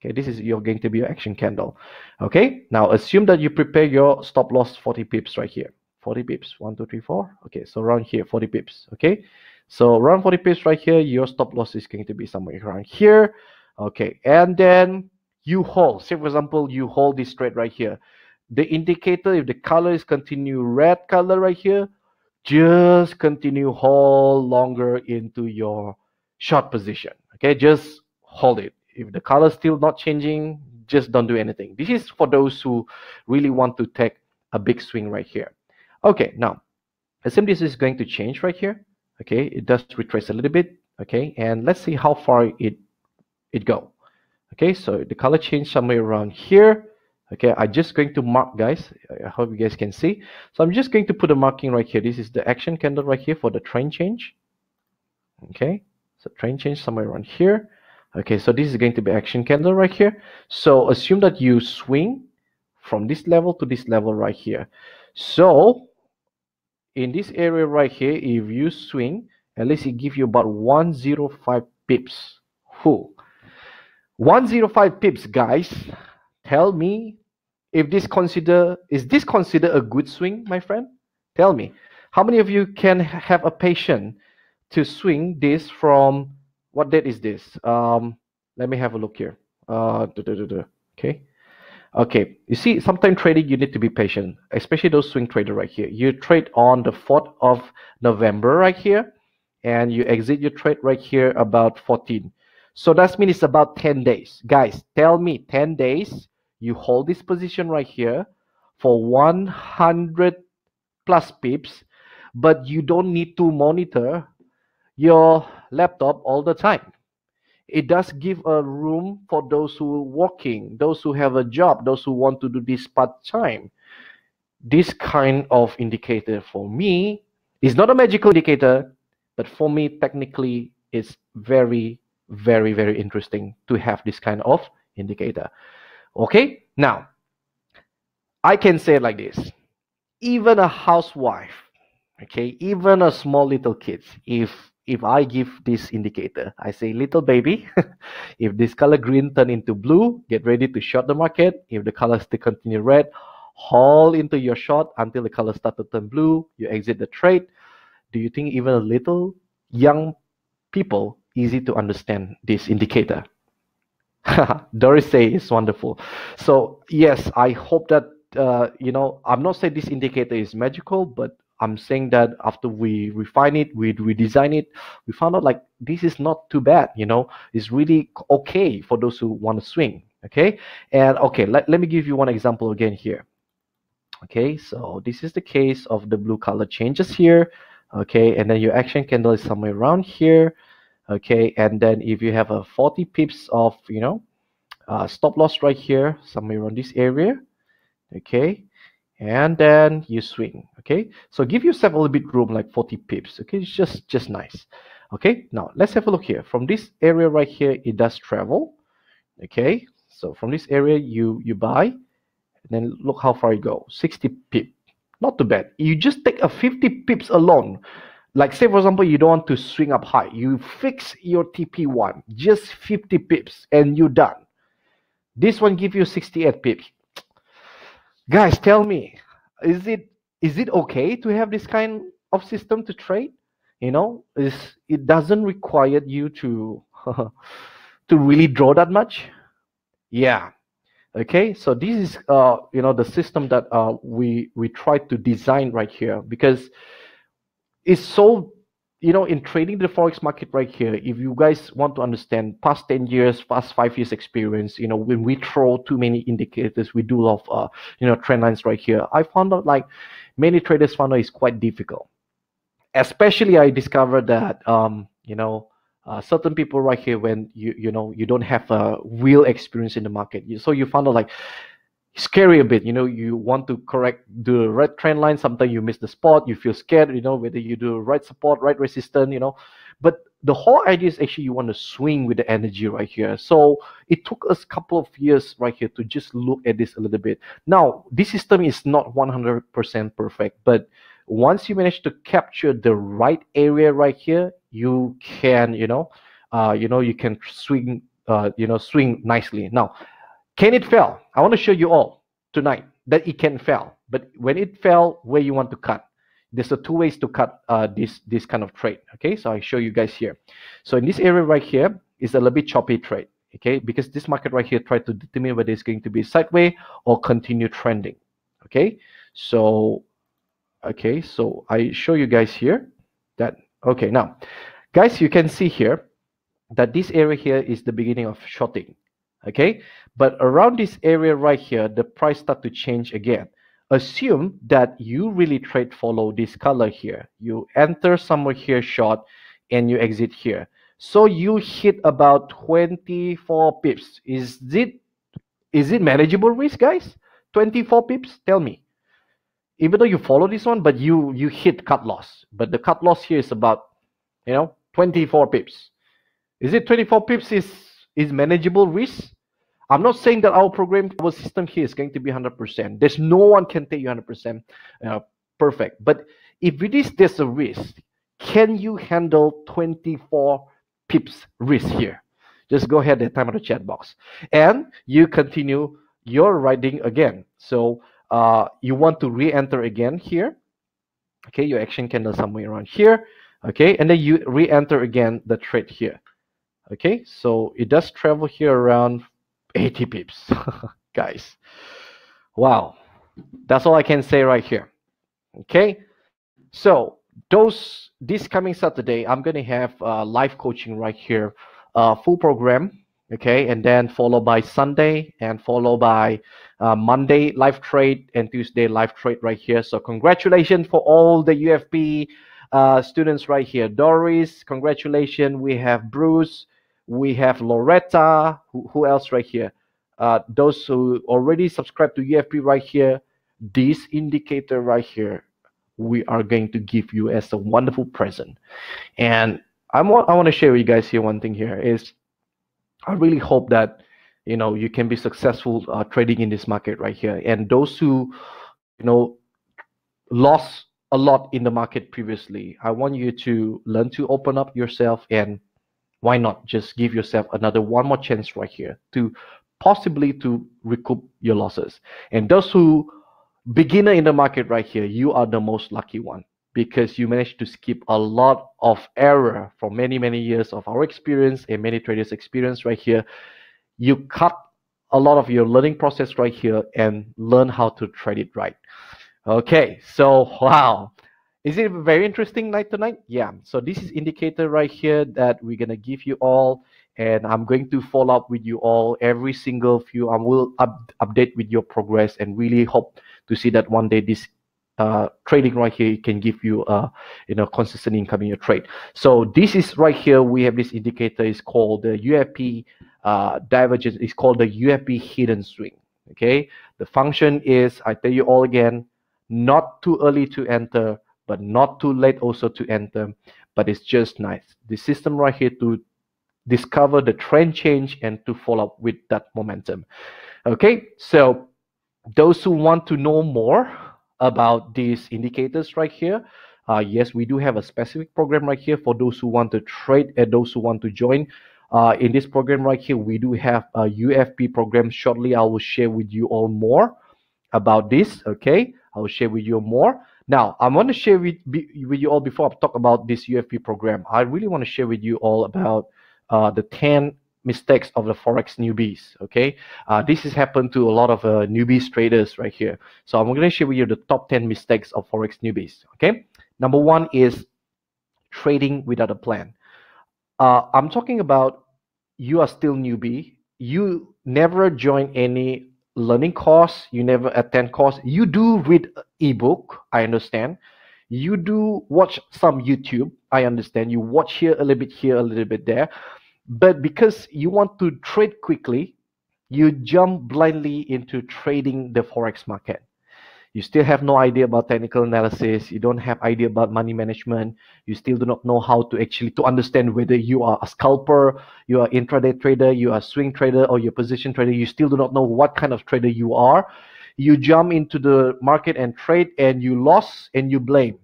[SPEAKER 1] Okay, this is you're going to be your action candle. Okay, now assume that you prepare your stop loss 40 pips right here. 40 pips, one, two, three, four. Okay, so around here, 40 pips. Okay, so around 40 pips right here, your stop loss is going to be somewhere around here. Okay, and then you hold. Say for example, you hold this trade right here. The indicator, if the color is continue red color right here, just continue hold longer into your short position. Okay, just hold it if the color still not changing just don't do anything this is for those who really want to take a big swing right here okay now assume this is going to change right here okay it does retrace a little bit okay and let's see how far it it go. Okay so the color change somewhere around here. Okay i'm just going to mark guys. I hope you guys can see. So i'm just going to put a marking right here. This is the action candle right here for the trend change. Okay so trend change somewhere around here. Okay so this is going to be action candle right here. So assume that you swing from this level to this level right here. So in this area right here if you swing at least it gives you about 105 pips who 105 pips guys tell me if this consider is this consider a good swing my friend tell me how many of you can have a patient to swing this from what date is this? Um, let me have a look here. Uh, duh, duh, duh, okay. Okay, you see, sometimes trading you need to be patient, especially those swing trader right here. You trade on the 4th of November right here, and you exit your trade right here about 14. So that means it's about 10 days. Guys, tell me 10 days, you hold this position right here for 100 plus pips, but you don't need to monitor your laptop all the time. It does give a room for those who are working, those who have a job, those who want to do this part time. This kind of indicator for me is not a magical indicator, but for me, technically, it's very, very, very interesting to have this kind of indicator. Okay, now I can say it like this even a housewife, okay, even a small little kids, if if I give this indicator, I say, little baby, if this color green turn into blue, get ready to short the market. If the color still continue red, haul into your short until the color start to turn blue. You exit the trade. Do you think even a little young people easy to understand this indicator? Doris say it's wonderful. So yes, I hope that uh, you know I'm not saying this indicator is magical, but I'm saying that after we refine it, we redesign it, we found out like this is not too bad, you know, it's really okay for those who want to swing. Okay. And okay, let, let me give you one example again here. Okay, so this is the case of the blue color changes here. Okay, and then your action candle is somewhere around here. Okay, and then if you have a 40 pips of, you know, uh, stop loss right here, somewhere around this area. Okay, and then you swing okay? So give yourself a little bit room like 40 pips okay? It's just just nice okay? Now let's have a look here. From this area right here it does travel okay? So from this area you you buy and then look how far you go 60 pip. Not too bad. You just take a 50 pips alone. Like say for example you don't want to swing up high. You fix your tp1 just 50 pips and you're done. This one give you 68 pips guys tell me is it is it okay to have this kind of system to trade? You know is it doesn't require you to to really draw that much? Yeah. Okay so this is uh you know the system that uh we we try to design right here because it's so you know, in trading the forex market right here, if you guys want to understand past 10 years, past five years experience, you know, when we throw too many indicators, we do a lot of, uh, you know, trend lines right here. I found out like many traders found out it's quite difficult. Especially I discovered that, um, you know, uh, certain people right here when you you know you don't have a real experience in the market you, so you found out like scary a bit you know you want to correct the right trend line sometimes you miss the spot you feel scared you know whether you do right support right resistance you know. But the whole idea is actually you want to swing with the energy right here. So it took us a couple of years right here to just look at this a little bit. Now this system is not 100% perfect but once you manage to capture the right area right here you can you know uh, you know you can swing uh, you know swing nicely. Now can it fail i want to show you all tonight that it can fail but when it fell where you want to cut? There's a two ways to cut uh, this this kind of trade okay? So i show you guys here. So in this area right here is a little bit choppy trade okay? Because this market right here tried to determine whether it's going to be sideways or continue trending okay? So okay so i show you guys here that okay now guys you can see here that this area here is the beginning of shorting okay? But around this area right here the price start to change again. Assume that you really trade follow this color here. You enter somewhere here short and you exit here. So you hit about 24 pips. Is it is it manageable risk guys? 24 pips? Tell me. Even though you follow this one but you you hit cut loss. But the cut loss here is about you know 24 pips. Is it 24 pips is is manageable risk i'm not saying that our program our system here is going to be 100% there's no one can take you 100% uh, perfect. But if it is there's a risk. Can you handle 24 pips risk here? Just go ahead and type in the chat box. And you continue your writing again. So uh, you want to re-enter again here. Okay your action candle somewhere around here. Okay and then you re-enter again the trade here. Okay so it does travel here around 80 pips guys. Wow. That's all i can say right here. Okay? So those this coming saturday i'm gonna have uh, live coaching right here uh, full program okay? And then followed by sunday and followed by uh, monday live trade and tuesday live trade right here. So congratulations for all the ufp uh, students right here. Doris congratulations. We have bruce we have loretta who, who else right here uh, those who already subscribed to ufp right here this indicator right here we are going to give you as a wonderful present and i want i want to share with you guys here one thing here is I really hope that you know you can be successful uh, trading in this market right here. And those who you know lost a lot in the market previously, I want you to learn to open up yourself and why not just give yourself another one more chance right here to possibly to recoup your losses. And those who beginner in the market right here, you are the most lucky one because you managed to skip a lot of error from many many years of our experience and many traders experience right here. You cut a lot of your learning process right here and learn how to trade it right. Okay so wow is it very interesting night tonight? Yeah. So this is indicator right here that we're gonna give you all and i'm going to follow up with you all every single few i will up, update with your progress and really hope to see that one day this uh, trading right here can give you a you know consistent income in your trade. So this is right here we have this indicator is called the ufp uh, divergence It's called the ufp hidden swing okay? The function is i tell you all again not too early to enter but not too late also to enter but it's just nice the system right here to discover the trend change and to follow up with that momentum okay so those who want to know more about these indicators right here. Uh, yes, we do have a specific program right here for those who want to trade and those who want to join. Uh, in this program right here, we do have a UFP program. Shortly, I will share with you all more about this. Okay, I will share with you more. Now, I want to share with, with you all before I talk about this UFP program. I really want to share with you all about uh, the 10 mistakes of the forex newbies okay? Uh, this has happened to a lot of uh, newbies traders right here. So i'm going to share with you the top 10 mistakes of forex newbies okay? Number one is trading without a plan. Uh, i'm talking about you are still newbie. You never join any learning course you never attend course. You do read ebook i understand. You do watch some youtube i understand. You watch here a little bit here a little bit there. But because you want to trade quickly, you jump blindly into trading the forex market. You still have no idea about technical analysis. You don't have idea about money management. You still do not know how to actually to understand whether you are a scalper, you are intraday trader, you are swing trader, or you're position trader. You still do not know what kind of trader you are. you jump into the market and trade and you lost and you blame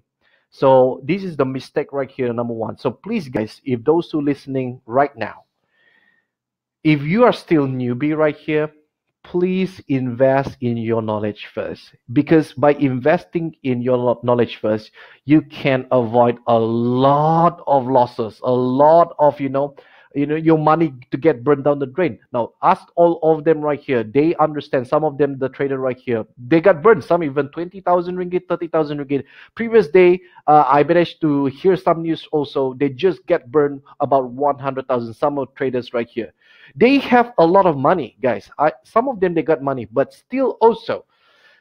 [SPEAKER 1] so this is the mistake right here number one so please guys if those who listening right now if you are still newbie right here please invest in your knowledge first. Because by investing in your knowledge first you can avoid a lot of losses a lot of you know you know your money to get burned down the drain. Now ask all of them right here. They understand some of them the trader right here. They got burned some even 20000 ringgit 30000 ringgit. Previous day uh, i managed to hear some news also they just get burned about 100000 some of traders right here they have a lot of money guys. I, some of them they got money but still also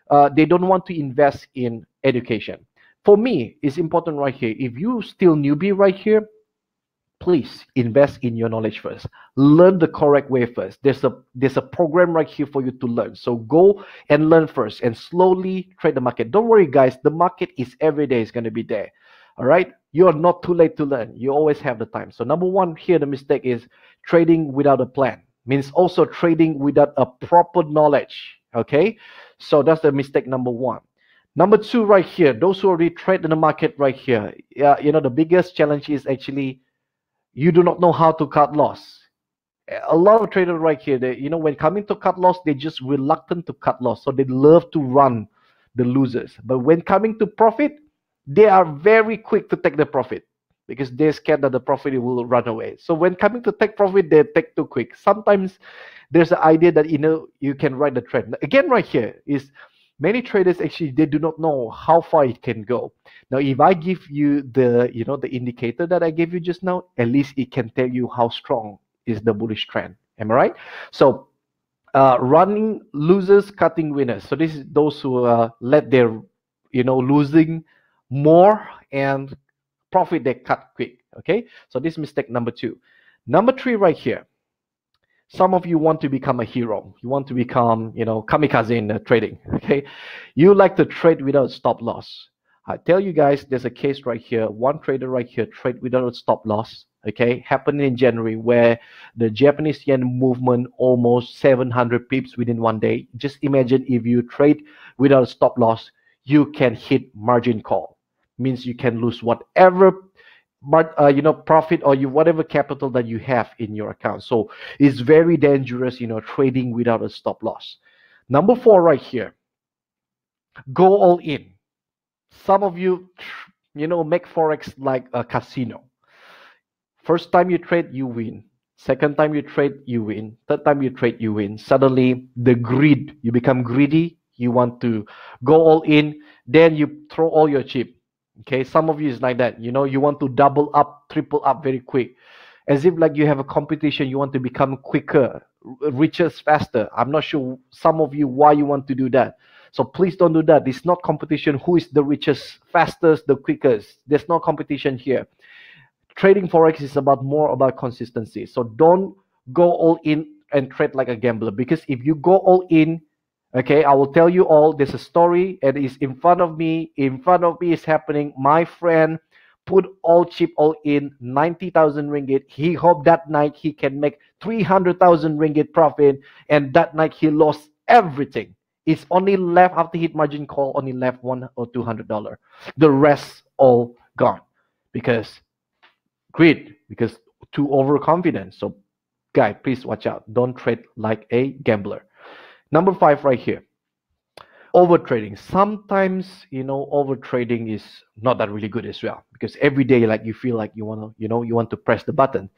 [SPEAKER 1] uh, they don't want to invest in education. For me it's important right here. If you still newbie right here please invest in your knowledge first. Learn the correct way first. There's a there's a program right here for you to learn. So go and learn first and slowly trade the market. Don't worry guys. The market is every day is going to be there all right? You are not too late to learn. You always have the time. So number one here the mistake is trading without a plan. Means also trading without a proper knowledge. Okay? So that's the mistake number one. Number two right here those who already trade in the market right here yeah you know the biggest challenge is actually you do not know how to cut loss. A lot of traders right here, they, you know, when coming to cut loss, they're just reluctant to cut loss. So they love to run the losers. But when coming to profit, they are very quick to take the profit because they're scared that the profit will run away. So when coming to take profit, they take too quick. Sometimes there's the idea that you know you can ride the trend. Again, right here is many traders actually they do not know how far it can go now if i give you the you know the indicator that i gave you just now at least it can tell you how strong is the bullish trend am i right so uh, running losers cutting winners so this is those who uh, let their you know losing more and profit they cut quick okay? So this mistake number two. Number three right here. Some of you want to become a hero. You want to become you know kamikaze in uh, trading okay? You like to trade without stop loss. I tell you guys there's a case right here. One trader right here trade without stop loss okay? Happened in january where the japanese yen movement almost 700 pips within one day. Just imagine if you trade without stop loss you can hit margin call means you can lose whatever but uh, you know profit or you whatever capital that you have in your account. So it's very dangerous you know trading without a stop loss. Number four right here. Go all in. Some of you you know make forex like a casino. First time you trade you win. Second time you trade you win. Third time you trade you win. Suddenly the greed you become greedy you want to go all in then you throw all your chip okay some of you is like that. You know you want to double up triple up very quick. As if like you have a competition you want to become quicker richer faster. I'm not sure some of you why you want to do that. So please don't do that. It's not competition who is the richest fastest the quickest. There's no competition here. Trading forex is about more about consistency. So don't go all in and trade like a gambler because if you go all in Okay, I will tell you all. A story, and it's in front of me. In front of me is happening. My friend put all chip all in 90,000 ringgit. He hoped that night he can make 300,000 ringgit profit, and that night he lost everything. It's only left after hit margin call, only left one or two hundred dollar. The rest all gone because greed, because too overconfident. So, guy, please watch out. Don't trade like a gambler. Number five right here. Over trading. Sometimes, you know, over trading is not that really good as well because every day, like you feel like you want to, you know, you want to press the button.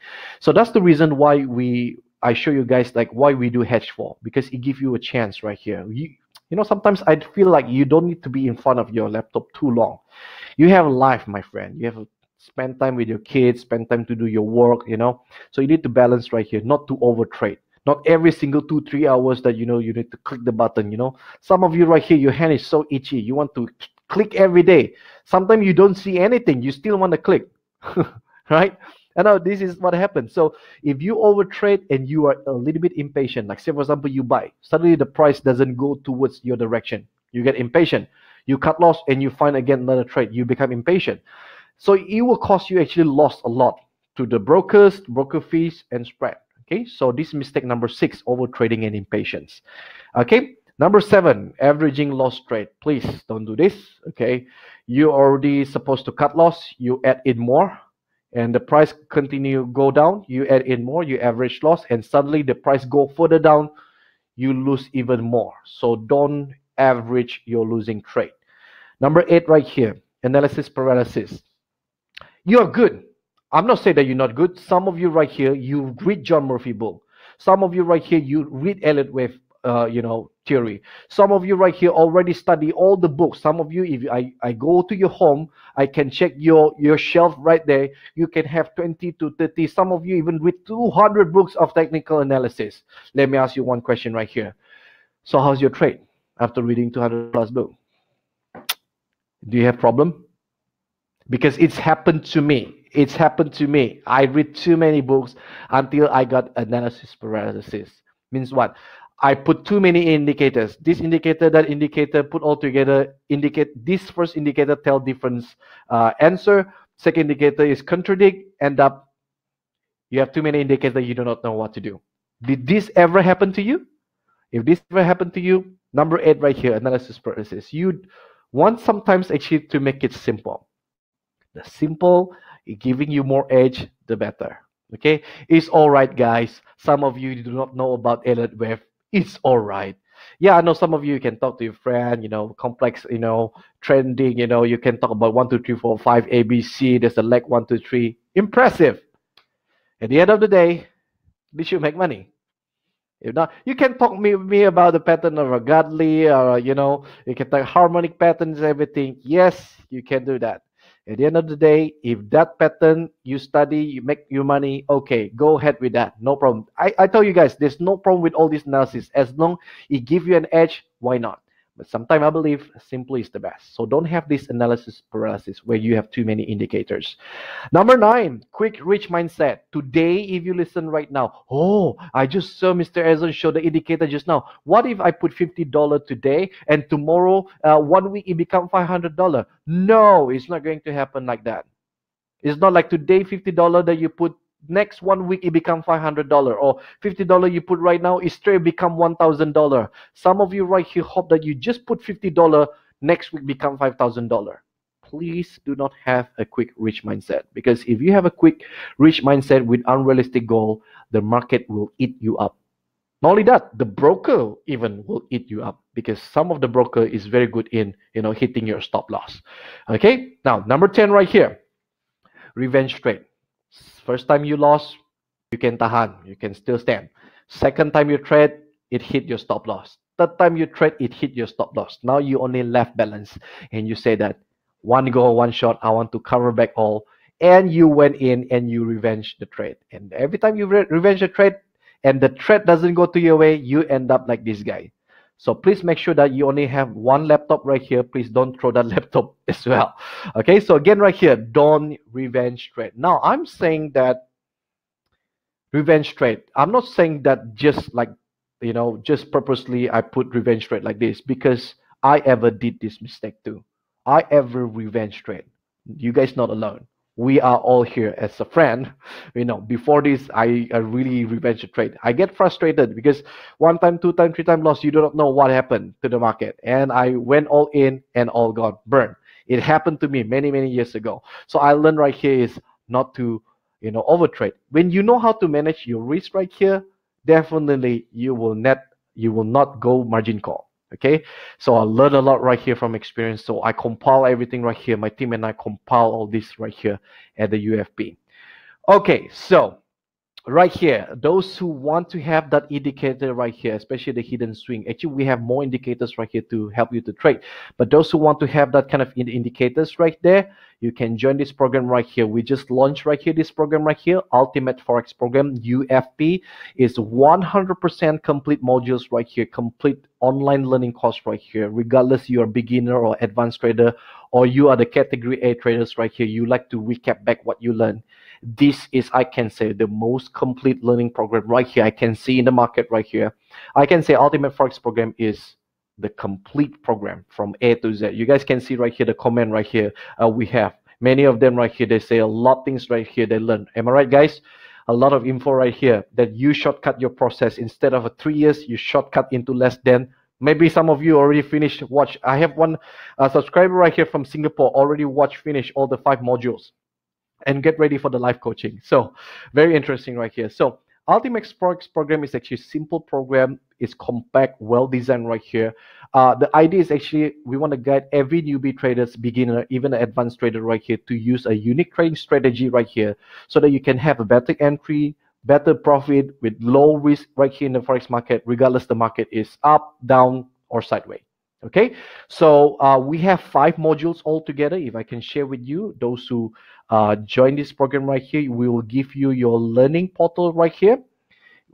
[SPEAKER 1] So that's the reason why we, I show you guys like why we do hedge for because it gives you a chance right here. You, you know, sometimes I feel like you don't need to be in front of your laptop too long. You have a life, my friend. You have a spend time with your kids, spend time to do your work, you know. So you need to balance right here, not to over trade not every single two three hours that you know you need to click the button you know. Some of you right here your hand is so itchy you want to click every day. Sometimes you don't see anything you still want to click right? And now this is what happens so if you overtrade and you are a little bit impatient like say for example you buy suddenly the price doesn't go towards your direction. You get impatient. You cut loss and you find again another trade. You become impatient. So it will cost you actually lost a lot to the brokers broker fees and spread Okay, so this mistake number six, over trading and impatience. Okay, Number seven, averaging loss trade. Please don't do this. Okay, you already supposed to cut loss. You add in more, and the price continue go down. You add in more. You average loss, and suddenly the price go further down. You lose even more. So don't average your losing trade. Number eight, right here, analysis paralysis. You are good. I'm not saying that you're not good. Some of you right here, you read John Murphy book. Some of you right here, you read Elliott Wave, uh, you know, theory. Some of you right here already study all the books. Some of you, if I, I go to your home, I can check your, your shelf right there. You can have 20 to 30. Some of you even read 200 books of technical analysis. Let me ask you one question right here. So how's your trade after reading 200 plus book? Do you have problem? Because it's happened to me it's happened to me. I read too many books until I got analysis paralysis. Means what? I put too many indicators. This indicator, that indicator, put all together, indicate this first indicator tell different uh, answer. Second indicator is contradict, end up you have too many indicators you do not know what to do. Did this ever happen to you? If this ever happened to you, number eight right here, analysis paralysis. You want sometimes actually to make it simple. The simple giving you more edge, the better. Okay, it's all right, guys. Some of you do not know about Elliott Wave. It's all right. Yeah, I know some of you can talk to your friend, you know, complex, you know, trending, you know, you can talk about one, two, three, four, five, ABC. There's a leg one, two, three. Impressive. At the end of the day, did you make money? If not, you can talk me me about the pattern of a Gartley, or uh, you know, you can talk harmonic patterns, everything. Yes, you can do that. At the end of the day, if that pattern you study, you make your money, okay, go ahead with that. No problem. I, I tell you guys, there's no problem with all this analysis. As long it give you an edge, why not? But sometimes I believe simply is the best. So don't have this analysis paralysis where you have too many indicators. Number nine, quick rich mindset. Today, if you listen right now, oh, I just saw Mr. Ezone show the indicator just now. What if I put $50 today and tomorrow, uh, one week, it become $500? No, it's not going to happen like that. It's not like today $50 that you put next one week it become $500 or $50 you put right now is straight become $1000 some of you right here hope that you just put $50 next week become $5000 please do not have a quick rich mindset because if you have a quick rich mindset with unrealistic goal the market will eat you up. Not only that the broker even will eat you up because some of the broker is very good in you know hitting your stop loss. Okay now number 10 right here. Revenge trade First time you lost, you can tahan, you can still stand. Second time you trade, it hit your stop loss. Third time you trade, it hit your stop loss. Now you only left balance and you say that one go, one shot, I want to cover back all. And you went in and you revenge the trade. And every time you re revenge the trade and the trade doesn't go to your way, you end up like this guy. So please make sure that you only have one laptop right here. Please don't throw that laptop as well. Okay, so again right here, don't revenge trade. Now I'm saying that revenge trade. I'm not saying that just like, you know, just purposely I put revenge trade like this because I ever did this mistake too. I ever revenge trade. You guys not alone we are all here as a friend. You know before this i, I really revenge trade. I get frustrated because one time two time three time loss you do not know what happened to the market. And i went all in and all got burned. It happened to me many many years ago. So i learned right here is not to you know overtrade. When you know how to manage your risk right here definitely you will net you will not go margin call okay? So i learned a lot right here from experience. So i compile everything right here. My team and i compile all this right here at the ufp okay so right here those who want to have that indicator right here especially the hidden swing actually we have more indicators right here to help you to trade. But those who want to have that kind of indicators right there you can join this program right here. We just launched right here this program right here ultimate forex program ufp is 100% complete modules right here complete online learning course right here. Regardless you're a beginner or advanced trader or you are the category a traders right here you like to recap back what you learned this is i can say the most complete learning program right here. I can see in the market right here. I can say ultimate forex program is the complete program from a to z. You guys can see right here the comment right here uh, we have many of them right here. They say a lot of things right here they learn. Am i right guys? A lot of info right here that you shortcut your process. Instead of a three years you shortcut into less than maybe some of you already finished watch. I have one uh, subscriber right here from singapore already watch finish all the five modules and get ready for the live coaching so very interesting right here so Ultimate Forex program is actually simple program. It's compact, well designed right here. Uh, the idea is actually we want to guide every newbie traders, beginner, even an advanced trader right here to use a unique trading strategy right here so that you can have a better entry, better profit with low risk right here in the forex market, regardless the market is up, down, or sideways. Okay, so uh, we have five modules altogether. If I can share with you, those who uh, join this program right here, we will give you your learning portal right here.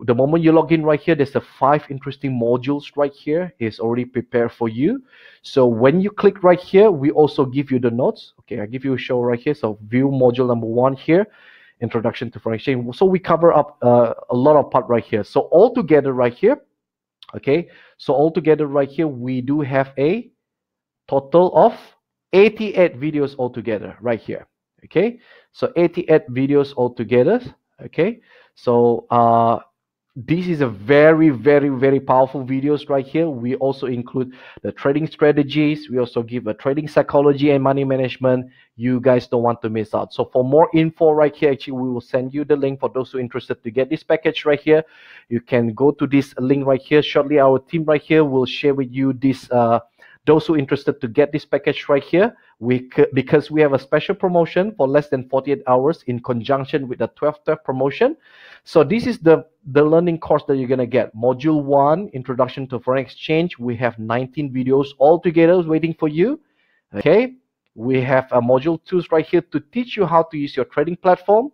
[SPEAKER 1] The moment you log in right here, there's a five interesting modules right here is already prepared for you. So when you click right here, we also give you the notes. Okay, I give you a show right here. So view module number one here, introduction to foreign exchange. So we cover up uh, a lot of part right here. So all together right here, okay? So altogether right here we do have a total of 88 videos altogether right here. Okay? So 88 videos altogether. Okay? So uh this is a very very very powerful videos right here. We also include the trading strategies. We also give a trading psychology and money management. You guys don't want to miss out. So for more info right here actually we will send you the link for those who interested to get this package right here. You can go to this link right here. Shortly our team right here will share with you this uh those who interested to get this package right here we because we have a special promotion for less than 48 hours in conjunction with the 12 12 promotion. So this is the the learning course that you're going to get. Module 1 introduction to foreign exchange. We have 19 videos all together waiting for you. Okay? We have a module 2 right here to teach you how to use your trading platform.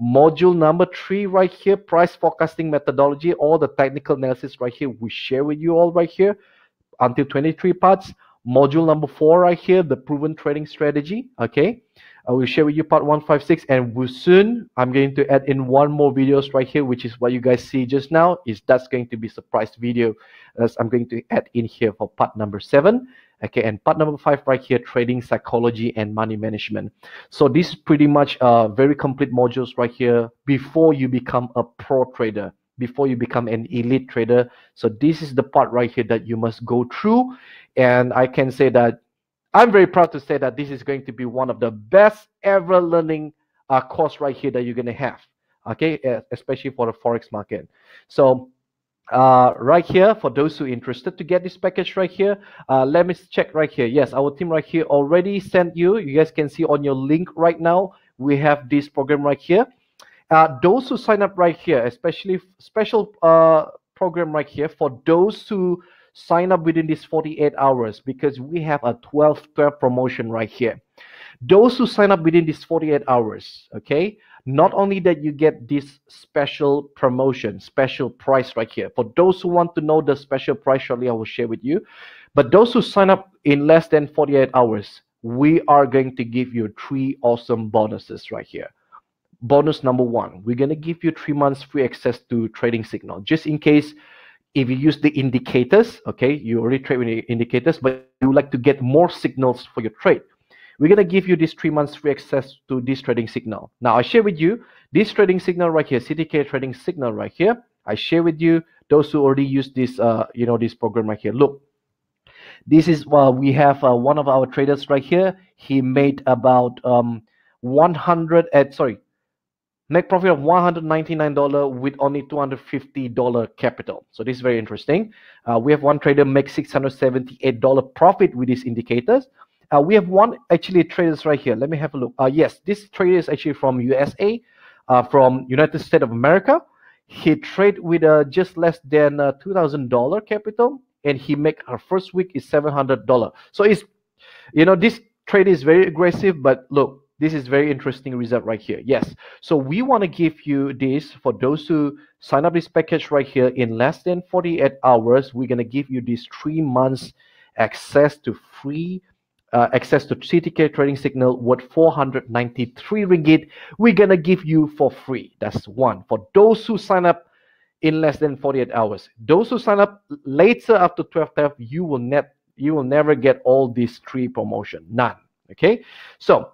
[SPEAKER 1] Module number 3 right here price forecasting methodology. All the technical analysis right here we share with you all right here until 23 parts. Module number four right here, the proven trading strategy. Okay, I will share with you part 156 and we'll soon I'm going to add in one more videos right here, which is what you guys see just now. Is that's going to be surprise video as I'm going to add in here for part number seven. Okay, and part number five right here, trading psychology and money management. So this is pretty much uh very complete modules right here before you become a pro trader before you become an elite trader. So this is the part right here that you must go through. And I can say that I'm very proud to say that this is going to be one of the best ever learning uh, course right here that you're going to have. Okay, especially for the Forex market. So uh, right here, for those who are interested to get this package right here, uh, let me check right here. Yes, our team right here already sent you. You guys can see on your link right now, we have this program right here. Uh, those who sign up right here, especially special uh, program right here for those who sign up within these 48 hours because we have a 12 12 promotion right here. Those who sign up within these 48 hours, okay, not only that you get this special promotion, special price right here. For those who want to know the special price, shortly I will share with you. But those who sign up in less than 48 hours, we are going to give you three awesome bonuses right here bonus number one we're going to give you three months free access to trading signal. Just in case if you use the indicators okay you already trade with the indicators but you like to get more signals for your trade. We're going to give you this three months free access to this trading signal. Now i share with you this trading signal right here ctk trading signal right here. I share with you those who already use this uh you know this program right here. Look this is uh, we have uh, one of our traders right here. He made about um 100 at sorry Net profit of $199 with only $250 capital. So this is very interesting. Uh, we have one trader make $678 profit with these indicators. Uh, we have one actually traders right here. Let me have a look. Uh, yes, this trader is actually from USA, uh, from United States of America. He trade with uh, just less than uh, $2,000 capital and he make our first week is $700. So it's, you know, this trade is very aggressive, but look, this is very interesting result right here. Yes. So we want to give you this for those who sign up this package right here. In less than 48 hours we're going to give you this three months access to free uh, access to CTK trading signal worth 493 ringgit. We're going to give you for free. That's one. For those who sign up in less than 48 hours. Those who sign up later after 12 12 you will net you will never get all these three promotion. None. Okay? So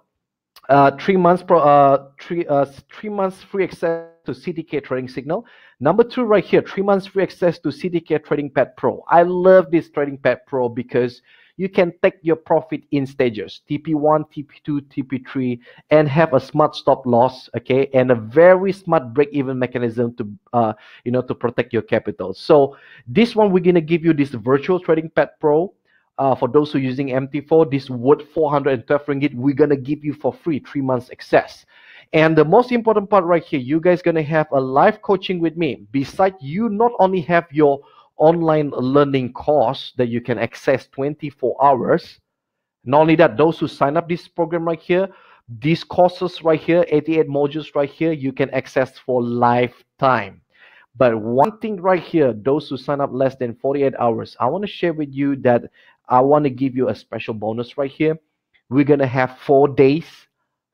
[SPEAKER 1] uh, three months pro, uh, three uh, three months free access to CDK Trading Signal. Number two, right here, three months free access to CDK Trading Pad Pro. I love this Trading Pad Pro because you can take your profit in stages TP1, TP2, TP3, and have a smart stop loss, okay, and a very smart break even mechanism to, uh, you know, to protect your capital. So this one, we're gonna give you this virtual trading pad pro. Uh, for those who are using MT4, this worth 412 ringgit, we're gonna give you for free three months access. And the most important part right here, you guys gonna have a live coaching with me. Besides, you not only have your online learning course that you can access 24 hours. Not only that, those who sign up this program right here, these courses right here, 88 modules right here, you can access for lifetime. But one thing right here, those who sign up less than 48 hours, I want to share with you that I want to give you a special bonus right here. We're going to have four days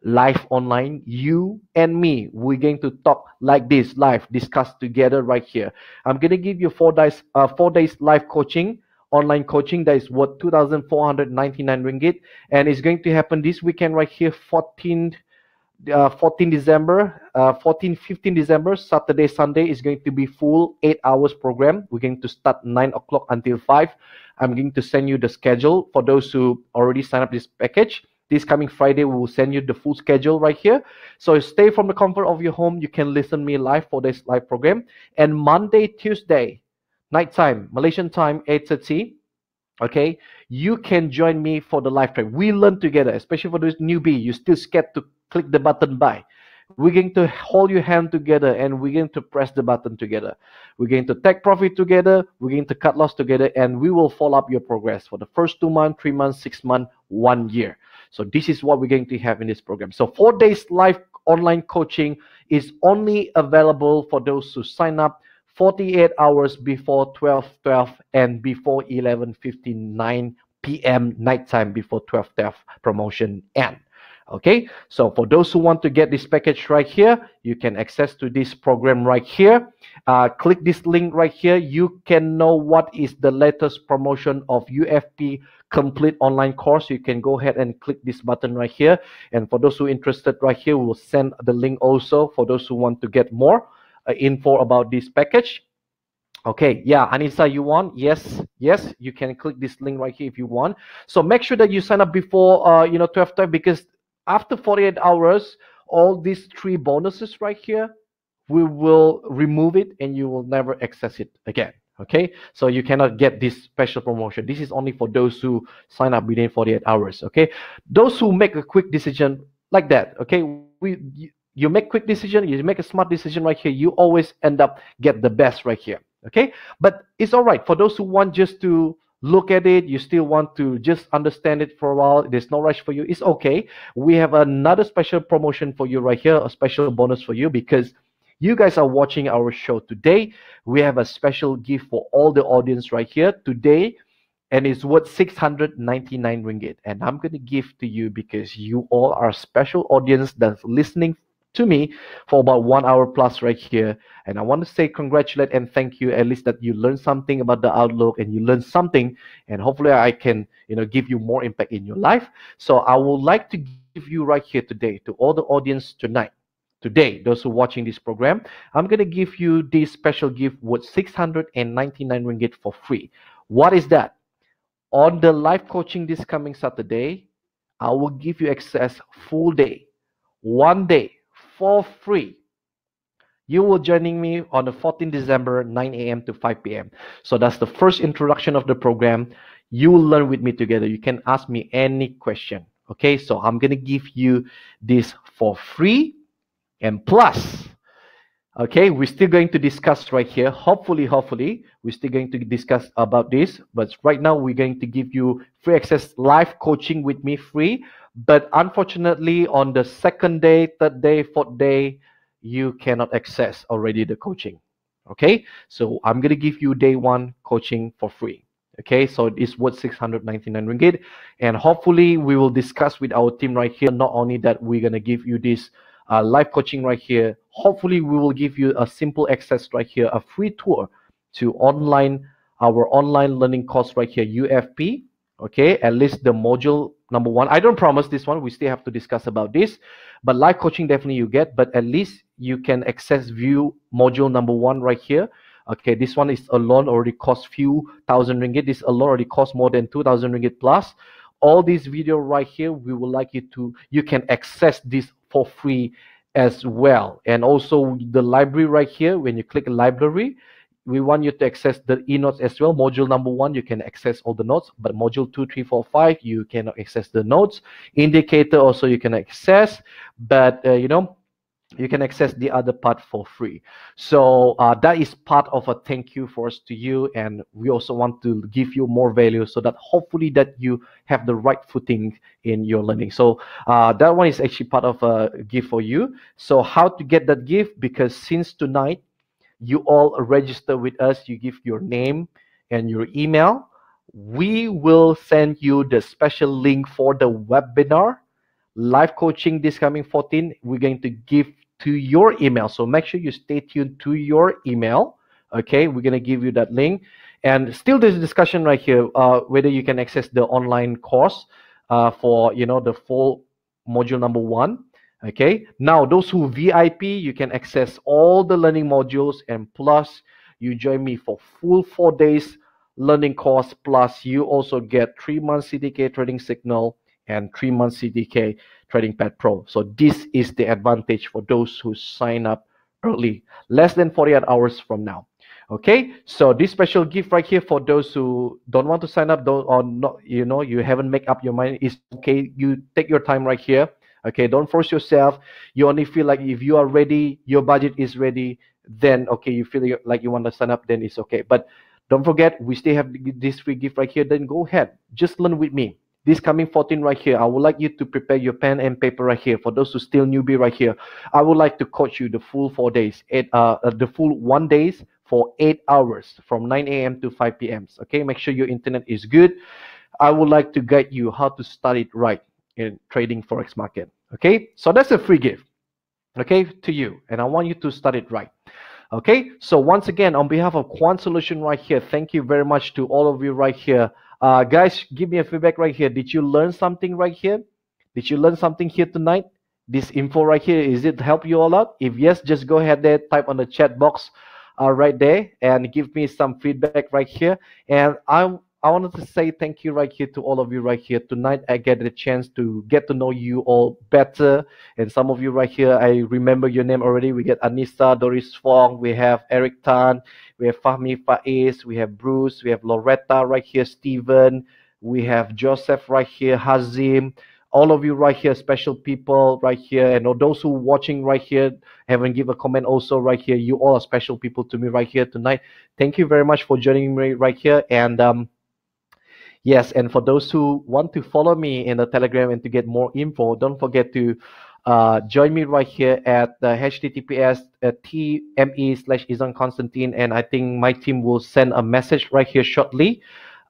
[SPEAKER 1] live online you and me we're going to talk like this live discuss together right here i'm going to give you four days uh, four days live coaching online coaching that is worth 2499 ringgit and it's going to happen this weekend right here 14 uh, 14 december uh, 14 15 december saturday sunday is going to be full eight hours program we're going to start 9 o'clock until 5 i'm going to send you the schedule for those who already sign up this package this coming Friday, we will send you the full schedule right here. So stay from the comfort of your home. You can listen me live for this live program. And Monday, Tuesday, nighttime, Malaysian time, 8.30, okay, you can join me for the live trade. We learn together, especially for those newbie. You still scared to click the button buy. We're going to hold your hand together and we're going to press the button together. We're going to take profit together. We're going to cut loss together and we will follow up your progress for the first two months, three months, six months, one year. So this is what we're going to have in this program. So four days live online coaching is only available for those who sign up 48 hours before 12 12 and before 11 59 p.m. nighttime before 12 12 promotion end okay? So for those who want to get this package right here you can access to this program right here. Uh, click this link right here. You can know what is the latest promotion of ufp complete online course. You can go ahead and click this button right here. And for those who interested right here we'll send the link also for those who want to get more uh, info about this package. Okay, yeah, Anissa, you want? Yes, yes, you can click this link right here if you want. So make sure that you sign up before, uh, you know, 12 time because after 48 hours, all these three bonuses right here, we will remove it and you will never access it again. Okay, so you cannot get this special promotion. This is only for those who sign up within 48 hours. Okay, those who make a quick decision like that. Okay, we you, make quick decision, you make a smart decision right here. You always end up get the best right here. Okay, but it's all right for those who want just to look at it you still want to just understand it for a while there's no rush for you it's okay. We have another special promotion for you right here a special bonus for you because you guys are watching our show today. We have a special gift for all the audience right here today and it's worth 699 ringgit. And i'm going to give to you because you all are special audience that's listening to me for about one hour plus right here. And I want to say congratulate and thank you at least that you learned something about the outlook and you learned something and hopefully I can, you know, give you more impact in your life. So I would like to give you right here today to all the audience tonight. Today, those who are watching this program, I'm going to give you this special gift worth 699 ringgit for free. What is that? On the live coaching this coming Saturday, I will give you access full day, one day for free. You will joining me on the 14th December, 9 a.m. to 5 p.m. So that's the first introduction of the program. You will learn with me together. You can ask me any question. Okay, so I'm gonna give you this for free and plus. Okay, we're still going to discuss right here. Hopefully, hopefully, we're still going to discuss about this. But right now, we're going to give you free access live coaching with me free but unfortunately, on the second day, third day, fourth day, you cannot access already the coaching. Okay, so I'm gonna give you day one coaching for free. Okay, so it's worth 699 ringgit, and hopefully we will discuss with our team right here. Not only that, we're gonna give you this uh, live coaching right here. Hopefully, we will give you a simple access right here, a free tour to online our online learning course right here, UFP. Okay, at least the module number one. I don't promise this one. We still have to discuss about this. But live coaching definitely you get, but at least you can access view module number one right here. Okay, this one is alone already cost few thousand ringgit. This alone already cost more than 2,000 ringgit plus. All these video right here, we would like you to, you can access this for free as well. And also the library right here, when you click library, we want you to access the e-notes as well. Module number one, you can access all the notes, but module two, three, four, five, you cannot access the notes. Indicator also you can access, but uh, you know, you can access the other part for free. So uh, that is part of a thank you for us to you, and we also want to give you more value so that hopefully that you have the right footing in your learning. So uh, that one is actually part of a gift for you. So how to get that gift? Because since tonight you all register with us, you give your name and your email. We will send you the special link for the webinar. Live coaching this coming 14 we're going to give to your email. So make sure you stay tuned to your email okay? We're going to give you that link. And still there's a discussion right here uh, whether you can access the online course uh, for you know the full module number one okay? Now those who vip you can access all the learning modules and plus you join me for full four days learning course plus you also get three months cdk trading signal and three months cdk trading pad pro. So this is the advantage for those who sign up early less than 48 hours from now. Okay? So this special gift right here for those who don't want to sign up don't or not you know you haven't make up your mind is okay. You take your time right here okay don't force yourself. You only feel like if you are ready your budget is ready then okay you feel like you want to sign up then it's okay. But don't forget we still have this free gift right here then go ahead. Just learn with me. This coming 14 right here i would like you to prepare your pen and paper right here for those who still newbie right here. I would like to coach you the full four days eight uh, uh the full one days for eight hours from 9 a.m to 5 p.m okay make sure your internet is good. I would like to guide you how to start it right in trading forex market okay? So that's a free gift okay to you and i want you to start it right okay? So once again on behalf of quant solution right here thank you very much to all of you right here. Uh, guys give me a feedback right here. Did you learn something right here? Did you learn something here tonight? This info right here is it help you all out if yes just go ahead there type on the chat box uh, right there and give me some feedback right here. And i I wanted to say thank you right here to all of you right here. Tonight, I get the chance to get to know you all better. And some of you right here, I remember your name already. We get Anissa, Doris Fong, we have Eric Tan, we have Fahmi Faiz, we have Bruce, we have Loretta right here, Stephen, we have Joseph right here, Hazim. All of you right here, special people right here, and all those who watching right here, haven't give a comment also right here. You all are special people to me right here tonight. Thank you very much for joining me right here. And um, Yes, and for those who want to follow me in the Telegram and to get more info, don't forget to uh, join me right here at the https uh, tme slash Ezone Constantine, and I think my team will send a message right here shortly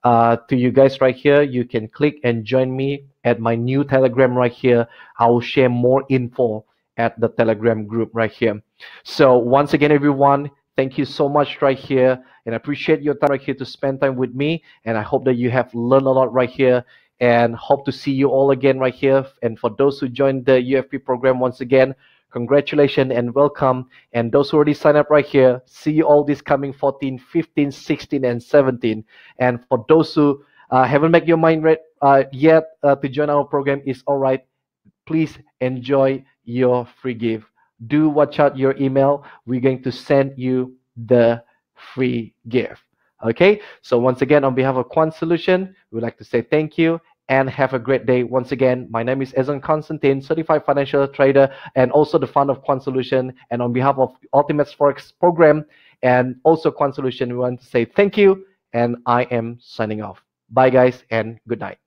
[SPEAKER 1] uh, to you guys right here. You can click and join me at my new Telegram right here. I will share more info at the Telegram group right here. So once again, everyone, Thank you so much right here. And I appreciate your time right here to spend time with me. And I hope that you have learned a lot right here and hope to see you all again right here. And for those who joined the UFP program once again, congratulations and welcome. And those who already signed up right here, see you all this coming 14, 15, 16, and 17. And for those who uh, haven't made your mind uh, yet uh, to join our program, is all right. Please enjoy your free gift do watch out your email. We're going to send you the free gift. Okay, so once again, on behalf of Quant Solution, we'd like to say thank you and have a great day. Once again, my name is Ezone Constantine, certified financial trader, and also the founder of Quant Solution. And on behalf of Ultimate Forex Program and also Quant Solution, we want to say thank you, and I am signing off. Bye, guys, and good night.